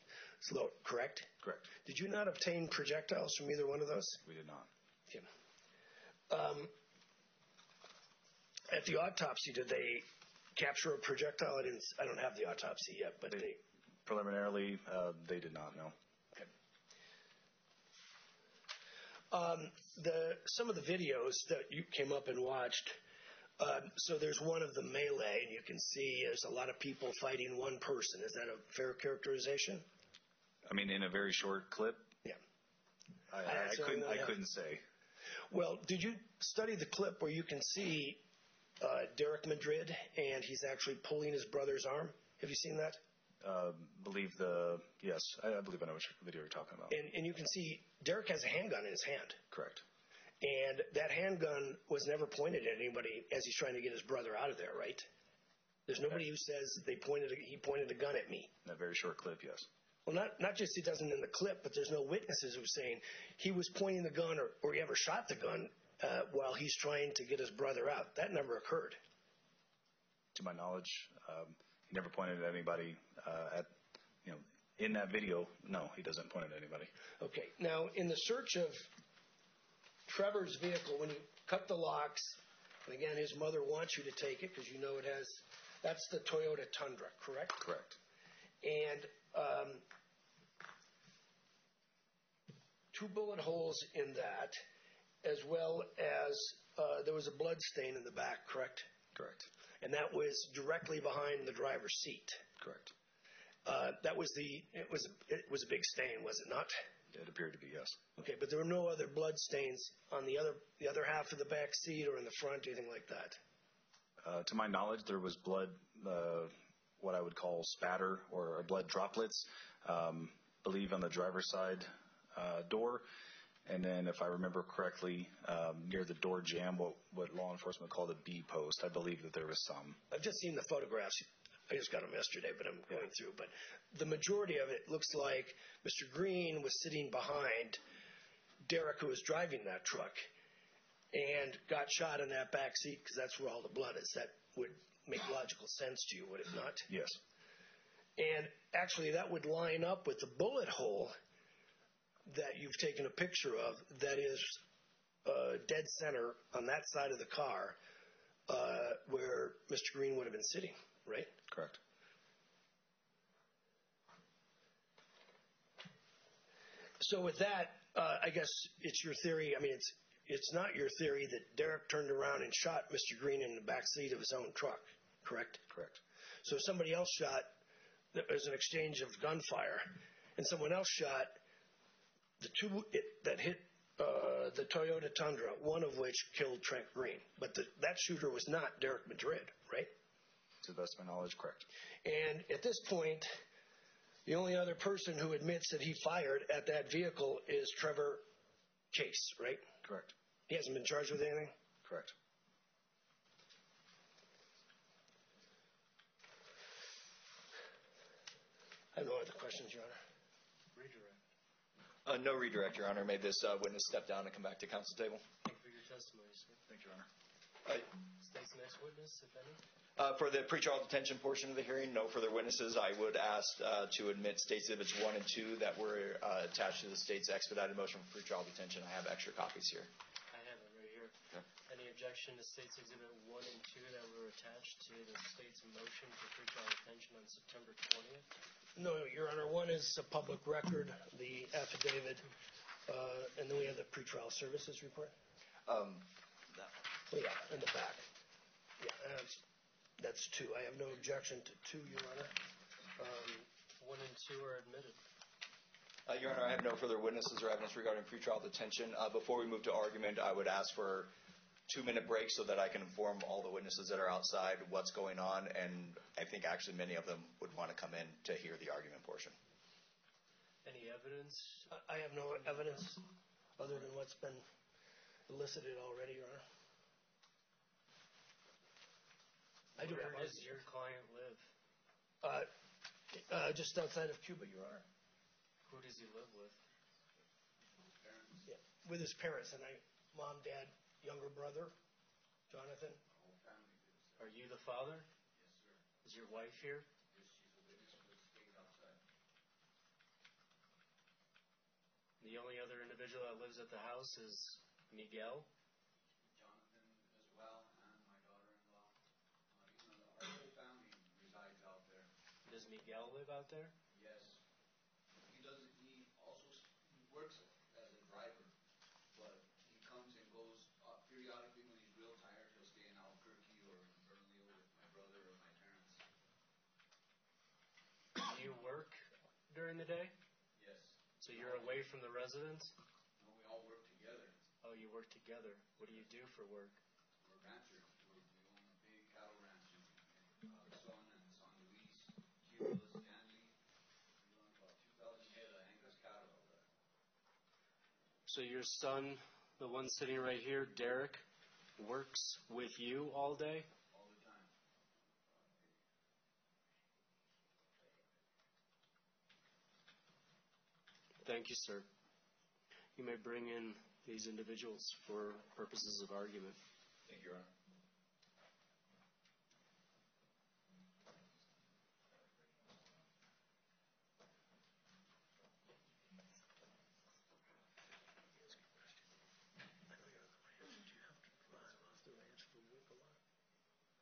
Low, correct? Correct. Did you not obtain projectiles from either one of those? We did not. Okay. Um, at the autopsy, did they capture a projectile? I didn't. I don't have the autopsy yet, but they. Preliminarily, uh, they did not know. Um, the some of the videos that you came up and watched. Um, so there's one of the melee, and you can see there's a lot of people fighting one person. Is that a fair characterization? I mean, in a very short clip, Yeah. I, couldn't. I I couldn't say. Well, did you study the clip where you can see Derik Madrid and he's actually pulling his brother's arm? Have you seen that? Uh, believe the yes. I, I believe I know which video you're talking about. And, and you can see Derik has a handgun in his hand. Correct. And that handgun was never pointed at anybody as he's trying to get his brother out of there, right? There's nobody who says they pointed a, he pointed a gun at me. In a very short clip, yes. Well, not not just he doesn't in the clip, but there's no witnesses who are saying he was pointing the gun or, or he ever shot the gun uh, while he's trying to get his brother out. That never occurred. To my knowledge, um, he never pointed at anybody. Uh, at you know, in that video, no, he doesn't point at anybody. Okay. Now, in the search of Trevor's vehicle, when you cut the locks, and again, his mother wants you to take it because you know it has. That's the Toyota Tundra, correct? Correct. and um, two bullet holes in that, as well as uh, there was a blood stain in the back, correct? Correct. And that was directly behind the driver's seat. Correct. Uh, that was the it was it was a big stain, was it not? It appeared to be yes. Okay, but there were no other blood stains on the other the other half of the back seat or in the front, anything like that. uh, to my knowledge, there was blood, uh, what I would call spatter or blood droplets, um, believe on the driver's side uh, door. And then, if I remember correctly, um, near the door jamb, what, what law enforcement called a B post, I believe that there was some. I've just seen the photographs. I just got them yesterday, but I'm going through. But the majority of it looks like Mr. Green was sitting behind Derik, who was driving that truck, and got shot in that back seat because that's where all the blood is. That would make logical sense to you, would it not? Yes. And actually, that would line up with the bullet hole that you've taken a picture of that is uh, dead center on that side of the car uh, where Mr. Green would have been sitting, right? Correct. So with that, uh, I guess it's your theory. I mean, it's it's not your theory that Derik turned around and shot Mr. Green in the back seat of his own truck, correct? Correct. So somebody else shot. There was an exchange of gunfire, and someone else shot the two it, that hit uh, the Toyota Tundra, one of which killed Trent Green. But the, that shooter was not Derik Madrid, right? To the best of my knowledge, correct. And at this point, the only other person who admits that he fired at that vehicle is Trevor Case, right? Correct. He hasn't been charged with anything? Correct. I have no other questions, Your Honor. Uh, no redirect, Your Honor. May this uh, witness step down and come back to counsel table? Thank you for your testimony, sir. Thank you, Your Honor. Uh, State's next witness, if any. Uh, For the pretrial detention portion of the hearing, no further witnesses. I would ask uh, to admit States Exhibits 1 and 2 that were uh, attached to the state's expedited motion for pretrial detention. I have extra copies here. I have it right here. Any objection to State's Exhibit 1 and 2 that were attached to the state's motion for pretrial detention on September 20th? No, Your Honor. One is a public record, the affidavit, uh, and then we have the pretrial services report. Um, Well, yeah, in the back. Yeah, that's, that's two. I have no objection to two, Your Honor. Um, 1 and 2 are admitted. Uh, Your Honor, I have no further witnesses or evidence regarding pretrial detention. Uh, Before we move to argument, I would ask for two-minute break so that I can inform all the witnesses that are outside what's going on, and I think actually many of them would want to come in to hear the argument portion. Any evidence? I- I have no evidence other than what's been elicited already, Your Honor. I do Where does your client live? Uh, uh, just outside of Cuba, Your Honor. Who does he live with? Yeah, with his parents and I, mom, dad, younger brother, Jonathan. Are you the father? Yes, sir. Is your wife here? The only other individual that lives at the house is Miguel? Jonathan as well, and my daughter-in-law. Uh, you know, our whole family resides out there. Does Miguel live out there? Yes. He does, he also, s- he works as a driver, but he comes and goes uh, periodically when he's real tired, he'll stay in Albuquerque or Bernalillo with my brother or my parents. Do you work during the day? Yes. So you're away from the residence? No, we all work together. Oh, you work together. What do you do for work? We're ranchers. We're, we own a big cattle ranch in, uh, Son and San Luis, Chiles, Stanley. We run about 2,000 head of Angus cattle there. So your son, the one sitting right here, Derik, works with you all day? all the time. Thank you, sir. You may bring in these individuals for purposes of argument. Thank you, Your Honor.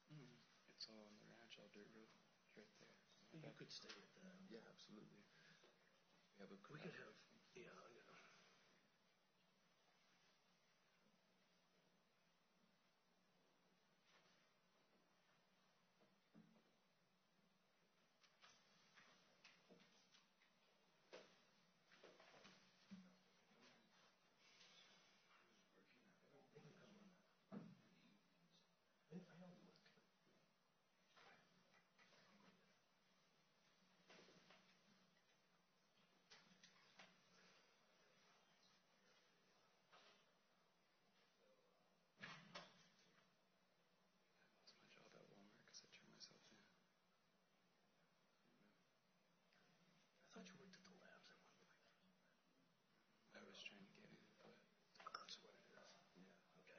Hmm. It's all on the ranch, all dirt road, right there. You could stay at the, Yeah, absolutely. We have a we could have, yeah, yeah.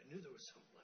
knew there was someone.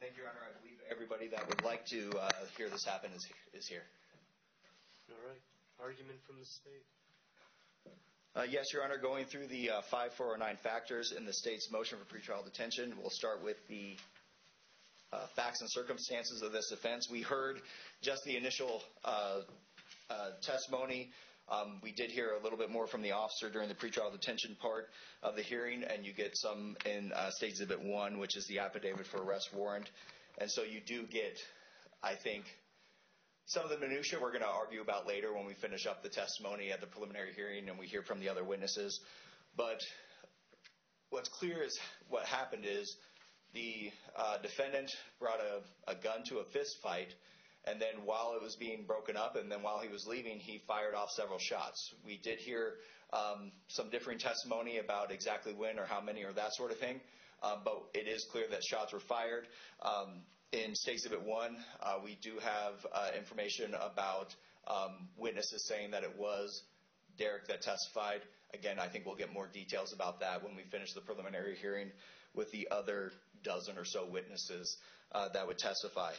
Thank you, Your Honor. I believe everybody that would like to uh, hear this happen is, is here. All right. Argument from the state. Uh, yes, Your Honor, going through the uh, 5409 factors in the state's motion for pretrial detention, we'll start with the uh, facts and circumstances of this offense. We heard just the initial uh, uh, testimony. Um, we did hear a little bit more from the officer during the pretrial detention part of the hearing, and you get some in uh, State Exhibit 1, which is the affidavit for arrest warrant. And so you do get, I think, some of the minutia we're going to argue about later when we finish up the testimony at the preliminary hearing and we hear from the other witnesses. But what's clear is what happened is the uh, defendant brought a, a gun to a fist fight, and then while it was being broken up, and then while he was leaving, he fired off several shots. We did hear um, some differing testimony about exactly when or how many or that sort of thing, um, but it is clear that shots were fired. Um, in State Exhibit 1, uh, we do have uh, information about um, witnesses saying that it was Derik that testified. Again, I think we'll get more details about that when we finish the preliminary hearing with the other dozen or so witnesses uh, that would testify.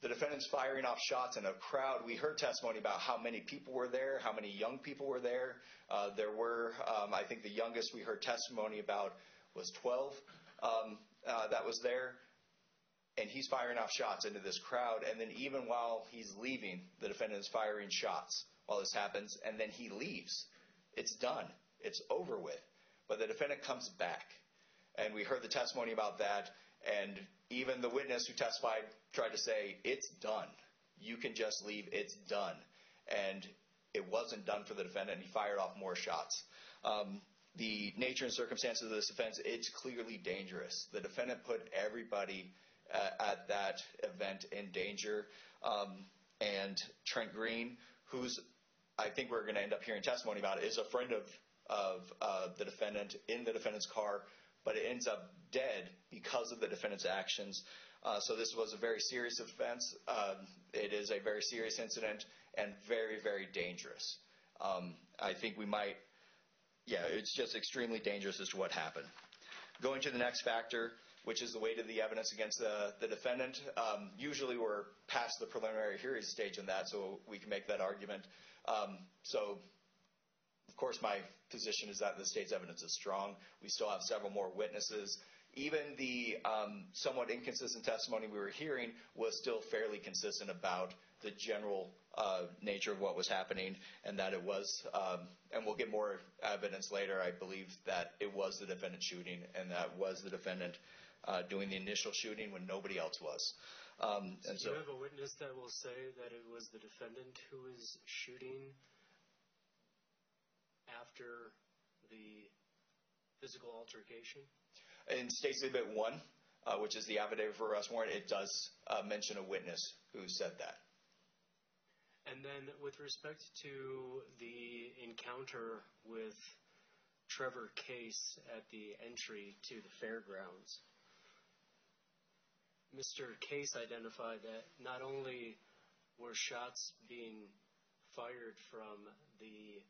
The defendant's firing off shots in a crowd. We heard testimony about how many people were there, how many young people were there. Uh, there were, um, I think the youngest we heard testimony about was 12 um, uh, that was there and he's firing off shots into this crowd. And then even while he's leaving, the defendant is firing shots while this happens, and then he leaves. It's done. It's over with. But the defendant comes back, and we heard the testimony about that. And even the witness who testified tried to say, "It's done. You can just leave. It's done." And it wasn't done for the defendant. He fired off more shots. Um, the nature and circumstances of this offense, it's clearly dangerous. The defendant put everybody uh, at that event in danger. Um, and Trent Green, who's I think we're going to end up hearing testimony about, is a friend of of uh, the defendant in the defendant's car, but it ends up dead because of the defendant's actions. Uh, so this was a very serious offense. Um, it is a very serious incident and very, very dangerous. Um, I think we might, yeah, it's just extremely dangerous as to what happened. Going to the next factor, which is the weight of the evidence against the, the defendant. Um, usually we're past the preliminary hearing stage in that, so we can make that argument. Um, so, course, my position is that the state's evidence is strong. We still have several more witnesses even the um, somewhat inconsistent testimony we were hearing was still fairly consistent about the general uh, nature of what was happening and that it was, um, and we'll get more evidence later, I believe that it was the defendant shooting and that was the defendant uh, doing the initial shooting when nobody else was. Um, and so, so, you have a witness that will say that it was the defendant who was shooting after the physical altercation? In State's Exhibit 1, uh, which is the affidavit for arrest warrant, it does uh, mention a witness who said that. And then with respect to the encounter with Trevor Case at the entry to the fairgrounds, Mr. Case identified that not only were shots being fired from the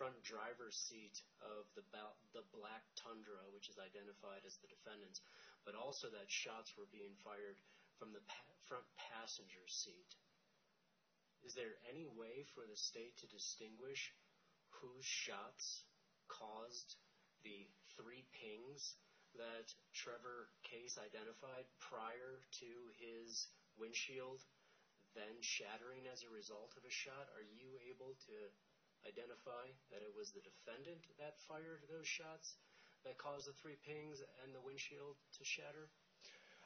front driver's seat of the the black Tundra, which is identified as the defendant's, but also that shots were being fired from the front passenger seat. Is there any way for the state to distinguish whose shots caused the three pings that Trevor Case identified prior to his windshield then shattering as a result of a shot? Are you able to identify that it was the defendant that fired those shots that caused the three pings and the windshield to shatter?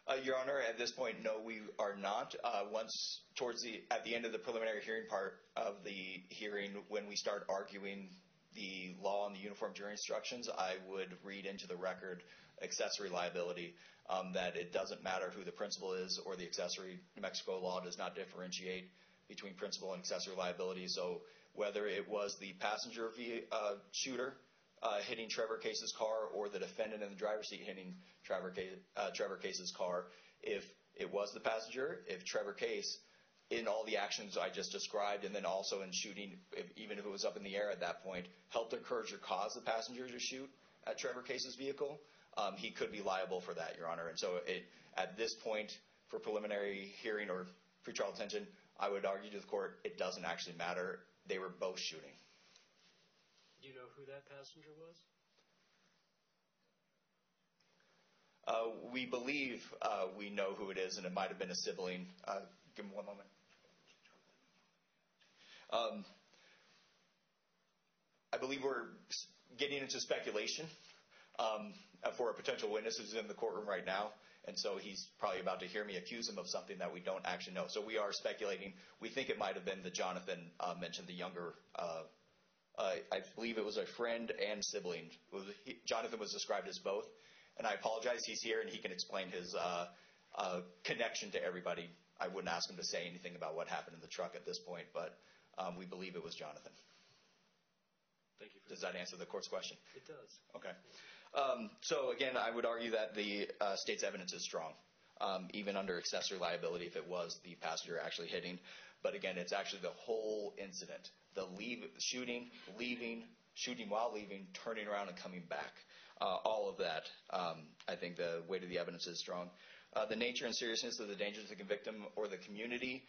Uh, Your Honor, at this point, no, we are not. Uh, once towards the at the end of the preliminary hearing part of the hearing, when we start arguing the law and the uniform jury instructions, I would read into the record accessory liability um, that it doesn't matter who the principal is or the accessory. New Mexico law does not differentiate between principal and accessory liability. So whether it was the passenger uh, shooter uh, hitting Trevor Case's car or the defendant in the driver's seat hitting uh, Trevor Case's car. If it was the passenger, if Trevor Case, in all the actions I just described, and then also in shooting, even if it was up in the air at that point, helped encourage or cause the passenger to shoot at Trevor Case's vehicle, um, he could be liable for that, Your Honor. And so at this point, for preliminary hearing or pretrial detention, I would argue to the court it doesn't actually matter they were both shooting. Do you know who that passenger was? Uh, we believe uh, we know who it is, and it might have been a sibling. Uh, give me one moment. Um, I believe we're getting into speculation um, for a potential witness who's in the courtroom right now and so he's probably about to hear me accuse him of something that we don't actually know. So we are speculating. We think it might have been the Jonathan uh, mentioned, the younger. Uh, uh, I believe it was a friend and sibling. Was, he, Jonathan was described as both, and I apologize. He's here and he can explain his uh, uh, connection to everybody. I wouldn't ask him to say anything about what happened in the truck at this point, but um, we believe it was Jonathan. Thank you. Does that answer the court's question? It does. Okay. Um, so again, I would argue that the uh, state's evidence is strong, um, even under accessory liability if it was the passenger actually hitting. But again, it's actually the whole incident: the shooting, leaving, shooting while leaving, turning around and coming back. Uh, all of that, um, I think the weight of the evidence is strong. Uh, the nature and seriousness of the danger to the victim or the community.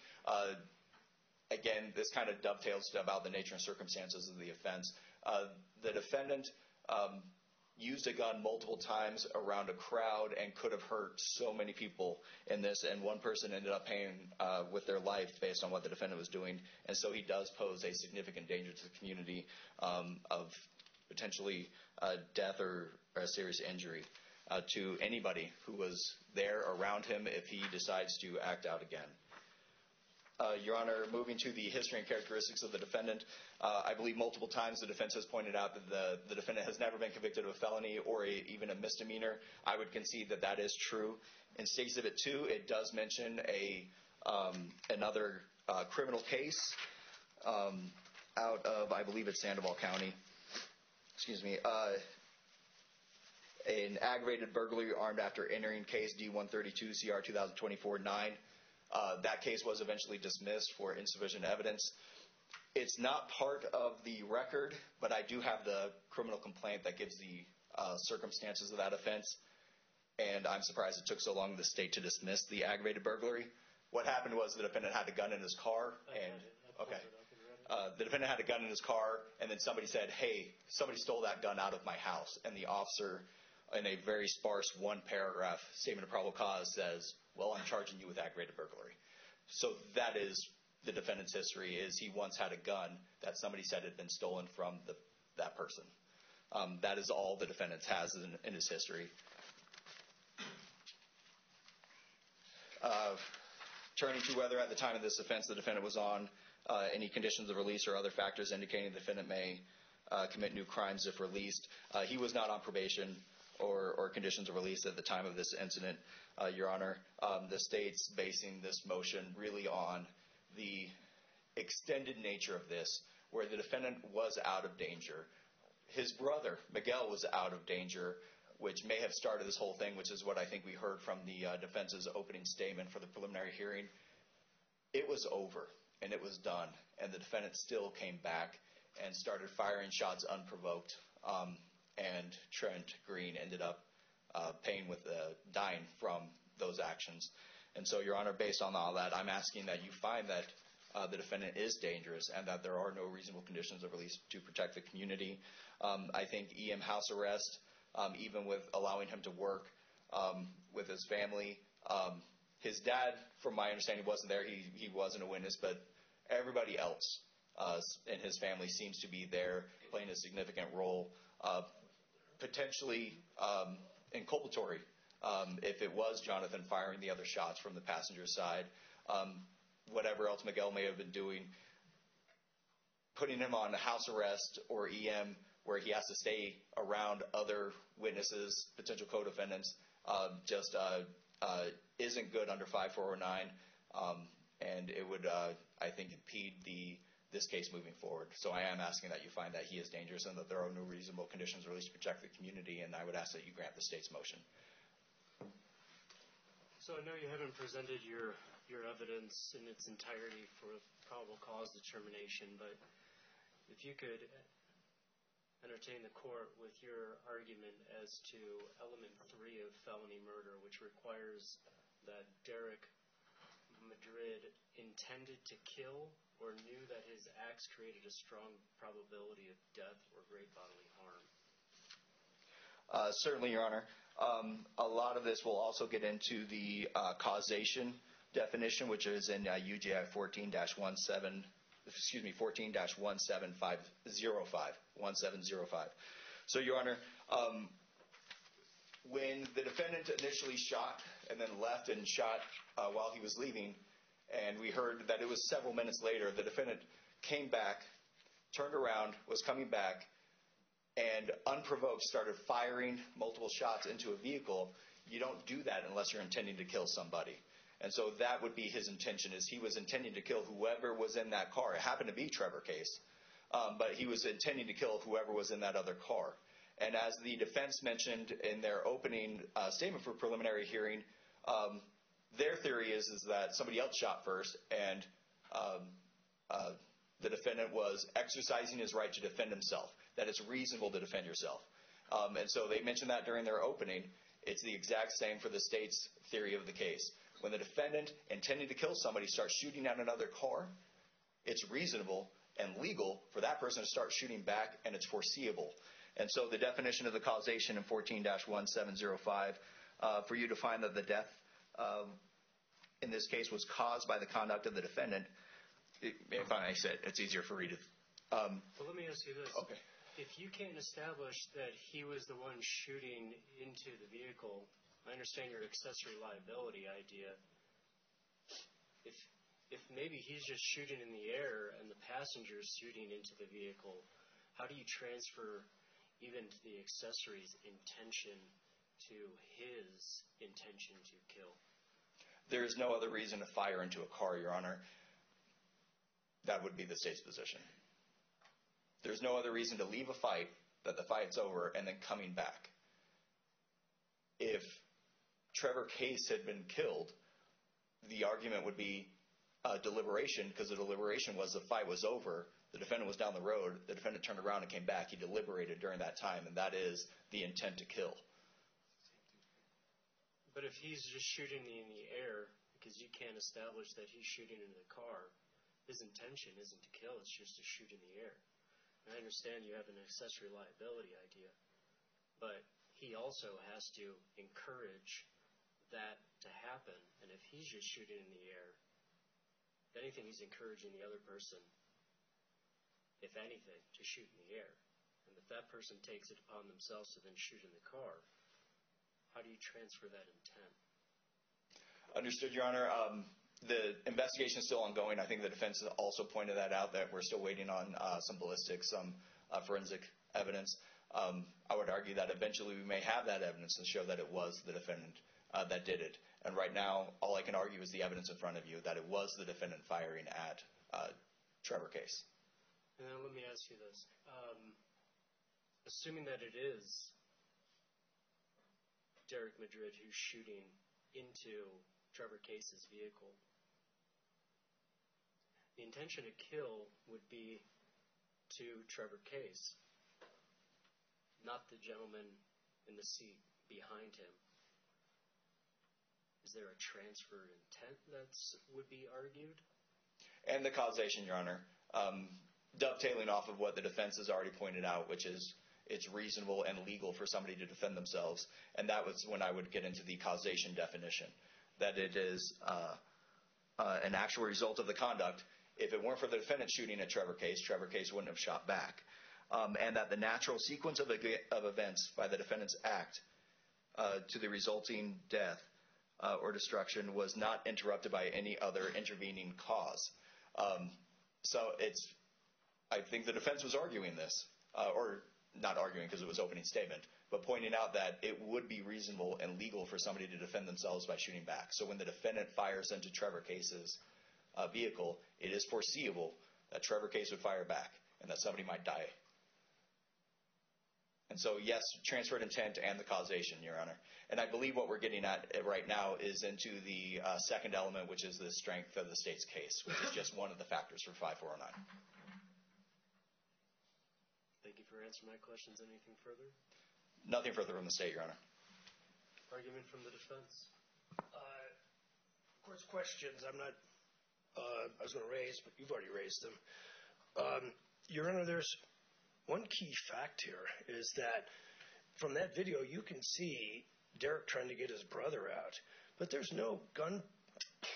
Again, this kind of dovetails about the nature and circumstances of the offense. The defendant used a gun multiple times around a crowd and could have hurt so many people in this. And one person ended up paying uh, with their life based on what the defendant was doing. And so he does pose a significant danger to the community um, of potentially uh, death or, or, a serious injury uh, to anybody who was there around him if he decides to act out again. Uh, Your Honor, moving to the history and characteristics of the defendant, uh, I believe multiple times the defense has pointed out that the, defendant has never been convicted of a felony or even a misdemeanor. I would concede that that is true. In State Exhibit 2, it does mention um, another uh, criminal case um, out of, I believe it's Sandoval County. Excuse me. An aggravated burglary armed after entering case D132 CR 2024-9. Uh, that case was eventually dismissed for insufficient evidence. It's not part of the record, but I do have the criminal complaint that gives the uh, circumstances of that offense. And I'm surprised it took so long the state to dismiss the aggravated burglary. What happened was the defendant had a gun in his car, and okay, uh, the defendant had a gun in his car, and then somebody said, "Hey, somebody stole that gun out of my house," and the officer in a very sparse one paragraph statement of probable cause says, well, I'm charging you with aggravated burglary. So that is the defendant's history is he once had a gun that somebody said had been stolen from the, that person. Um, that is all the defendant has in, in his history. Uh, turning to whether at the time of this offense the defendant was on uh, any conditions of release or other factors indicating the defendant may uh, commit new crimes if released. Uh, he was not on probation or, conditions of release at the time of this incident, uh, Your Honor. Um, the state's basing this motion really on the extended nature of this, where the defendant was out of danger. His brother, Miguel, was out of danger, which may have started this whole thing, which is what I think we heard from the uh, defense's opening statement for the preliminary hearing. It was over and it was done, and the defendant still came back and started firing shots unprovoked. And Trent Green ended up uh, paying with uh, dying from those actions. And so, Your Honor, based on all that, I'm asking that you find that uh, the defendant is dangerous and that there are no reasonable conditions of release to protect the community. Um, I think EM house arrest, um, even with allowing him to work um, with his family, um, his dad, from my understanding, wasn't there. He, he wasn't a witness, but everybody else uh, in his family seems to be there playing a significant role. Uh, potentially um, inculpatory um, if it was Jonathan firing the other shots from the passenger side. Um, whatever else Miguel may have been doing, putting him on house arrest or EM where he has to stay around other witnesses, potential co-defendants, um, just uh, uh, isn't good under 5409, um, and it would, uh, I think, impede the this case moving forward. So I am asking that you find that he is dangerous and that there are no reasonable conditions released to protect the community, and I would ask that you grant the state's motion. So I know you haven't presented your your evidence in its entirety for probable cause determination, but if you could entertain the court with your argument as to element three of felony murder, which requires that Derik Madrid intended to kill or knew that his acts created a strong probability of death or great bodily harm? Uh, certainly, Your Honor. Um, a lot of this will also get into the uh, causation definition, which is in uh, UJI 14-17, excuse me, 14-17505, 1705. So, Your Honor, um, when the defendant initially shot and then left and shot uh, while he was leaving, and we heard that it was several minutes later, the defendant came back, turned around, was coming back, and unprovoked started firing multiple shots into a vehicle. You don't do that unless you're intending to kill somebody. And so that would be his intention, is he was intending to kill whoever was in that car. It happened to be Trevor Case, um, but he was intending to kill whoever was in that other car. And as the defense mentioned in their opening uh, statement for preliminary hearing, um, their theory is, is that somebody else shot first, and um, uh, the defendant was exercising his right to defend himself, that it's reasonable to defend yourself. Um, and so they mentioned that during their opening. It's the exact same for the state's theory of the case. When the defendant intending to kill somebody starts shooting at another car, it's reasonable and legal for that person to start shooting back, and it's foreseeable. And so the definition of the causation in 14-1705, uh, for you to find that the death in this case was caused by the conduct of the defendant, if I it, it's easier for me to. Um, well, let me ask you this. Okay. If you can't establish that he was the one shooting into the vehicle, I understand your accessory liability idea. If if maybe he's just shooting in the air and the passenger is shooting into the vehicle, how do you transfer even to the accessory's intention to his intention to kill? There is no other reason to fire into a car, Your Honor. That would be the state's position. There's no other reason to leave a fight, that the fight's over, and then coming back. If Trevor Case had been killed, the argument would be deliberation, because the deliberation was the fight was over, the defendant was down the road, the defendant turned around and came back, he deliberated during that time, and that is the intent to kill. But if he's just shooting in the air, because you can't establish that he's shooting into the car, his intention isn't to kill, it's just to shoot in the air. And I understand you have an accessory liability idea, but he also has to encourage that to happen. And if he's just shooting in the air, if anything, he's encouraging the other person, if anything, to shoot in the air. And if that person takes it upon themselves to then shoot in the car, how do you transfer that intent? Understood, Your Honor. Um, the investigation is still ongoing. I think the defense has also pointed that out, that we're still waiting on uh, some ballistics, some uh, forensic evidence. Um, I would argue that eventually we may have that evidence and show that it was the defendant uh, that did it. And right now, all I can argue is the evidence in front of you that it was the defendant firing at uh, Trevor Case. And then let me ask you this. Um, assuming that it is Derik Madrid who's shooting into Trevor Case's vehicle. The intention to kill would be to Trevor Case, not the gentleman in the seat behind him. Is there a transfer intent that would be argued? And the causation, Your Honor. Um, dovetailing off of what the defense has already pointed out, which is it's reasonable and legal for somebody to defend themselves. And that was when I would get into the causation definition, that it is uh, uh, an actual result of the conduct. If it weren't for the defendant shooting at Trevor Case, Trevor Case wouldn't have shot back. Um, and that the natural sequence of, of, events by the defendant's act uh, to the resulting death uh, or destruction was not interrupted by any other intervening cause. Um, so it's, I think the defense was arguing this, uh, or not arguing because it was opening statement, but pointing out that it would be reasonable and legal for somebody to defend themselves by shooting back. So when the defendant fires into Trevor Case's uh, vehicle, it is foreseeable that Trevor Case would fire back and that somebody might die. And so, yes, transferred intent and the causation, Your Honor. And I believe what we're getting at right now is into the uh, second element, which is the strength of the state's case, which is just one of the factors for 5409. Thank you for my questions. Anything further? Nothing further from the state, Your Honor. Argument from the defense. Uh, of course, questions I'm not, uh, I was going to raise, but you've already raised them. Um, Your Honor, there's one key fact here is that from that video, you can see Derik trying to get his brother out, but there's no gun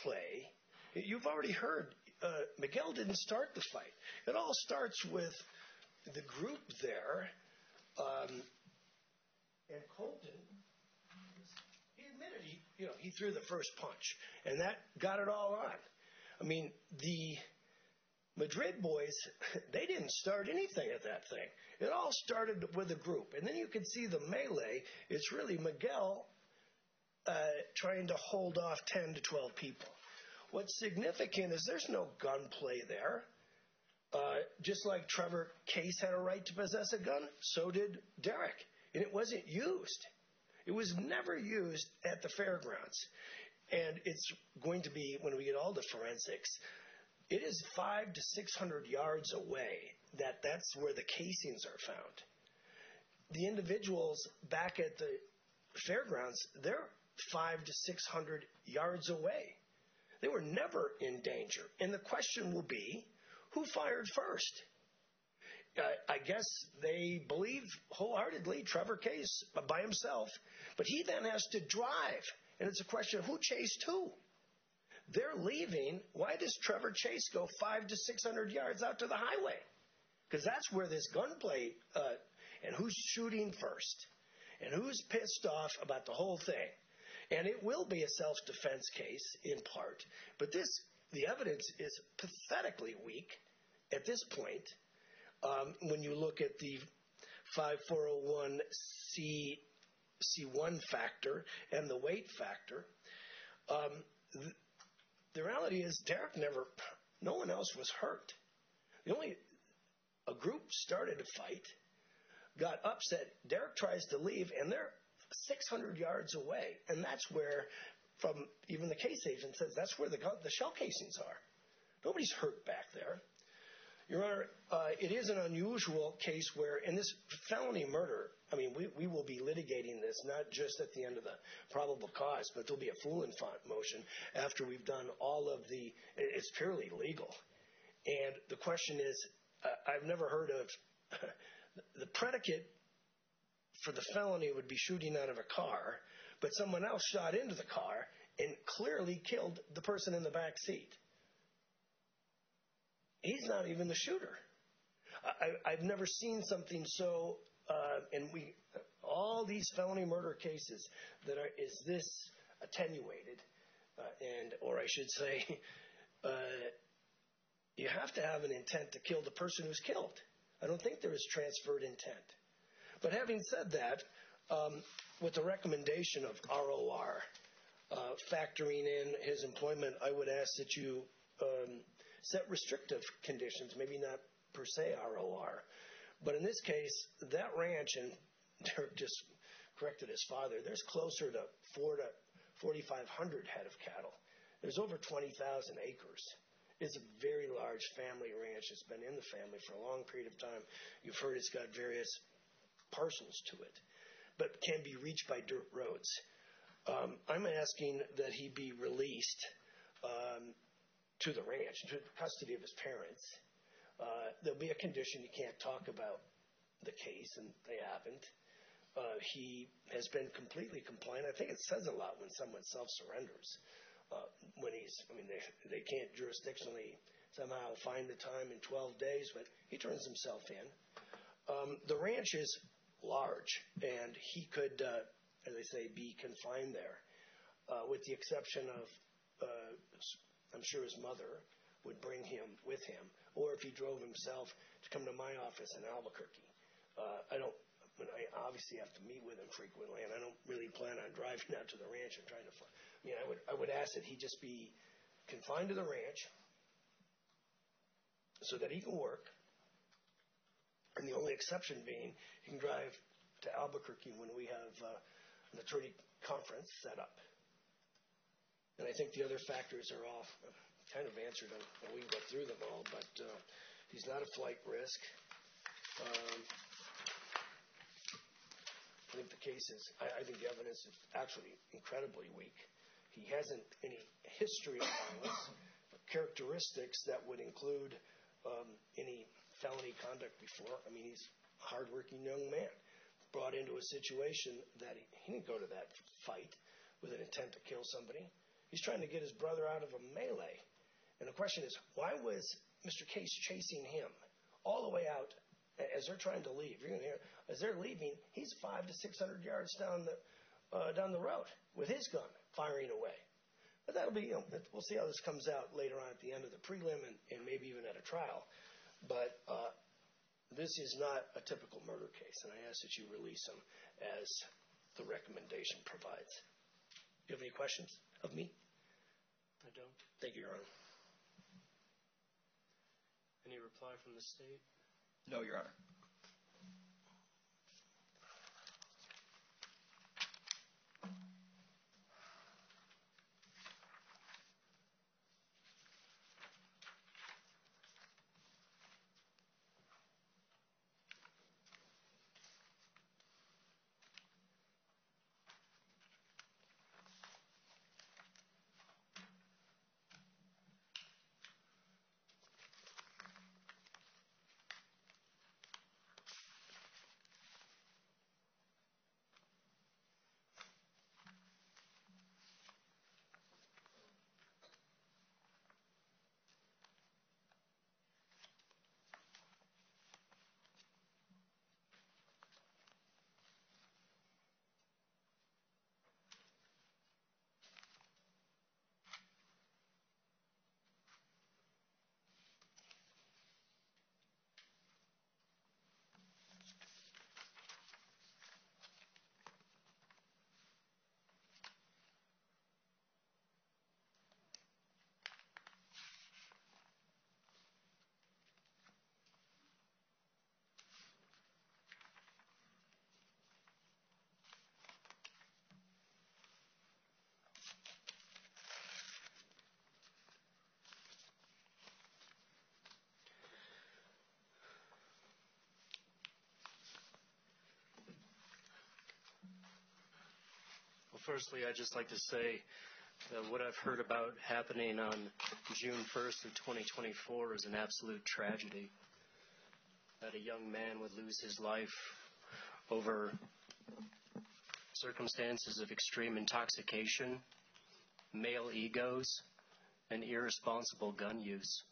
play. You've already heard uh, Miguel didn't start the fight. It all starts with the group there, um, and Colton, he admitted he, you know, he threw the first punch, and that got it all on. I mean, the Madrid boys, they didn't start anything at that thing. It all started with a group, and then you can see the melee. It's really Miguel uh, trying to hold off 10 to 12 people. What's significant is there's no gunplay there. Uh, just like Trevor Case had a right to possess a gun, so did Derik. And it wasn't used. It was never used at the fairgrounds. And it's going to be, when we get all the forensics, it is five to 600 yards away that that's where the casings are found. The individuals back at the fairgrounds, they're five to 600 yards away. They were never in danger. And the question will be, who fired first? I guess they believe wholeheartedly Trevor Case by himself, but he then has to drive. And it's a question of who chased who. They're leaving. Why does Trevor Chase go five to 600 yards out to the highway? Because that's where this gunplay, uh, and who's shooting first, and who's pissed off about the whole thing. And it will be a self defense case in part. But this the evidence is pathetically weak at this point. Um, when you look at the 5401C C1 factor and the weight factor, um, th- the reality is Derik never, no one else was hurt. The only, a group started a fight, got upset. Derik tries to leave, and they're 600 yards away. And that's where, from even the case agent says, that's where the, the shell casings are. Nobody's hurt back there. Your Honor, uh, it is an unusual case where, in this felony murder, I mean, we, will be litigating this not just at the end of the probable cause, but there'll be a full and motion after we've done all of the, it's purely legal. And the question is, uh, I've never heard of, the predicate for the felony would be shooting out of a car, but someone else shot into the car and clearly killed the person in the back seat. He's not even the shooter. I've never seen something so, uh, and we, all these felony murder cases that are, is this attenuated, uh, and, or I should say, uh, you have to have an intent to kill the person who's killed. I don't think there is transferred intent. But having said that, with the recommendation of ROR, uh, factoring in his employment, I would ask that you um, set restrictive conditions, maybe not per se ROR. But in this case, that ranch, and Derik just corrected his father, there's closer to 4,500 head of cattle. There's over 20,000 acres. It's a very large family ranch. It's been in the family for a long period of time. You've heard it's got various parcels to it, but can be reached by dirt roads. Um, I'm asking that he be released um, to the ranch, to the custody of his parents. Uh, there'll be a condition he can't talk about the case, and they haven't. Uh, he has been completely compliant. I think it says a lot when someone self surrenders. Uh, when he's, I mean, they, they can't jurisdictionally somehow find the time in 12 days, but he turns himself in. Um, the ranch is large, and he could, uh, as I say, be confined there, uh, with the exception of uh, I'm sure his mother would bring him with him, or if he drove himself to come to my office in Albuquerque. I don't. I, obviously have to meet with him frequently, and I don't really plan on driving out to the ranch and trying to. Find, I mean, I would I would ask that he just be confined to the ranch so that he can work. And the only exception being he can drive to Albuquerque when we have uh, an attorney conference set up. And I think the other factors are all kind of answered, and we can go through them all, but uh, he's not a flight risk. Um, I think the case is, I, I think the evidence is actually incredibly weak. He hasn't any history of violence, characteristics that would include um, any felony conduct before. I mean, he's a hardworking young man, brought into a situation that he, he didn't go to that fight with an intent to kill somebody. He's trying to get his brother out of a melee. And the question is, why was Mr. Case chasing him all the way out as they're trying to leave? You're hear, as they're leaving, he's five to six hundred yards down the uh, down the road with his gun firing away. But that'll be, you know, we'll see how this comes out later on at the end of the prelim and, and maybe even at a trial. But uh, this is not a typical murder case, and I ask that you release him as the recommendation provides. Do you have any questions? of me? I don't. Thank you, Your Honor. Any reply from the state? No, Your Honor. Firstly, I'd just like to say that what I've heard about happening on June 1st of 2024 is an absolute tragedy. That a young man would lose his life over circumstances of extreme intoxication, male egos, and irresponsible gun use.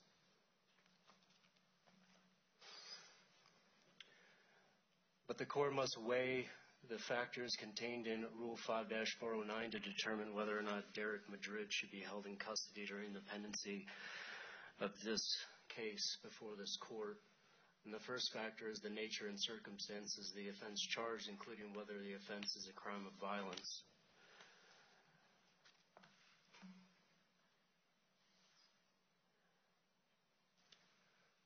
But the court must weigh the factors contained in Rule 5-409 to determine whether or not Derik Madrid should be held in custody during the pendency of this case before this court. And the first factor is the nature and circumstances of the offense charged, including whether the offense is a crime of violence.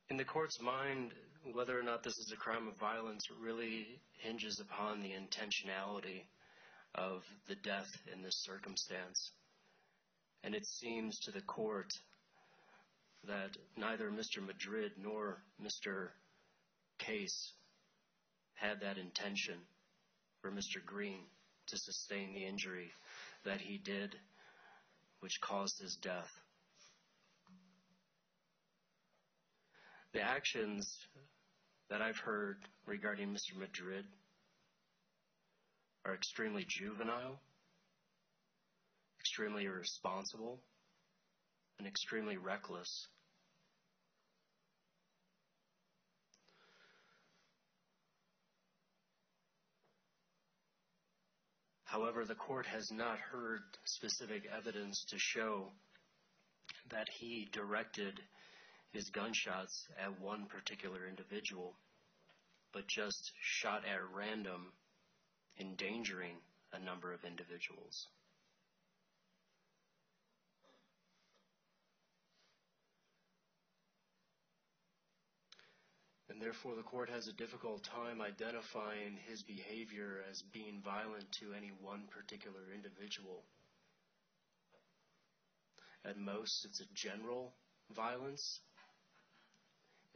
In the court's mind, whether or not this is a crime of violence really hinges upon the intentionality of the death in this circumstance. And it seems to the court that neither Mr. Madrid nor Mr. Case had that intention for Mr. Green to sustain the injury that he did, which caused his death. The actions that I've heard regarding Mr. Madrid are extremely juvenile, extremely irresponsible, and extremely reckless. However, the court has not heard specific evidence to show that he directed his gunshots at one particular individual, but just shot at random, endangering a number of individuals. And therefore, the court has a difficult time identifying his behavior as being violent to any one particular individual. At most, it's a general violence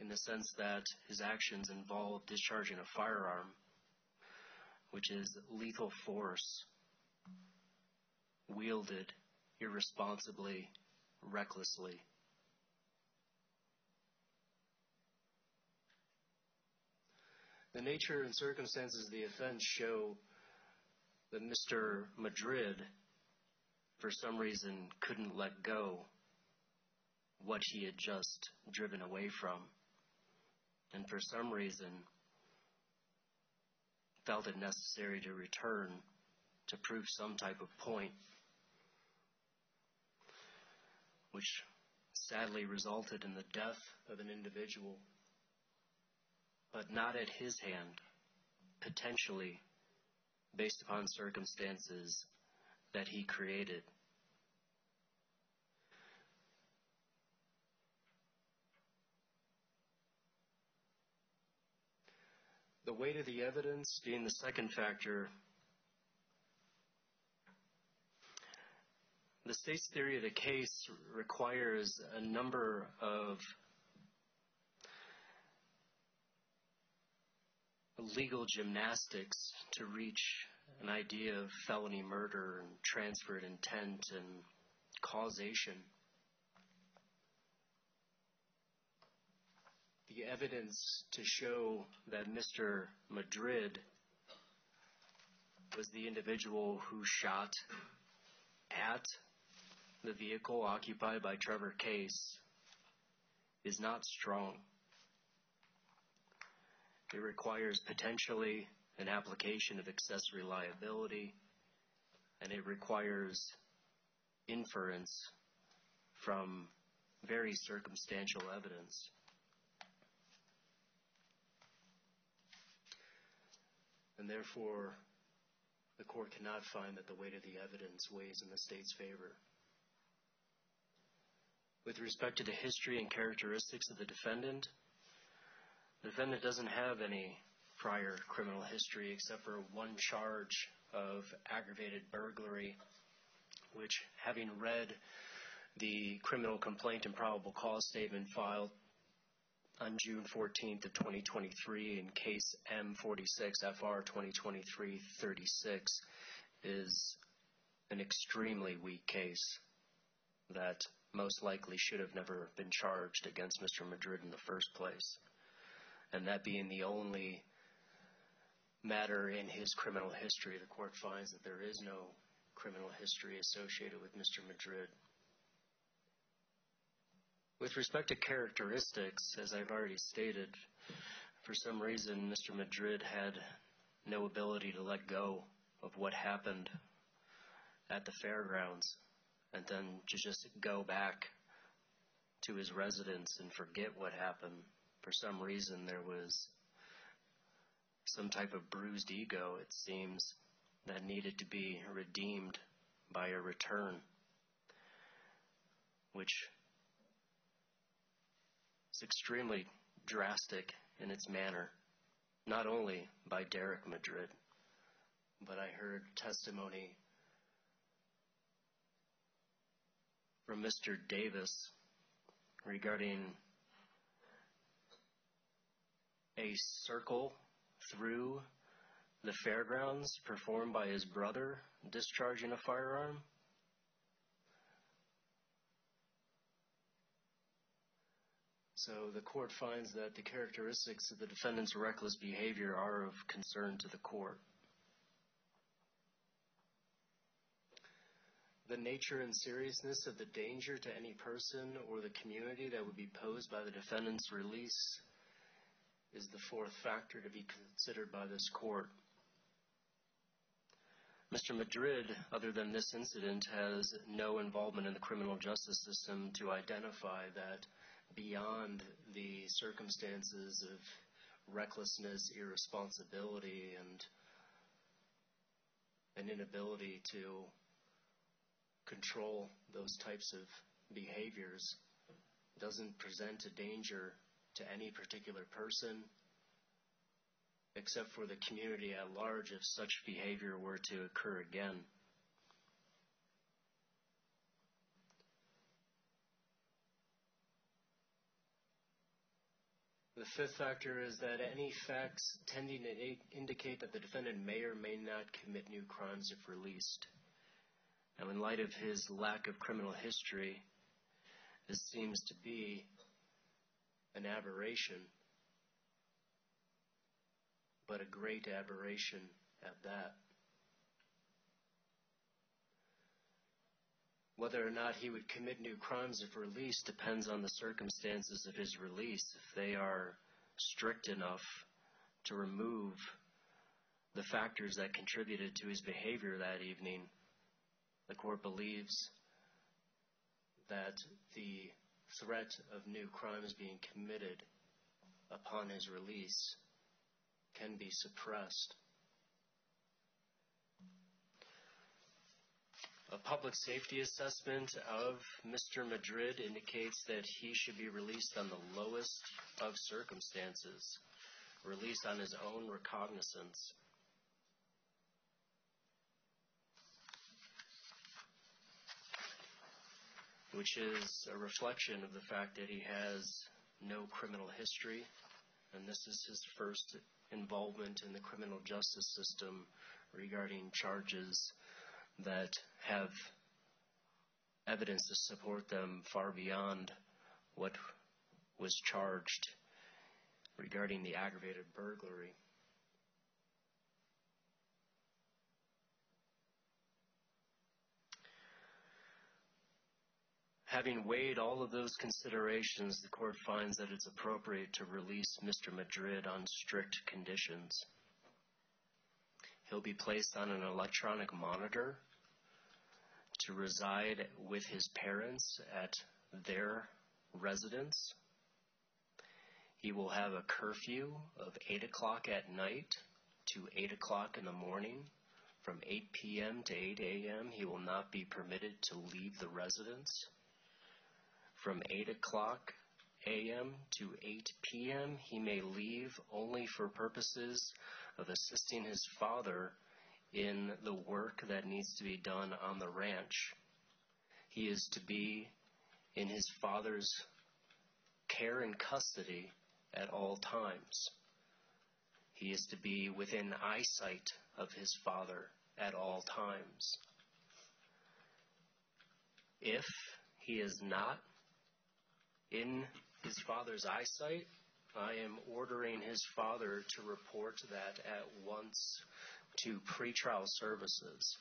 in the sense that his actions involve discharging a firearm, which is lethal force wielded irresponsibly, recklessly. The nature and circumstances of the offense show that Mr. Madrid, for some reason, couldn't let go what he had just driven away from, and for some reason felt it necessary to return to prove some type of point, which sadly resulted in the death of an individual, but not at his hand, potentially based upon circumstances that he created. The weight of the evidence being the second factor. The state's theory of the case requires a number of legal gymnastics to reach an idea of felony murder and transferred intent and causation. The evidence to show that Mr. Madrid was the individual who shot at the vehicle occupied by Trevor Case is not strong. It requires potentially an application of accessory liability, and it requires inference from very circumstantial evidence. And therefore, the court cannot find that the weight of the evidence weighs in the state's favor. With respect to the history and characteristics of the defendant, the defendant doesn't have any prior criminal history except for one charge of aggravated burglary, which, having read the criminal complaint and probable cause statement filed on June 14th of 2023 in case M46 FR 2023-36, is an extremely weak case that most likely should have never been charged against Mr. Madrid in the first place. And that being the only matter in his criminal history, the court finds that there is no criminal history associated with Mr. Madrid. With respect to characteristics, as I've already stated, for some reason Mr. Madrid had no ability to let go of what happened at the fairgrounds and then to just go back to his residence and forget what happened. For some reason, there was some type of bruised ego, it seems, that needed to be redeemed by a return, which is extremely drastic in its manner, not only by Derik Madrid, but I heard testimony from Mr. Davis regarding a circle through the fairgrounds performed by his brother discharging a firearm. So the court finds that the characteristics of the defendant's reckless behavior are of concern to the court. The nature and seriousness of the danger to any person or the community that would be posed by the defendant's release is the fourth factor to be considered by this court. Mr. Madrid, other than this incident, has no involvement in the criminal justice system to identify that beyond the circumstances of recklessness, irresponsibility, and an inability to control those types of behaviors doesn't present a danger to any particular person except for the community at large if such behavior were to occur again. The fifth factor is that any facts tending to indicate that the defendant may or may not commit new crimes if released. Now, in light of his lack of criminal history, this seems to be an aberration, but a great aberration at that. Whether or not he would commit new crimes if released depends on the circumstances of his release. If they are strict enough to remove the factors that contributed to his behavior that evening, the court believes that the threat of new crimes being committed upon his release can be suppressed. A public safety assessment of Mr. Madrid indicates that he should be released on the lowest of circumstances, released on his own recognizance. Which is a reflection of the fact that he has no criminal history, and this is his first involvement in the criminal justice system regarding charges that have evidence to support them far beyond what was charged regarding the aggravated burglary. Having weighed all of those considerations, the court finds that it's appropriate to release Mr. Madrid on strict conditions. He'll be placed on an electronic monitor to reside with his parents at their residence. He will have a curfew of 8 o'clock at night to 8 o'clock in the morning. From 8 p.m. to 8 a.m., he will not be permitted to leave the residence. From 8 o'clock a.m. to 8 p.m., he may leave only for purposes of assisting his father in the work that needs to be done on the ranch. He is to be in his father's care and custody at all times. He is to be within eyesight of his father at all times. If he is not in his father's eyesight, I am ordering his father to report that at once to pretrial services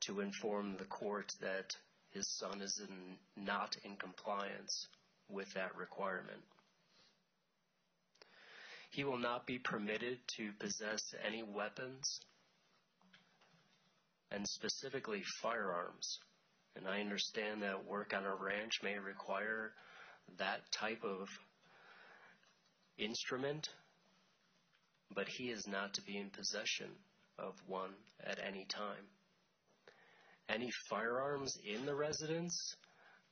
to inform the court that his son is in, not in compliance with that requirement. He will not be permitted to possess any weapons, and specifically firearms. And I understand that work on a ranch may require that type of instrument, but he is not to be in possession of one at any time. Any firearms in the residence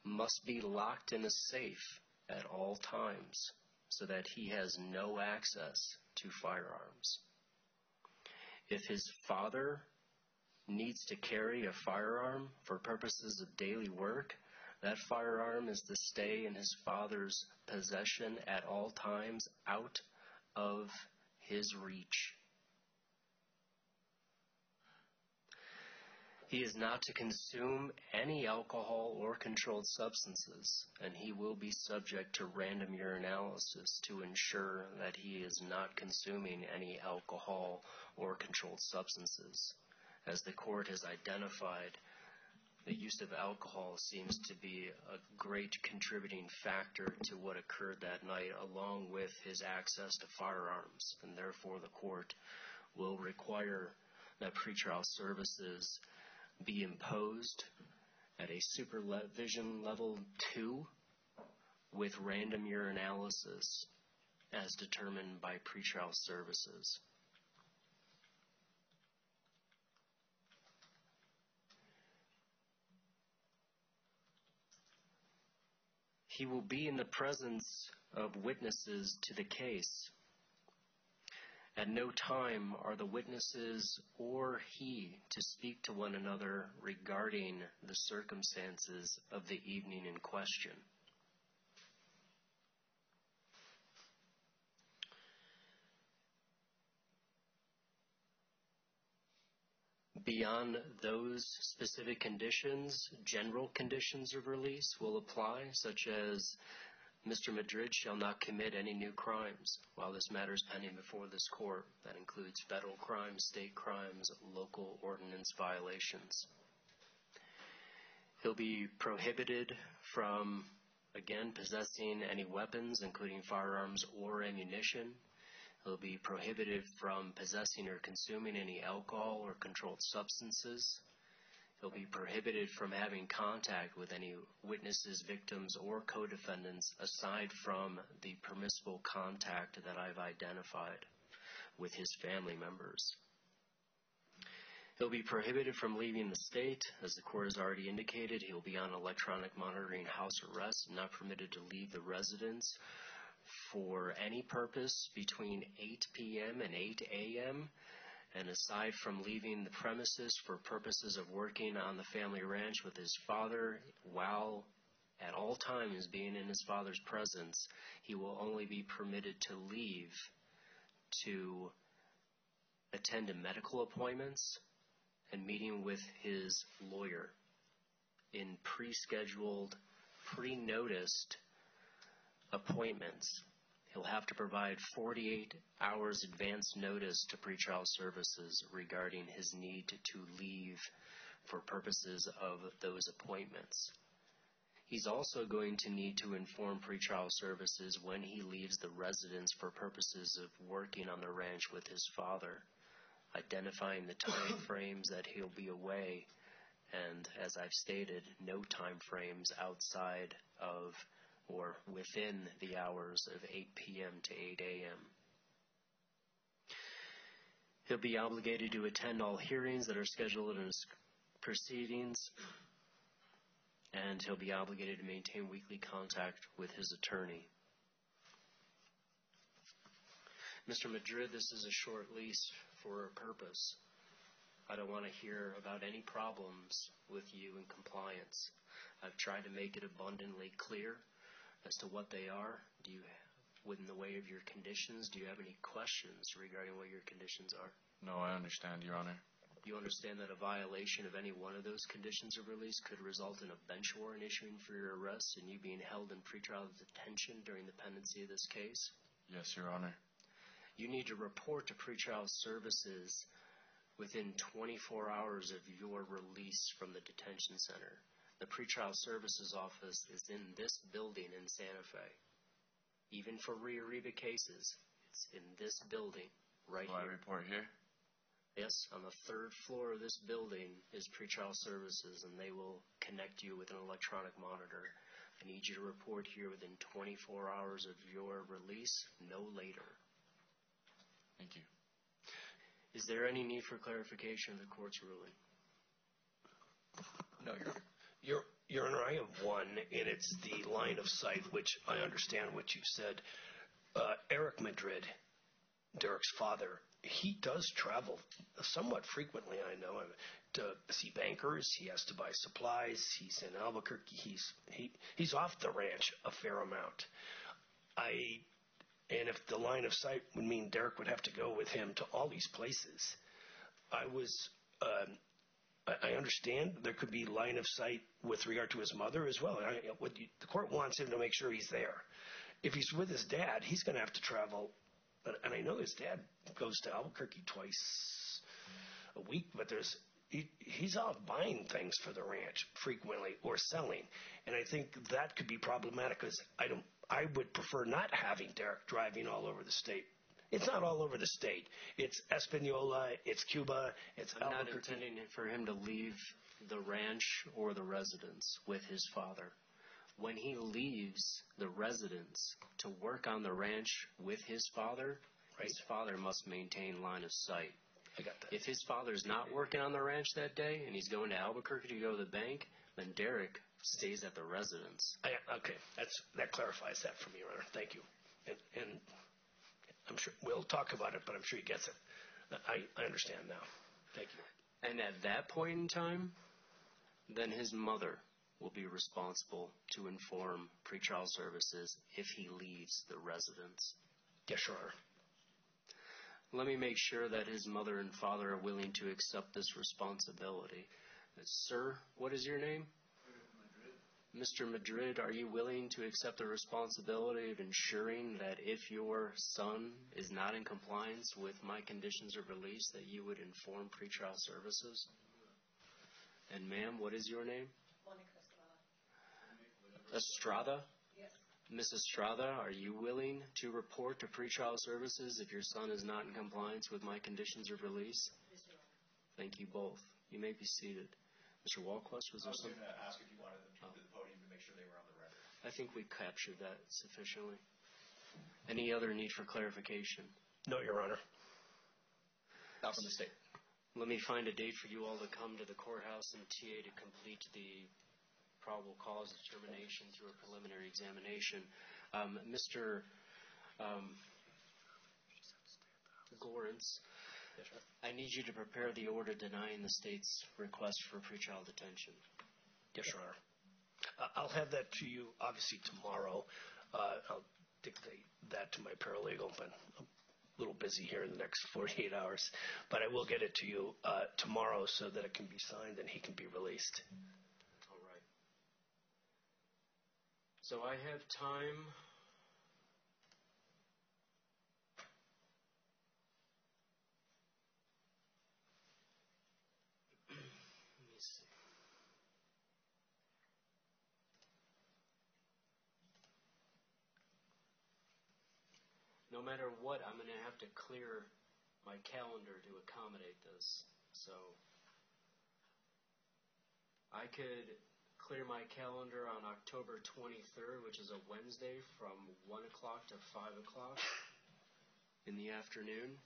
must be locked in a safe at all times so that he has no access to firearms. If his father needs to carry a firearm for purposes of daily work, that firearm is to stay in his father's possession at all times out of his reach. He is not to consume any alcohol or controlled substances, and he will be subject to random urinalysis to ensure that he is not consuming any alcohol or controlled substances. As the court has identified, the use of alcohol seems to be a great contributing factor to what occurred that night, along with his access to firearms, and therefore the court will require that pretrial services be imposed at a supervision level 2 with random urinalysis as determined by pretrial services. He will be in the presence of witnesses to the case at no time are the witnesses or he to speak to one another regarding the circumstances of the evening in question. Beyond those specific conditions, general conditions of release will apply, such as Mr. Madrid shall not commit any new crimes while this matter is pending before this court. That includes federal crimes, state crimes, local ordinance violations. He'll be prohibited from, again, possessing any weapons, including firearms or ammunition. He'll be prohibited from possessing or consuming any alcohol or controlled substances. He'll be prohibited from having contact with any witnesses, victims, or co-defendants aside from the permissible contact that I've identified with his family members. He'll be prohibited from leaving the state. As the court has already indicated, he'll be on electronic monitoring house arrest, not permitted to leave the residence for any purpose between 8 p.m. and 8 a.m and aside from leaving the premises for purposes of working on the family ranch with his father, while at all times being in his father's presence, he will only be permitted to leave to attend to medical appointments and meeting with his lawyer in pre scheduled, pre noticed appointments he'll have to provide 48 hours advance notice to pretrial services regarding his need to leave for purposes of those appointments. He's also going to need to inform pretrial services when he leaves the residence for purposes of working on the ranch with his father, identifying the time frames that he'll be away, and as I've stated, no time frames outside of or within the hours of 8 p.m. to 8 a.m. He'll be obligated to attend all hearings that are scheduled in his proceedings, and he'll be obligated to maintain weekly contact with his attorney. Mr. Madrid, this is a short lease for a purpose. I don't want to hear about any problems with you in compliance. I've tried to make it abundantly clear as to what they are? Do you, within the way of your conditions, do you have any questions regarding what your conditions are? No, I understand, Your Honor. You understand that a violation of any one of those conditions of release could result in a bench warrant issuing for your arrest and you being held in pretrial detention during the pendency of this case? Yes, Your Honor. You need to report to pretrial services within 24 hours of your release from the detention center. The pretrial services office is in this building in Santa Fe. Even for Rio Arriba cases, it's in this building right Do I here. report here? Yes, on the third floor of this building is pretrial services, and they will connect you with an electronic monitor. I need you to report here within 24 hours of your release, no later. Thank you. Is there any need for clarification of the court's ruling? No, Your Honor. Your, Your Honor, I have one, and it's the line of sight, which I understand what you said. Uh, Eric Madrid, Derik's father, he does travel somewhat frequently, I know, to see bankers. He has to buy supplies. He's in Albuquerque. He's, he, he's off the ranch a fair amount. I, and if the line of sight would mean Derek would have to go with him to all these places, I was, um, I- understand there could be line of sight with regard to his mother as well. The court wants him to make sure he's there. If he's with his dad, he's going to have to travel. And, I know his dad goes to Albuquerque twice a week, but he's out buying things for the ranch frequently or selling, and I think that could be problematic because I don't. I would prefer not having Derik driving all over the state. It's not all over the state. It's Espanola, it's Cuba, it's I'm not Albuquerque. intending for him to leave the ranch or the residence with his father. When he leaves the residence to work on the ranch with his father, his father must maintain line of sight. I got that. If his father's not working on the ranch that day and he's going to Albuquerque to go to the bank, then Derik stays at the residence. I, okay, that's that clarifies that for me, Your Honor. Thank you. And, and I'm sure we'll talk about it, but I'm sure he gets it. I, I understand now. Thank you. And at that point in time, then his mother will be responsible to inform pretrial services if he leaves the residence. Yes, Honor. Let me make sure that his mother and father are willing to accept this responsibility. Sir, what is your name? Mr. Madrid, are you willing to accept the responsibility of ensuring that if your son is not in compliance with my conditions of release, that you would inform pretrial services? And ma'am, what is your name? Monica Estrada? Yes. Ms. Estrada, are you willing to report to pretrial services if your son is not in compliance with my conditions of release? Thank you both. You may be seated. Mr. Walquist, was there something? to ask if you wanted to come make sure they were on the record. I think we captured that sufficiently. Any other need for clarification? No, Your Honor. Not from the state. Let me find a date for you all to come to the courthouse and TA to complete the probable cause determination through a preliminary examination. Um, Mr. Um, Gorence, I need you to prepare the order denying the state's request for pretrial detention. Yes, Your Honor. I'll have that to you obviously tomorrow. Uh, I'll dictate that to my paralegal, but I'm a little busy here in the next 48 hours. But I will get it to you uh, tomorrow so that it can be signed and he can be released. All right. So I have time. Let me see. No matter what, I'm going to have to clear my calendar to accommodate this. So I could clear my calendar on October 23rd, which is a Wednesday, from 1 o'clock to 5 o'clock in the afternoon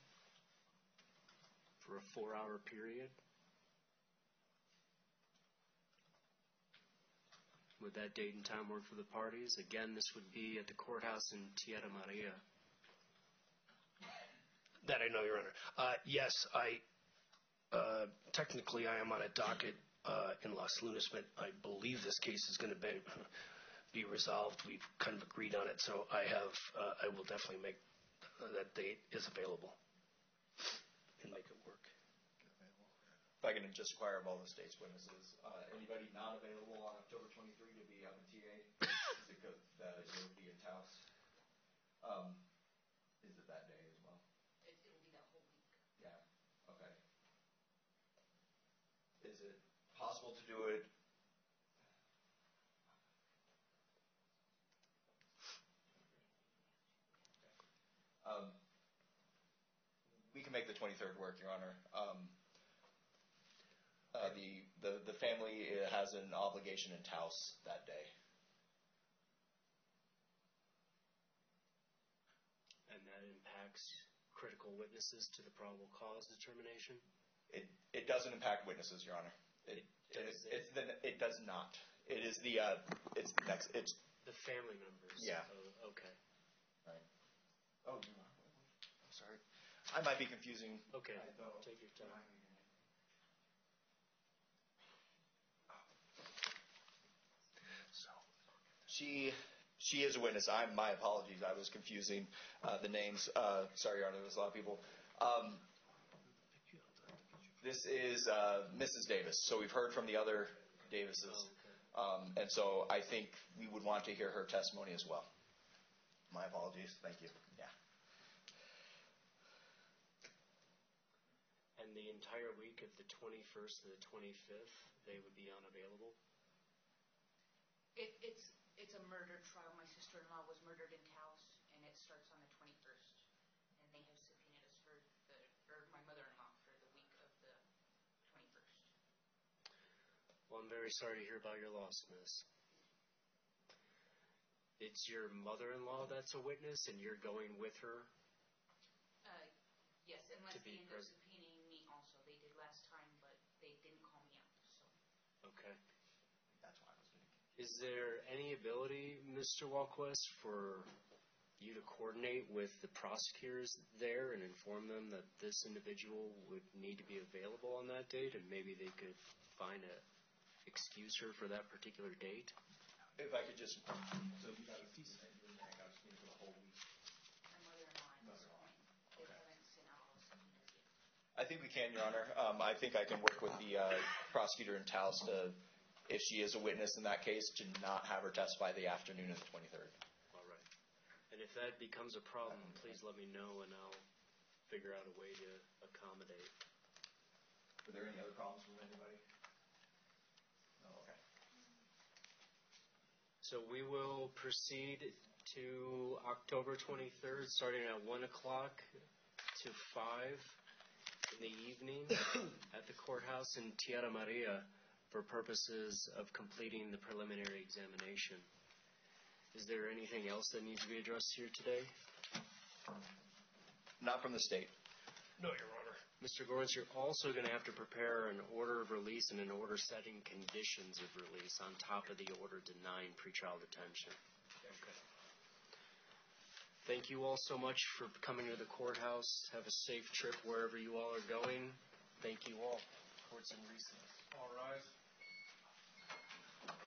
for a four hour period. Would that date and time work for the parties? Again, this would be at the courthouse in Tierra Amarilla. That I know, Your Honor. Uh, yes, I uh, technically I am on a docket uh, in Los Lunas, but I believe this case is going to be, be resolved. We've kind of agreed on it, so I have I will definitely make that date is available and make it work. if I can just inquire of all the state's witnesses, anybody not available on October 23 to be on the TA? Is good that it will be in Taos? Um, is it that day as well? It, it'll be that whole week. Yeah, okay. Is it possible to do it? Um, we can make the 23rd work, Your Honor. Um, uh, the, the, the family uh, has an obligation in Taos that day. And that impacts critical witnesses to the probable cause determination? It, it doesn't impact witnesses, Your Honor. It, it, does it's the, it does not. It is the, uh, it's the next, it's, The family members? Yeah. Oh, okay. oh, you are, I'm sorry. I might be confusing. Okay, I take your time. So, She, she is a witness. I'm, my apologies. I was confusing, uh, the names. Uh, sorry, Honor, there's a lot of people. Um, this is, uh, Mrs. Davis. So we've heard from the other Davises. Um, and so I think we would want to hear her testimony as well. My apologies. Thank you. Yeah. And the entire week of the 21st to the 25th, they would be unavailable? It, it's, it's a murder trial. My sister-in-law was murdered in Taos, and it starts on the 21st. And they have subpoenaed us for the, or my mother-in-law for the week of the 21st. Well, I'm very sorry to hear about your loss, miss. It's your mother-in-law that's a witness, and you're going with her? Uh, yes, unless To be they end up present. subpoenaing me also. They did last time, but they didn't call me out, so. Okay. That's why I was thinking. Is there any ability, Mr. Walquist, for you to coordinate with the prosecutors there and inform them that this individual would need to be available on that date, and maybe they could find a excuse her for that particular date? If I could just, so you got a decent idea, I got to for the whole week. My mother-in-law at this point, they haven't sent out all the subpoenas yet. I think we can, Your Honor. Um, I think I can work with the uh, prosecutor in Taos to, if she is a witness in that case, to not have her testify the afternoon of the 23rd. All right. And if that becomes a problem, please let me know, and I'll figure out a way to accommodate. Were there any other problems with anybody? No, okay. So we will proceed to October 23rd, starting at 1 o'clock to 5 in the evening at the courthouse in Tierra Amarilla for purposes of completing the preliminary examination. Is there anything else that needs to be addressed here today? Not from the state. No, Your Honor. Mr. Gorence, you're also going to have to prepare an order of release and an order setting conditions of release on top of the order denying pretrial detention. Okay. Thank you all so much for coming to the courthouse. Have a safe trip wherever you all are going. Thank you all. Court's in recess. All rise.